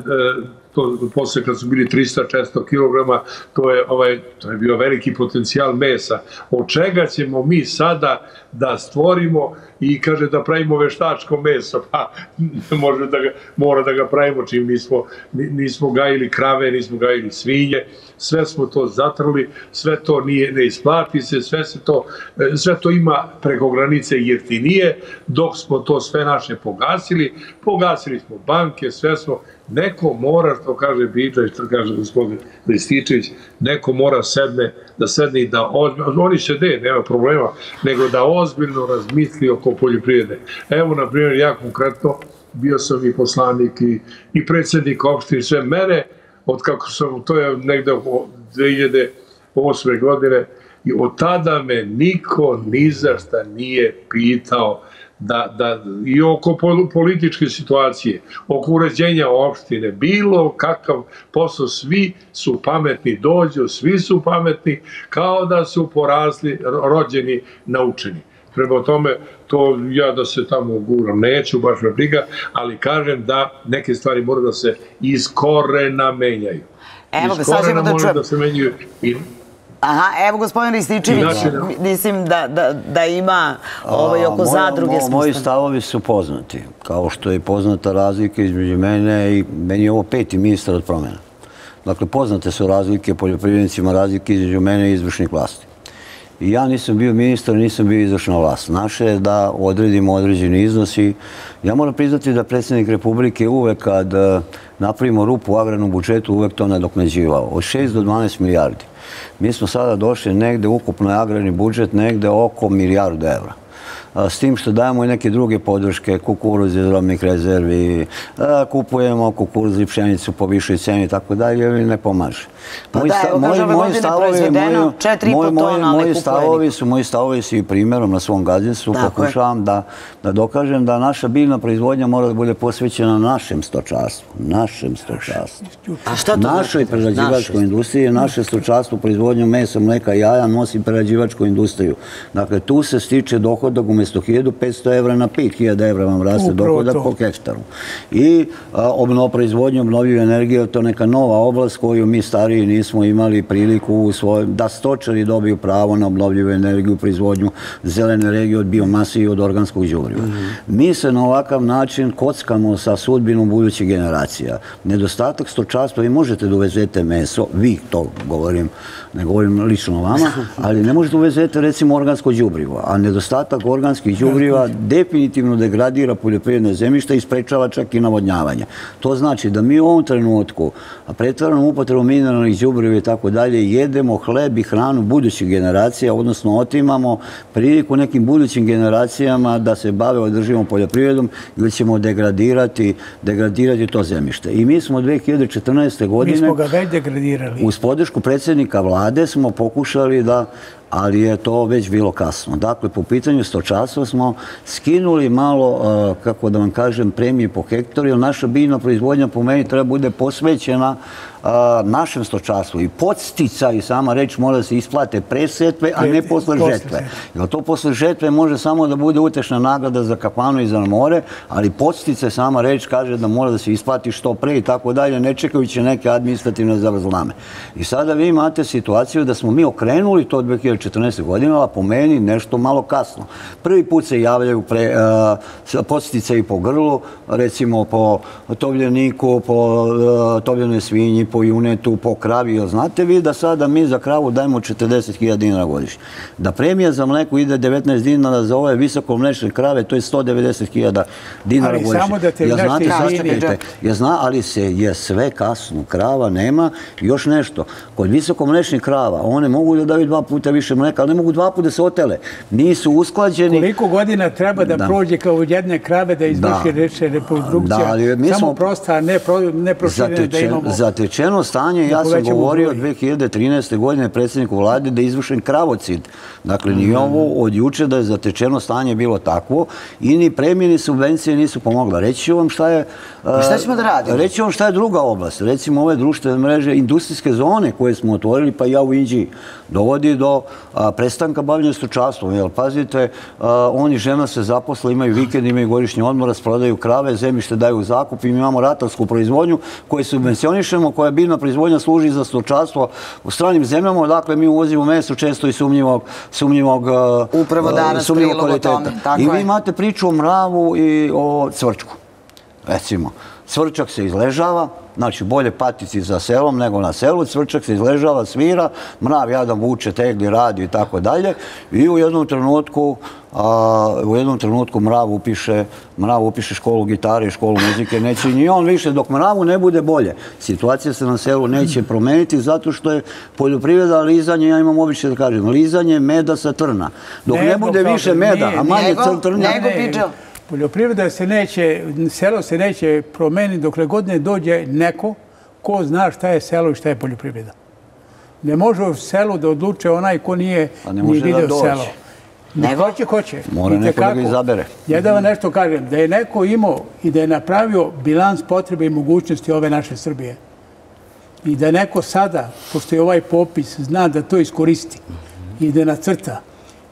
to posle kad su bili 300-400 kg, to je, ovaj, to je bio veliki potencijal mesa. Od čega ćemo mi sada da stvorimo i kaže da pravimo veštačko meso, pa može da ga, mora da ga pravimo čim nismo, nismo gajili krave, nismo gajili svinje, sve smo to zatrli, sve to nije, ne isplati se, sve, se to, sve to ima preko granice jeftinije, dok smo to sve naše pogasili, pogasili smo banke, sve smo, neko mora, što kaže Bidža i što kaže gospodin Rističević, neko mora sedne, da sedne i da ozbiljno, oni se de, nema problema, nego da ozbiljno razmisli oko poljoprivrede. Evo, na primjer, ja konkretno, bio sam i poslanik i, i predsednik opštine, sve mene, od kako sam, to je negde 2000 osme godine i od tada me niko ni za nije pitao da, da i oko političke situacije, oko uređenja opštine, bilo kakav posao, svi su pametni, dođu, svi su pametni, kao da su porasli, rođeni, naučeni. Prema tome, to ja da se tamo guram neću, baš me briga, ali kažem da neke stvari mora da se iz korena menjaju. Evo ga, sad ćemo da čujem. da se menjaju i Aha, evo gospodin Rističević, mislim da, da, da ima ovaj oko zadruge smisla. Moji stavovi su poznati, kao što je poznata razlika između mene i meni je ovo peti ministar od promjena. Dakle, poznate su razlike poljoprivrednicima, razlike između mene i izvršnih vlasti. Ja nisam bio ministar, nisam bio izvršna vlast. Naše je da odredimo određeni iznos i ja moram priznati da predsjednik Republike uvek kad eh, napravimo rupu u agrarnom budžetu uvek to nadoknađivao. Od 6 do 12 milijardi. Mi smo sada došli negde, ukupno je agrarni budžet negde oko milijardu evra s tim što dajemo i neke druge podrške, kukuruz iz robnih rezervi, kupujemo kukuruz i pšenicu po višoj ceni i tako dalje, ali ne pomaže. Pa moji, da, evo, moji, moji stavovi, moji, 4,5 tona, moji stavovi su, moji stavovi su i primjerom na svom gazdinstvu, pokušavam da, da dokažem da naša biljna proizvodnja mora da bude posvećena našem stočarstvu, našem stočarstvu. A šta to Našoj prerađivačkoj industriji, naše stočarstvo, proizvodnju mesa, mleka, jaja nosi prerađivačku industriju. Dakle, tu se stiče dohodak umjesto 1500 evra na 5000 evra vam raste dohodak po hektaru. I obno, proizvodnju obnovljive energije, to neka nova oblast koju mi stariji nismo imali priliku u svoj, da stočari dobiju pravo na obnovljivu energiju, proizvodnju zelene energije od biomase i od organskog đubriva. Mhm. Mi se na ovakav način kockamo sa sudbinom budućih generacija. Nedostatak stočarstva, vi možete da uvezete meso, vi to govorim, ne govorim lično vama, ali ne možete uvezete recimo organsko đubrivo, a nedostatak organskih đubriva definitivno degradira poljoprivredne zemljišta i sprečava čak i navodnjavanje. To znači da mi u ovom trenutku pretvaramo upotrebu mineralnih đubriva i tako dalje, jedemo hleb i hranu budućih generacija, odnosno otimamo priliku nekim budućim generacijama da se bave održivom poljoprivredom ili ćemo degradirati, degradirati to zemljište. I mi smo 2014. godine... Mi smo ga već degradirali. Uz podršku predsjednika vlade smo pokušali da ali je to već bilo kasno. Dakle, po pitanju stočarstva smo skinuli malo, kako da vam kažem, premije po hektaru, jer naša biljna proizvodnja po meni treba bude posvećena našem stočarstvu i podstica i sama reč mora da se isplate pre setve, a ne posle žetve. Jer to posle žetve može samo da bude utešna nagrada za kapanu i za more, ali podstica sama reč kaže da mora da se isplati što pre i tako dalje, ne čekajući neke administrativne zavrzlame. I sada vi imate situaciju da smo mi okrenuli to od 2014. godina, a po meni nešto malo kasno. Prvi put se javljaju pre, podstice i po grlu, recimo po tovljeniku, po tovljenoj svinji, po junetu, po kravi. Znate vi da sada mi za kravu dajemo 40.000 dinara godišnje. Da premija za mleku ide 19 dinara za ove visoko mlečne krave, to je 190.000 dinara godišnje. Ali samo da te ja znate, sačekajte, ja zna, ali se je sve kasno. Krava nema. Još nešto. Kod visoko mlečnih krava, one mogu da daju dva puta više mleka, ali ne mogu dva puta da se otele. Nisu usklađeni. Koliko godina treba da, prođe kao jedne krave da izvrši reče reprodukcija? Samo prosta, ne, ne proširene da imamo zatečeno stanje, ja sam govorio 2013. godine predsjedniku vlade da je izvršen kravocid. Dakle, nije mhm. ovo od juče da je zatečeno stanje bilo takvo i ni premijeni subvencije nisu pomogla. Reći ću vam šta je... šta ćemo da radimo? Reći ću vam šta je druga oblast. Recimo ove društvene mreže, industrijske zone koje smo otvorili, pa ja u Inđiji, dovodi do prestanka bavljanja stočarstvom. Jer, pazite, oni žena se zaposle, imaju vikend, imaju godišnji odmor, prodaju krave, zemljište daju u zakup i imamo ratarsku proizvodnju koju subvencionišemo, koja biljna proizvodnja služi za stočarstvo u stranim zemljama, dakle mi uvozimo meso često i sumnjivog, sumnjivog, Upravo danas sumnjivog kvaliteta. I vi imate priču o mravu i o cvrčku. Recimo, cvrčak se izležava, znači bolje patici za selom nego na selu, cvrčak se izležava, svira, mrav jadan vuče, tegli, radi i tako dalje i u jednom trenutku u jednom trenutku mrav upiše, mrav upiše školu gitare i školu muzike, neće ni on više, dok mravu ne bude bolje. Situacija se na selu neće promeniti zato što je poljoprivreda lizanje, ja imam običaj da kažem, lizanje meda sa trna. Dok ne bude više meda, a manje trnja... Poljoprivreda se neće, selo se neće promeniti dokle god ne dođe neko ko zna šta je selo i šta je poljoprivreda. Ne može u selu da odluče onaj ko nije pa ne ni video da selo. Ne hoće, hoće. Mora neko da ga izabere. Ja da vam nešto kažem, da je neko imao i da je napravio bilans potrebe i mogućnosti ove naše Srbije i da neko sada, pošto je ovaj popis, zna da to iskoristi i da nacrta,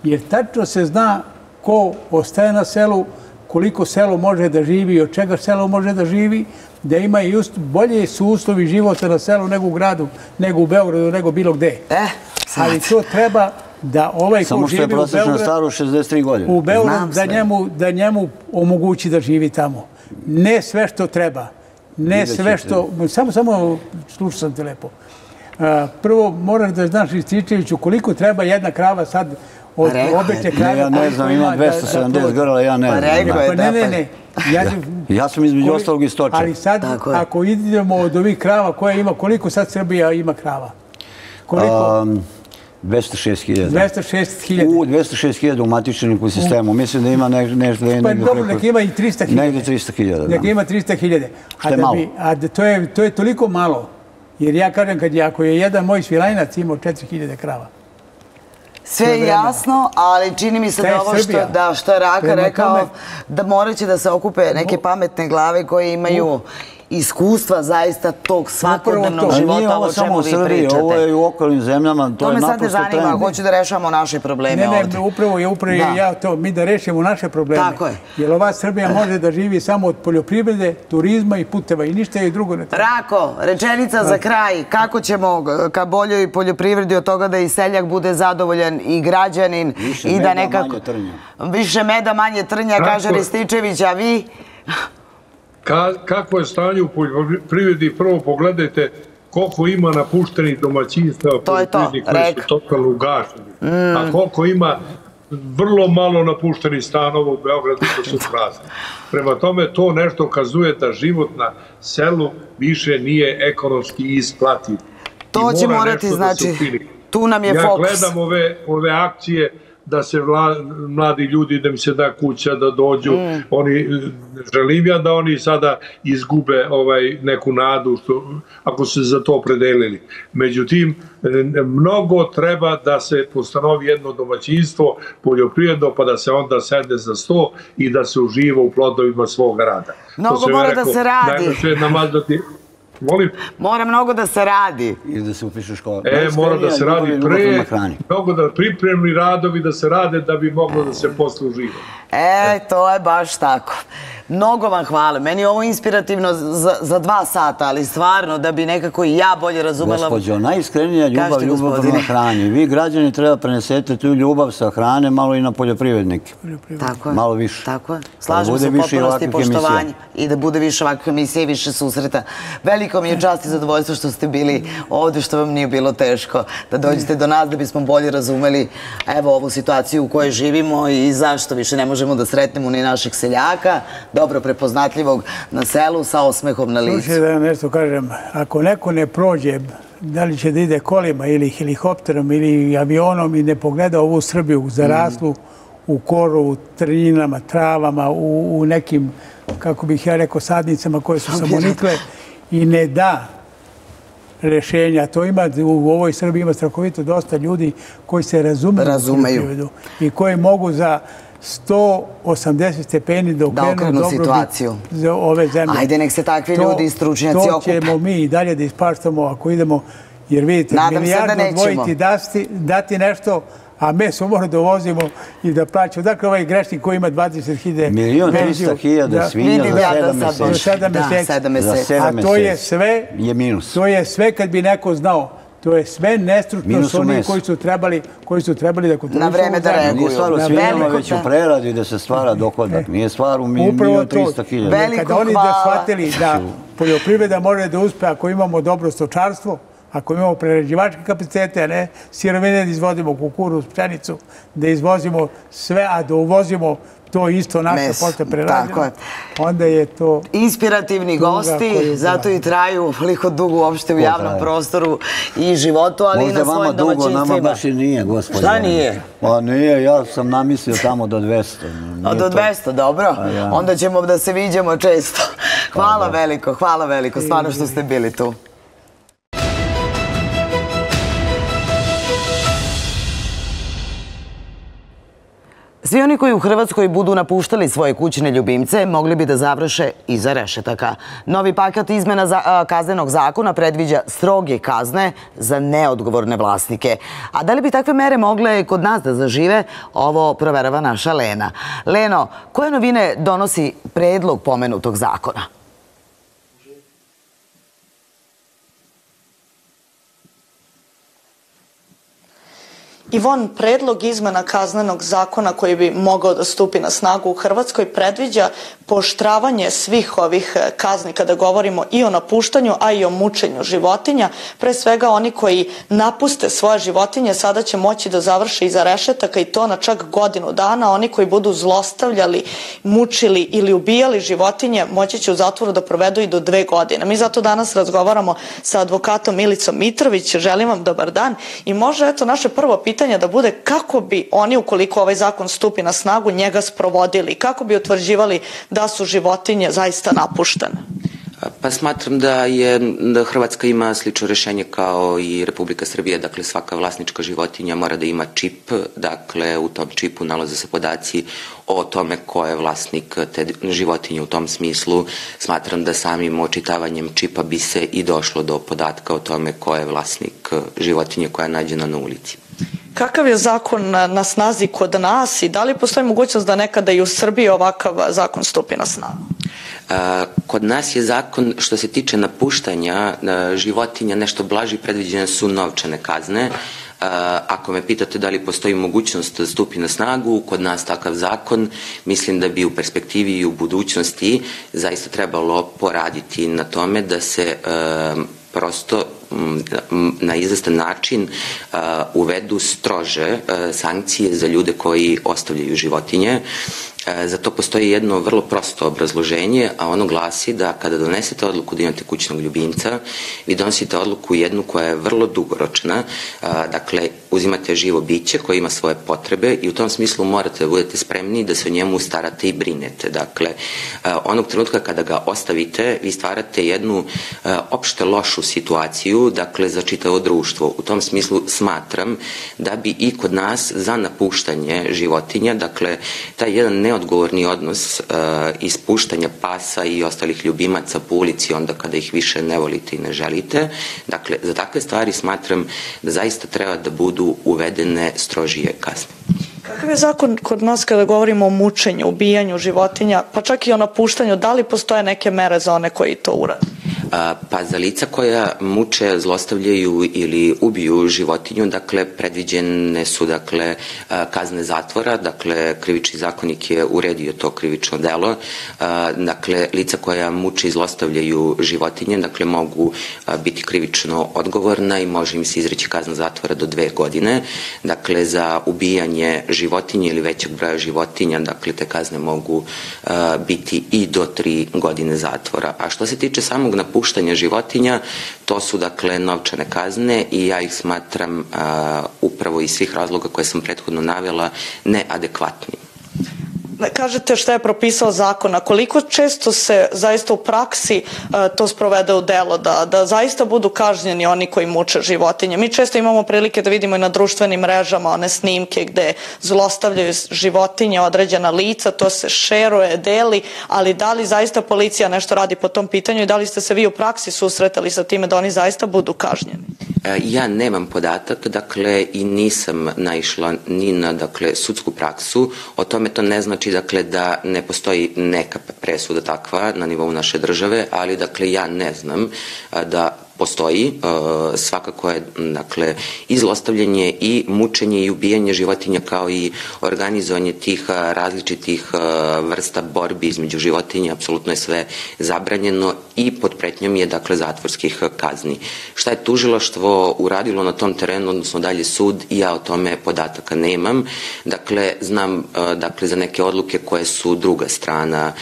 jer tačno se zna ko ostaje na selu, koliko selo može da živi i od čega selo može da živi, da ima just bolje su uslovi života na selu nego u gradu, nego u Beogradu, nego bilo gde. E, Ali to treba da ovaj ko živi u Beogradu... Samo što je prosječno staro 63 godine. U Beogradu da njemu, da njemu omogući da živi tamo. Ne sve što treba. Ne sve što... Samo, samo slušao sam te lepo. Prvo, moraš da znaš, Ističeviću, koliko treba jedna krava sad od obične krave. Ja ne znam, ima 270 grla, ja ne znam. Pa rekao je, ne, ne, ne. Ja, ja sam između ostalog i stočar. Ali sad, ako idemo od ovih krava koje ima, koliko sad Srbija ima krava? Koliko? 206.000. 206.000. U 206.000 u matičniku sistemu. Mislim da ima nešto... Pa dobro, neka ima i 300.000. Negde 300.000, da. Neka ima 300.000. Što je malo. A to je, to je toliko malo. Jer ja kažem, kad je, ako je jedan moj svilajnac imao 4.000 krava. Sve je jasno, ali čini mi se da ovo što, da, što je Raka rekao, da morat će da se okupe neke pametne glave koje imaju iskustva zaista tog svakodnevnog života, ovo čemu vi pričate. Ovo je u okolnim zemljama, to, to je naprosto trend. To me sad ne zanima, hoću da rešavamo naše probleme ovdje. Ne, ne, upravo je upravo da. ja to, mi da rešimo naše probleme. Tako je. Jer ova Srbija može da živi samo od poljoprivrede, turizma i puteva i ništa i drugo ne treba. Rako, rečenica za kraj, kako ćemo ka boljoj poljoprivredi od toga da i seljak bude zadovoljan i građanin Više i da meda, nekako... manje trnja. Više meda, manje trnja, kaže Rističević, a vi... Ka, kako je stanje u poljoprivredi, prvo pogledajte koliko ima napuštenih domaćinstava poljoprivrednih koji su totalno ugašeni, mm. a koliko ima vrlo malo napuštenih stanova u Beogradu koji su prazni. Prema tome, to nešto kazuje da život na selu više nije ekonomski isplativ. To će morati, znači, tu nam je ja fokus. Ja gledam ove, ove akcije da se vla, mladi ljudi, da mi se da kuća, da dođu. Mm. Oni, želim ja da oni sada izgube ovaj neku nadu što, ako se za to predelili. Međutim, mnogo treba da se postanovi jedno domaćinstvo poljoprivredno, pa da se onda sede za sto i da se uživa u plodovima svoga rada. Mnogo mora rekao, da se radi. Najveće namazati Molim? Mora mnogo da se radi. I da se upiše škola. E, mora da se radi pre, mnogo da pripremni radovi da se rade da bi moglo da se posluži. E, to je baš tako. Mnogo vam hvala. Meni je ovo inspirativno za, za dva sata, ali stvarno da bi nekako i ja bolje razumela... Gospođo, najiskrenija ljubav, Kažete, ljubav prema hrani. Vi, građani, treba prenesete tu ljubav sa hrane malo i na poljoprivrednike. Tako je. Malo više. Tako je. Slažem se u potpunosti poštovanje i da bude više ovakve emisije i više susreta. Veliko mi je čast i zadovoljstvo što ste bili ovde, što vam nije bilo teško da dođete do nas, da bismo bolje razumeli evo ovu situaciju u kojoj živimo i zašto više ne možemo da sretnemo ni naših seljaka, dobro prepoznatljivog na selu sa osmehom na licu. Slušaj da vam nešto kažem, ako neko ne prođe, da li će da ide kolima ili helikopterom ili avionom i ne pogleda ovu Srbiju zaraslu mm. u koru, u trnjinama, travama, u, u nekim, kako bih ja rekao, sadnicama koje su samonikle i ne da rešenja. To ima, u ovoj Srbiji ima strahovito dosta ljudi koji se razumeju, razumeju. i koji mogu za 180 stepeni da okrenu situaciju za ove zemlje. Ajde, nek se takvi ljudi i stručnjaci okupe. To ćemo mi i dalje da ispaštamo ako idemo, jer vidite, milijardu odvojiti dati, dati nešto, a meso moramo da uvozimo i da plaćamo. Dakle, ovaj grešnik koji ima 20.000 Milijon 300.000 svinja za 7 meseci. A to je sve, je minus. To je sve kad bi neko znao To je sve nestručno s oni koji su trebali, koji su trebali da kontrolišu. Na vreme da reaguju. Nije stvar u svinjama, već u preradi da se stvara dohodak. Nije stvar u milijon 300 hiljada. Kada oni da shvatili da poljoprivreda može da uspe ako imamo dobro stočarstvo, ako imamo prerađivačke kapacitete, a ne sirovine da izvozimo kukuru, pšenicu, da izvozimo sve, a da uvozimo to isto naše posle prerađeno, onda je to... Inspirativni gosti, zato i traju koliko dugo uopšte u javnom prostoru i životu, ali i na svojim domaćinstvima. Možda vama dugo, nama baš i nije, gospodin. Šta nije? Pa nije, ja sam namislio tamo do 200. A do 200, dobro. Onda ćemo da se viđemo često. Hvala veliko, hvala veliko, stvarno što ste bili tu. Svi oni koji u Hrvatskoj budu napuštali svoje kućne ljubimce mogli bi da završe iza rešetaka. Novi paket izmena za, kaznenog zakona predviđa stroge kazne za neodgovorne vlasnike. A da li bi takve mere mogle kod nas da zažive? Ovo proverava naša Lena. Leno, koje novine donosi predlog pomenutog zakona? Ivon, predlog izmena kaznenog zakona koji bi mogao da stupi na snagu u Hrvatskoj predviđa poštravanje svih ovih e, kazni kada govorimo i o napuštanju, a i o mučenju životinja. Pre svega oni koji napuste svoje životinje sada će moći da završe iza rešetaka i to na čak godinu dana. Oni koji budu zlostavljali, mučili ili ubijali životinje moći će u zatvoru da provedu i do dve godine. Mi zato danas razgovaramo sa advokatom Milicom Mitrović. Želim vam dobar dan i može eto naše prvo pitanje da bude kako bi oni ukoliko ovaj zakon stupi na snagu njega sprovodili, kako bi utvrđivali da su životinje zaista napuštene? Pa smatram da je da Hrvatska ima slično rešenje kao i Republika Srbija, dakle svaka vlasnička životinja mora da ima čip, dakle u tom čipu nalaze se podaci o tome ko je vlasnik te životinje u tom smislu. Smatram da samim očitavanjem čipa bi se i došlo do podatka o tome ko je vlasnik životinje koja je nađena na ulici. Kakav je zakon na snazi kod nas i da li postoji mogućnost da nekada i u Srbiji ovakav zakon stupi na snagu? Kod nas je zakon što se tiče napuštanja životinja nešto blaži, predviđene su novčane kazne. Ako me pitate da li postoji mogućnost da stupi na snagu, kod nas takav zakon, mislim da bi u perspektivi i u budućnosti zaista trebalo poraditi na tome da se prosto na izvestan način uvedu strože sankcije za ljude koji ostavljaju životinje E, za to postoji jedno vrlo prosto obrazloženje, a ono glasi da kada donesete odluku da imate kućnog ljubimca, vi donosite odluku jednu koja je vrlo dugoročna, dakle uzimate živo biće koje ima svoje potrebe i u tom smislu morate da budete spremni da se o njemu starate i brinete. Dakle, onog trenutka kada ga ostavite, vi stvarate jednu opšte lošu situaciju, dakle, za čitavo društvo. U tom smislu smatram da bi i kod nas za napuštanje životinja, dakle, taj jedan ne neodgovorni odnos uh, ispuštanja pasa i ostalih ljubimaca po ulici onda kada ih više ne volite i ne želite. Dakle, za takve stvari smatram da zaista treba da budu uvedene strožije kazne. Kakav je zakon kod nas kada govorimo o mučenju, ubijanju životinja, pa čak i o napuštanju, da li postoje neke mere za one koji to urade? Pa za lica koja muče, zlostavljaju ili ubiju životinju, dakle, predviđene su, dakle, kazne zatvora, dakle, krivični zakonik je uredio to krivično delo, dakle, lica koja muče i zlostavljaju životinje, dakle, mogu biti krivično odgovorna i može im se izreći kazna zatvora do dve godine, dakle, za ubijanje životinje ili većeg broja životinja, dakle, te kazne mogu biti i do tri godine zatvora. A što se tiče samog napuštanja, puštanja životinja, to su dakle novčane kazne i ja ih smatram a, upravo iz svih razloga koje sam prethodno navela neadekvatnim kažete šta je propisao zakon, a koliko često se zaista u praksi uh, to sprovede u delo, da, da zaista budu kažnjeni oni koji muče životinje. Mi često imamo prilike da vidimo i na društvenim mrežama one snimke gde zlostavljaju životinje određena lica, to se šeruje, deli, ali da li zaista policija nešto radi po tom pitanju i da li ste se vi u praksi susretali sa time da oni zaista budu kažnjeni? E, ja nemam podatak, dakle, i nisam naišla ni na, dakle, sudsku praksu, o tome to ne znači, dakle, da ne postoji neka presuda takva na nivou naše države, ali, dakle, ja ne znam da postoji, e, svakako je dakle, i i mučenje i ubijanje životinja kao i organizovanje tih e, različitih e, vrsta borbi između životinja, apsolutno je sve zabranjeno i pod pretnjom je dakle zatvorskih kazni. Šta je tužilaštvo uradilo na tom terenu, odnosno dalje sud, ja o tome podataka nemam. Dakle, znam dakle, za neke odluke koje su druga strana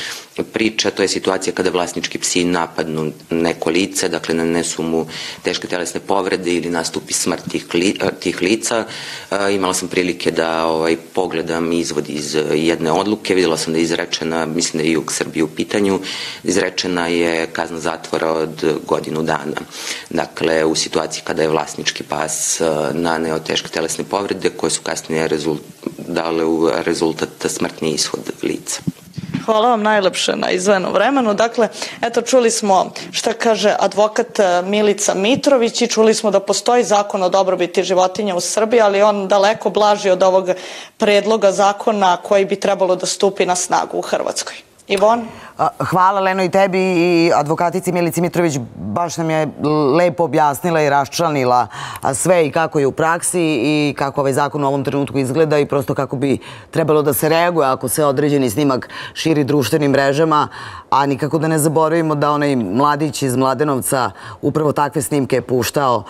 priča, to je situacija kada vlasnički psi napadnu neko lice, dakle nanesu mu teške telesne povrede ili nastupi smrt tih, li, tih lica. E, imala sam prilike da ovaj, pogledam izvod iz jedne odluke, videla sam da je izrečena, mislim da je jug Srbije u pitanju, izrečena je kazna zatvora od godinu dana. Dakle, u situaciji kada je vlasnički pas naneo teške telesne povrede koje su kasnije rezult, dale u rezultat smrtni ishod lica. Hvala vam najlepše na izvenom vremenu. Dakle, eto, čuli smo šta kaže advokat e, Milica Mitrović i čuli smo da postoji zakon o dobrobiti životinja u Srbiji, ali on daleko blaži od ovog predloga zakona koji bi trebalo da stupi na snagu u Hrvatskoj. Ivon? Hvala Leno i tebi i advokatici Milici Mitrović baš nam je lepo objasnila i raščlanila sve i kako je u praksi i kako ovaj zakon u ovom trenutku izgleda i prosto kako bi trebalo da se reaguje ako se određeni snimak širi društvenim mrežama, a nikako da ne zaboravimo da onaj mladić iz Mladenovca upravo takve snimke je puštao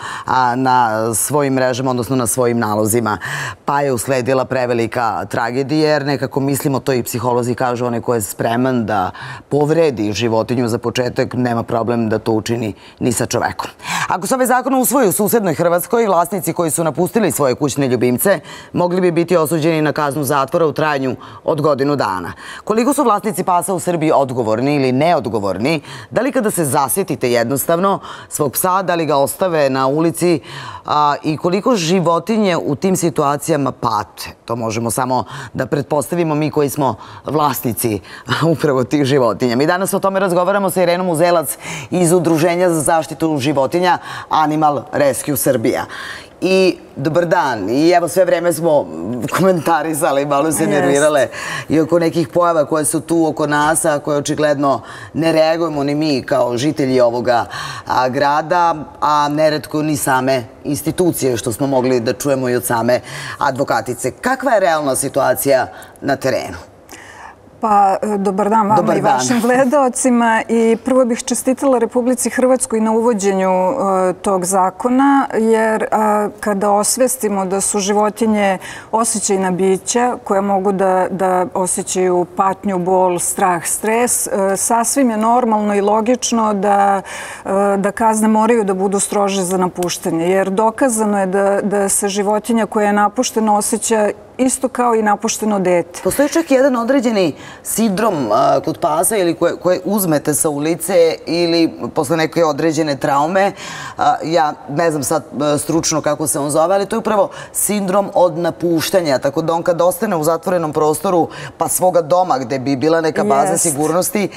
na svojim mrežama, odnosno na svojim nalozima. Pa je usledila prevelika tragedija jer nekako mislimo, to i psiholozi kažu, onaj ko je spreman da povredi životinju za početak, nema problem da to učini ni sa čovekom. Ako se ovaj zakon usvoji u susednoj Hrvatskoj, vlasnici koji su napustili svoje kućne ljubimce mogli bi biti osuđeni na kaznu zatvora u trajanju od godinu dana. Koliko su vlasnici pasa u Srbiji odgovorni ili neodgovorni, da li kada se zasjetite jednostavno svog psa, da li ga ostave na ulici i koliko životinje u tim situacijama pate. To možemo samo da pretpostavimo mi koji smo vlasnici upravo tih životinja. Mi danas o tome razgovaramo sa Irenom Uzelac iz Udruženja za zaštitu životinja Animal Rescue Srbija. I dobar dan. I evo sve vreme smo komentarisali, malo se nervirale i oko nekih pojava koje su tu oko nas, a koje očigledno ne reagujemo ni mi kao žitelji ovoga grada, a neretko ni same institucije, što smo mogli da čujemo i od same advokatice. Kakva je realna situacija na terenu? Pa, e, dobar dan vama i vašim gledalcima. I prvo bih čestitala Republici Hrvatskoj na uvođenju e, tog zakona, jer kada osvestimo da su životinje osjećajna bića koja mogu da, da osjećaju patnju, bol, strah, stres, e, sasvim je normalno i logično da, da kazne moraju da budu strože za napuštanje. Jer dokazano je da, da se životinja koja je napuštena osjeća isto kao i napušteno dete. Postoji čak jedan određeni sidrom kod pasa ili koje, uzmete sa ulice ili posle neke određene traume. ja ne znam sad stručno kako se on zove, ali to je upravo sindrom od napuštanja. Tako da on kad ostane u zatvorenom prostoru pa svoga doma gde bi bila neka baza sigurnosti,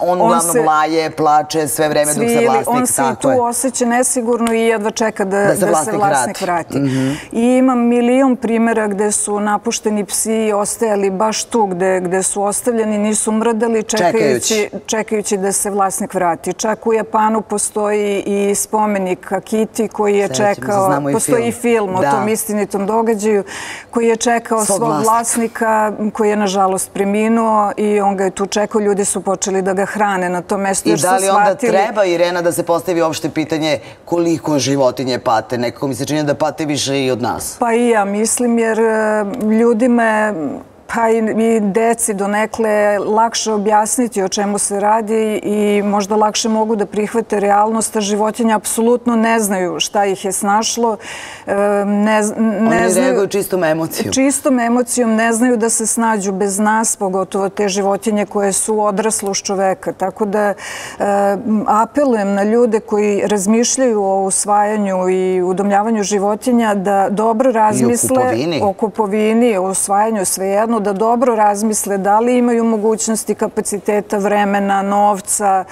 on, uglavnom laje, plače sve vreme dok se vlasnik... On se tu osjeća nesigurno i jedva čeka da, se, vlasnik vrati. Mhm. I imam milion primjera gde su napušteni psi ostajali baš tu gde, gde su ostavljeni, nisu mrdali čekajući, čekajući. da se vlasnik vrati. Čak u Japanu postoji i spomenik Akiti koji je čekao, postoji i film, o tom istinitom događaju, koji je čekao svog, vlasnika koji je nažalost preminuo i on ga je tu čekao, ljudi su počeli da ga hrane na tom mestu. I da li onda treba, Irena, da se postavi uopšte pitanje koliko životinje pate? Nekako mi se čini da pate više i od nas. Pa i ja mislim, jer ljudima pa i deci donekle lakše objasniti o čemu se radi i možda lakše mogu da prihvate realnost, a životinja apsolutno ne znaju šta ih je snašlo. Ne, Oni reaguju čistom emocijom. Čistom emocijom, ne znaju da se snađu bez nas, pogotovo te životinje koje su odrasle uz čoveka. Tako da apelujem na ljude koji razmišljaju o usvajanju i udomljavanju životinja da dobro razmisle o kupovini, o usvajanju svejedno, da dobro razmisle da li imaju mogućnosti kapaciteta, vremena, novca,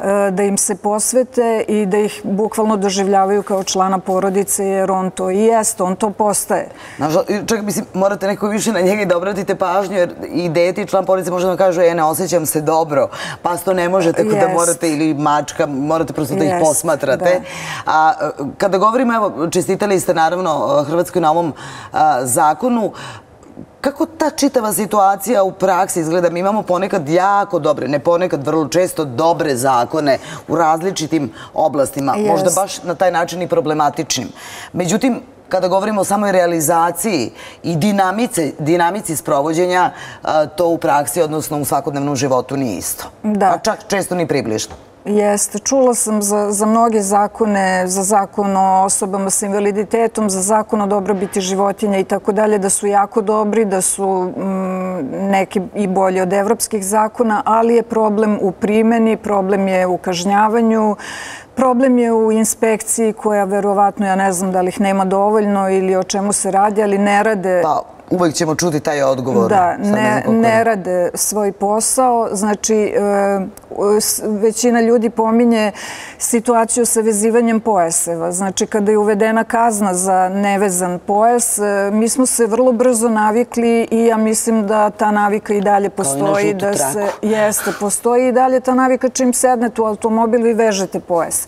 e, da im se posvete i da ih bukvalno doživljavaju kao člana porodice, jer on to i jeste, on to postaje. Čak mislim, morate neko više na njega i da obratite pažnju, jer i deti član porodice može da vam kažu, e, ne osjećam se dobro, pa to ne možete, tako da morate, ili mačka, morate prosto da ih posmatrate. A kada govorimo, evo, čestitali ste naravno Hrvatskoj na ovom zakonu, kako ta čitava situacija u praksi izgleda? Mi imamo ponekad jako dobre, ne ponekad, vrlo često dobre zakone u različitim oblastima, možda baš na taj način i problematičnim. Međutim, kada govorimo o samoj realizaciji i dinamici sprovođenja, to u praksi, odnosno u svakodnevnom životu nije isto. Da. A čak često ni približno. Jeste. Čula sam za, za mnoge zakone, za zakon o osobama sa invaliditetom, za zakon o dobrobiti životinja i tako dalje, da su jako dobri, da su mm, neki i bolji od evropskih zakona, ali je problem u primjeni, problem je u kažnjavanju, Problem je u inspekciji koja verovatno, ja ne znam da li ih nema dovoljno ili o čemu se radi, ali ne rade... Pa, uvek ćemo čuti taj odgovor. Da, ne, ne rade svoj posao. Znači, e, većina ljudi pominje situaciju sa vezivanjem pojaseva. Znači, kada je uvedena kazna za nevezan pojas, e, mi smo se vrlo brzo navikli i ja mislim da ta navika i dalje postoji. da se, Jeste, postoji i dalje ta navika čim sednete u automobil i vežete pojas.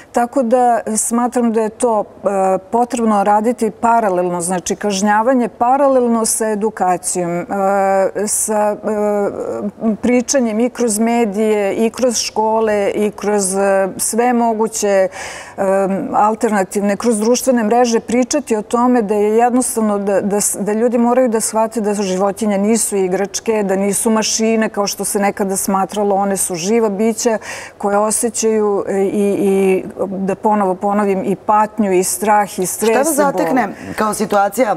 Tako da smatram da je to e, potrebno raditi paralelno, znači kažnjavanje paralelno sa edukacijom, e, sa e, pričanjem i kroz medije, i kroz škole, i kroz sve moguće alternativne, kroz društvene mreže, pričati o tome da je jednostavno da, da, da ljudi moraju da shvate da životinje nisu igračke, da nisu mašine kao što se nekada smatralo, one su živa bića koje osjećaju i, i da ponovo ponovim i patnju i strah i stres. Šta vas zatekne kao situacija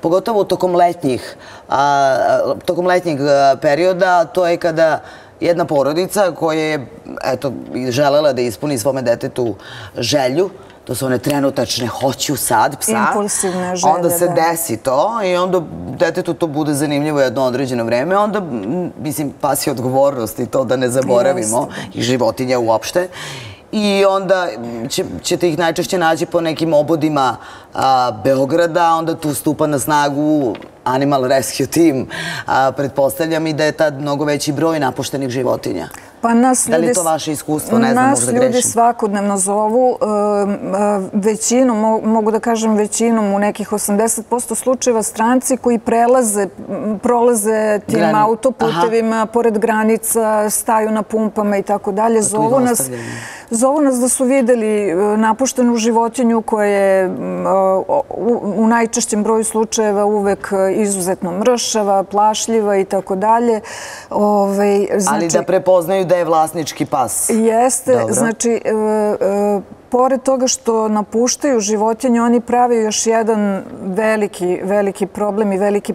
pogotovo tokom letnjih, a, tokom letnjeg perioda, to je kada jedna porodica koja je eto, želela da ispuni svome detetu želju, to su one trenutačne hoću sad psa. Impulsivne želje, Onda se desi to i onda detetu to bude zanimljivo jedno određeno vreme. Onda, mislim, pas je odgovornost i to da ne zaboravimo i životinja uopšte i onda će, ćete ih najčešće naći po nekim obodima a, Beograda, onda tu stupa na snagu Animal Rescue Team. A, pretpostavljam i da je tad mnogo veći broj napuštenih životinja. Pa nas da li je to vaše iskustvo? Ne znam, možda grešim. Nas ljudi svakodnevno zovu većinom, mogu da kažem većinom u nekih 80% slučajeva stranci koji prelaze, prolaze tim autoputevima, pored granica, staju na pumpama i tako dalje. Pa zovu nas, zovu nas da su videli napuštenu životinju koja je u najčešćem broju slučajeva uvek izuzetno mršava, plašljiva i tako dalje. Ali da znači- prepoznaju da je vlasnički pas. Jeste, znači e, e, pored toga što napuštaju životinje, oni prave još jedan veliki, veliki problem i veliki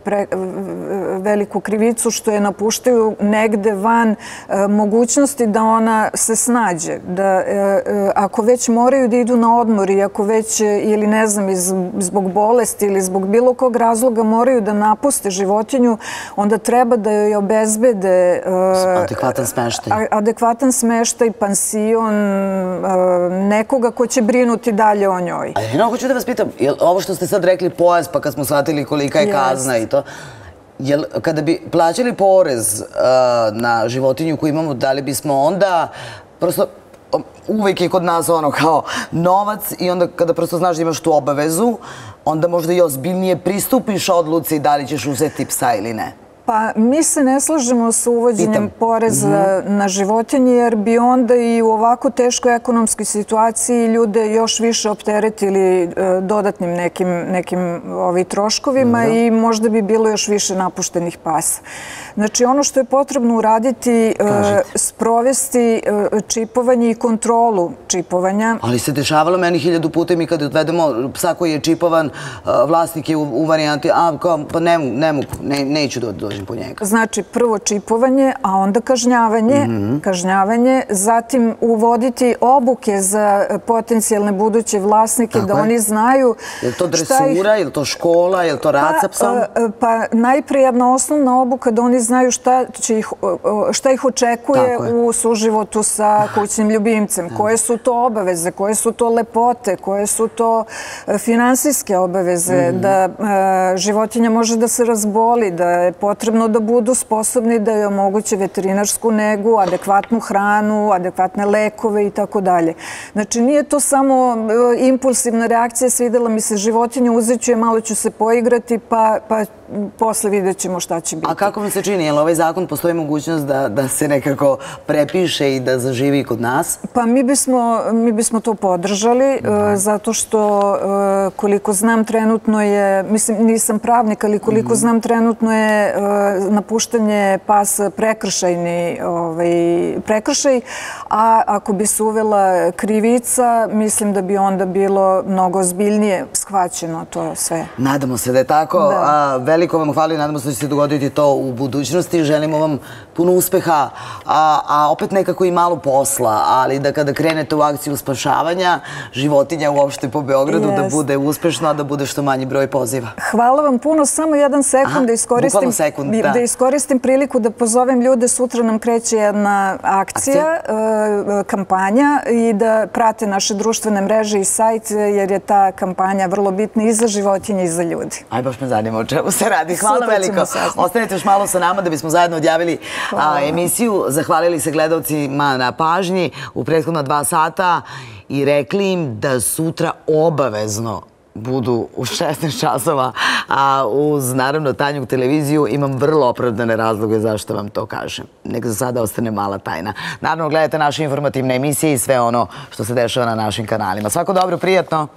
veliku krivicu što je napuštaju negde van e, mogućnosti da ona se snađe. Da e, e, ako već moraju da idu na odmor i ako već ili ne znam iz, zbog bolesti ili zbog bilo kog razloga moraju da napuste životinju, onda treba da joj obezbede adekvatan smeštaj. Adekvatan smeštaj, pansion, nekoga nekoga ko će brinuti dalje o njoj. A jedino hoću da vas pitam, je ovo što ste sad rekli pojas, pa kad smo shvatili kolika je kazna i to, jel kada bi plaćali porez uh, na životinju koju imamo, da li bismo onda prosto uvijek je kod nas ono kao novac i onda kada prosto znaš da imaš tu obavezu, onda možda i ozbiljnije pristupiš odluci da li ćeš uzeti psa ili ne. Pa mi se ne slažemo sa uvođenjem poreza mhm. na životinje jer bi onda i u ovako teškoj ekonomskoj situaciji ljude još više opteretili e, dodatnim nekim, nekim ovi troškovima i možda bi bilo još više napuštenih pasa. Znači ono što je potrebno uraditi, e, sprovesti e, čipovanje i kontrolu čipovanja. Ali se dešavalo meni hiljadu puta mi kada odvedemo psa koji je čipovan, vlasnik je u varijanti, a kao, pa ne, ne mogu, ne, neću da dođem po njega. Znači, prvo čipovanje, a onda kažnjavanje, mhm. kažnjavanje, zatim uvoditi obuke za potencijalne buduće vlasnike, da oni znaju... Je li to dresura, je li to škola, je li to rad sa psom? Pa, pa najprije jedna osnovna obuka da oni znaju šta, će ih, šta ih očekuje u suživotu sa kućnim ljubimcem. Koje su to obaveze, koje su to lepote, koje su to e, finansijske obaveze, mhm. da e, životinja može da se razboli, da je potrebno potrebno da budu sposobni da je omoguće veterinarsku negu, adekvatnu hranu, adekvatne lekove i tako dalje. Znači, nije to samo e, impulsivna reakcija, svidela mi se životinja, uzet ću je, malo ću se poigrati, pa, pa posle vidjet ćemo šta će biti. A kako vam se čini? Je li ovaj zakon postoji mogućnost da, da se nekako prepiše i da zaživi kod nas? Pa mi bismo, mi bismo to podržali, e, zato što e, koliko znam trenutno je, mislim nisam pravnik, ali koliko mhm. znam trenutno je napuštanje pasa prekršajni ovaj, prekršaj, a ako bi se uvela krivica, mislim da bi onda bilo mnogo zbiljnije shvaćeno to sve. Nadamo se da je tako. Da. veliko vam hvala i nadamo se da će se dogoditi to u budućnosti. Želimo vam puno uspeha, a, a opet nekako i malo posla, ali da kada krenete u akciju spašavanja životinja uopšte po Beogradu, da bude uspešno, a da bude što manji broj poziva. Hvala vam puno. Samo jedan sekund da iskoristim, sekund, da. da iskoristim priliku da pozovem ljude. Sutra nam kreće jedna akcija, akcija? E, kampanja i da prate naše društvene mreže i sajt, jer je ta kampanja vrlo bitna i za životinje i za ljudi. Aj, baš me zanima o čemu se radi. Hvala veliko. Ostanete još malo sa nama da bismo zajedno odjavili a, emisiju. Zahvalili se gledalcima na pažnji u prethodna dva sata i rekli im da sutra obavezno budu u 16 časova, a uz naravno Tanju televiziju imam vrlo opravdane razloge zašto vam to kažem. Nek za sada ostane mala tajna. Naravno, gledajte naše informativne emisije i sve ono što se dešava na našim kanalima. Svako dobro, prijatno!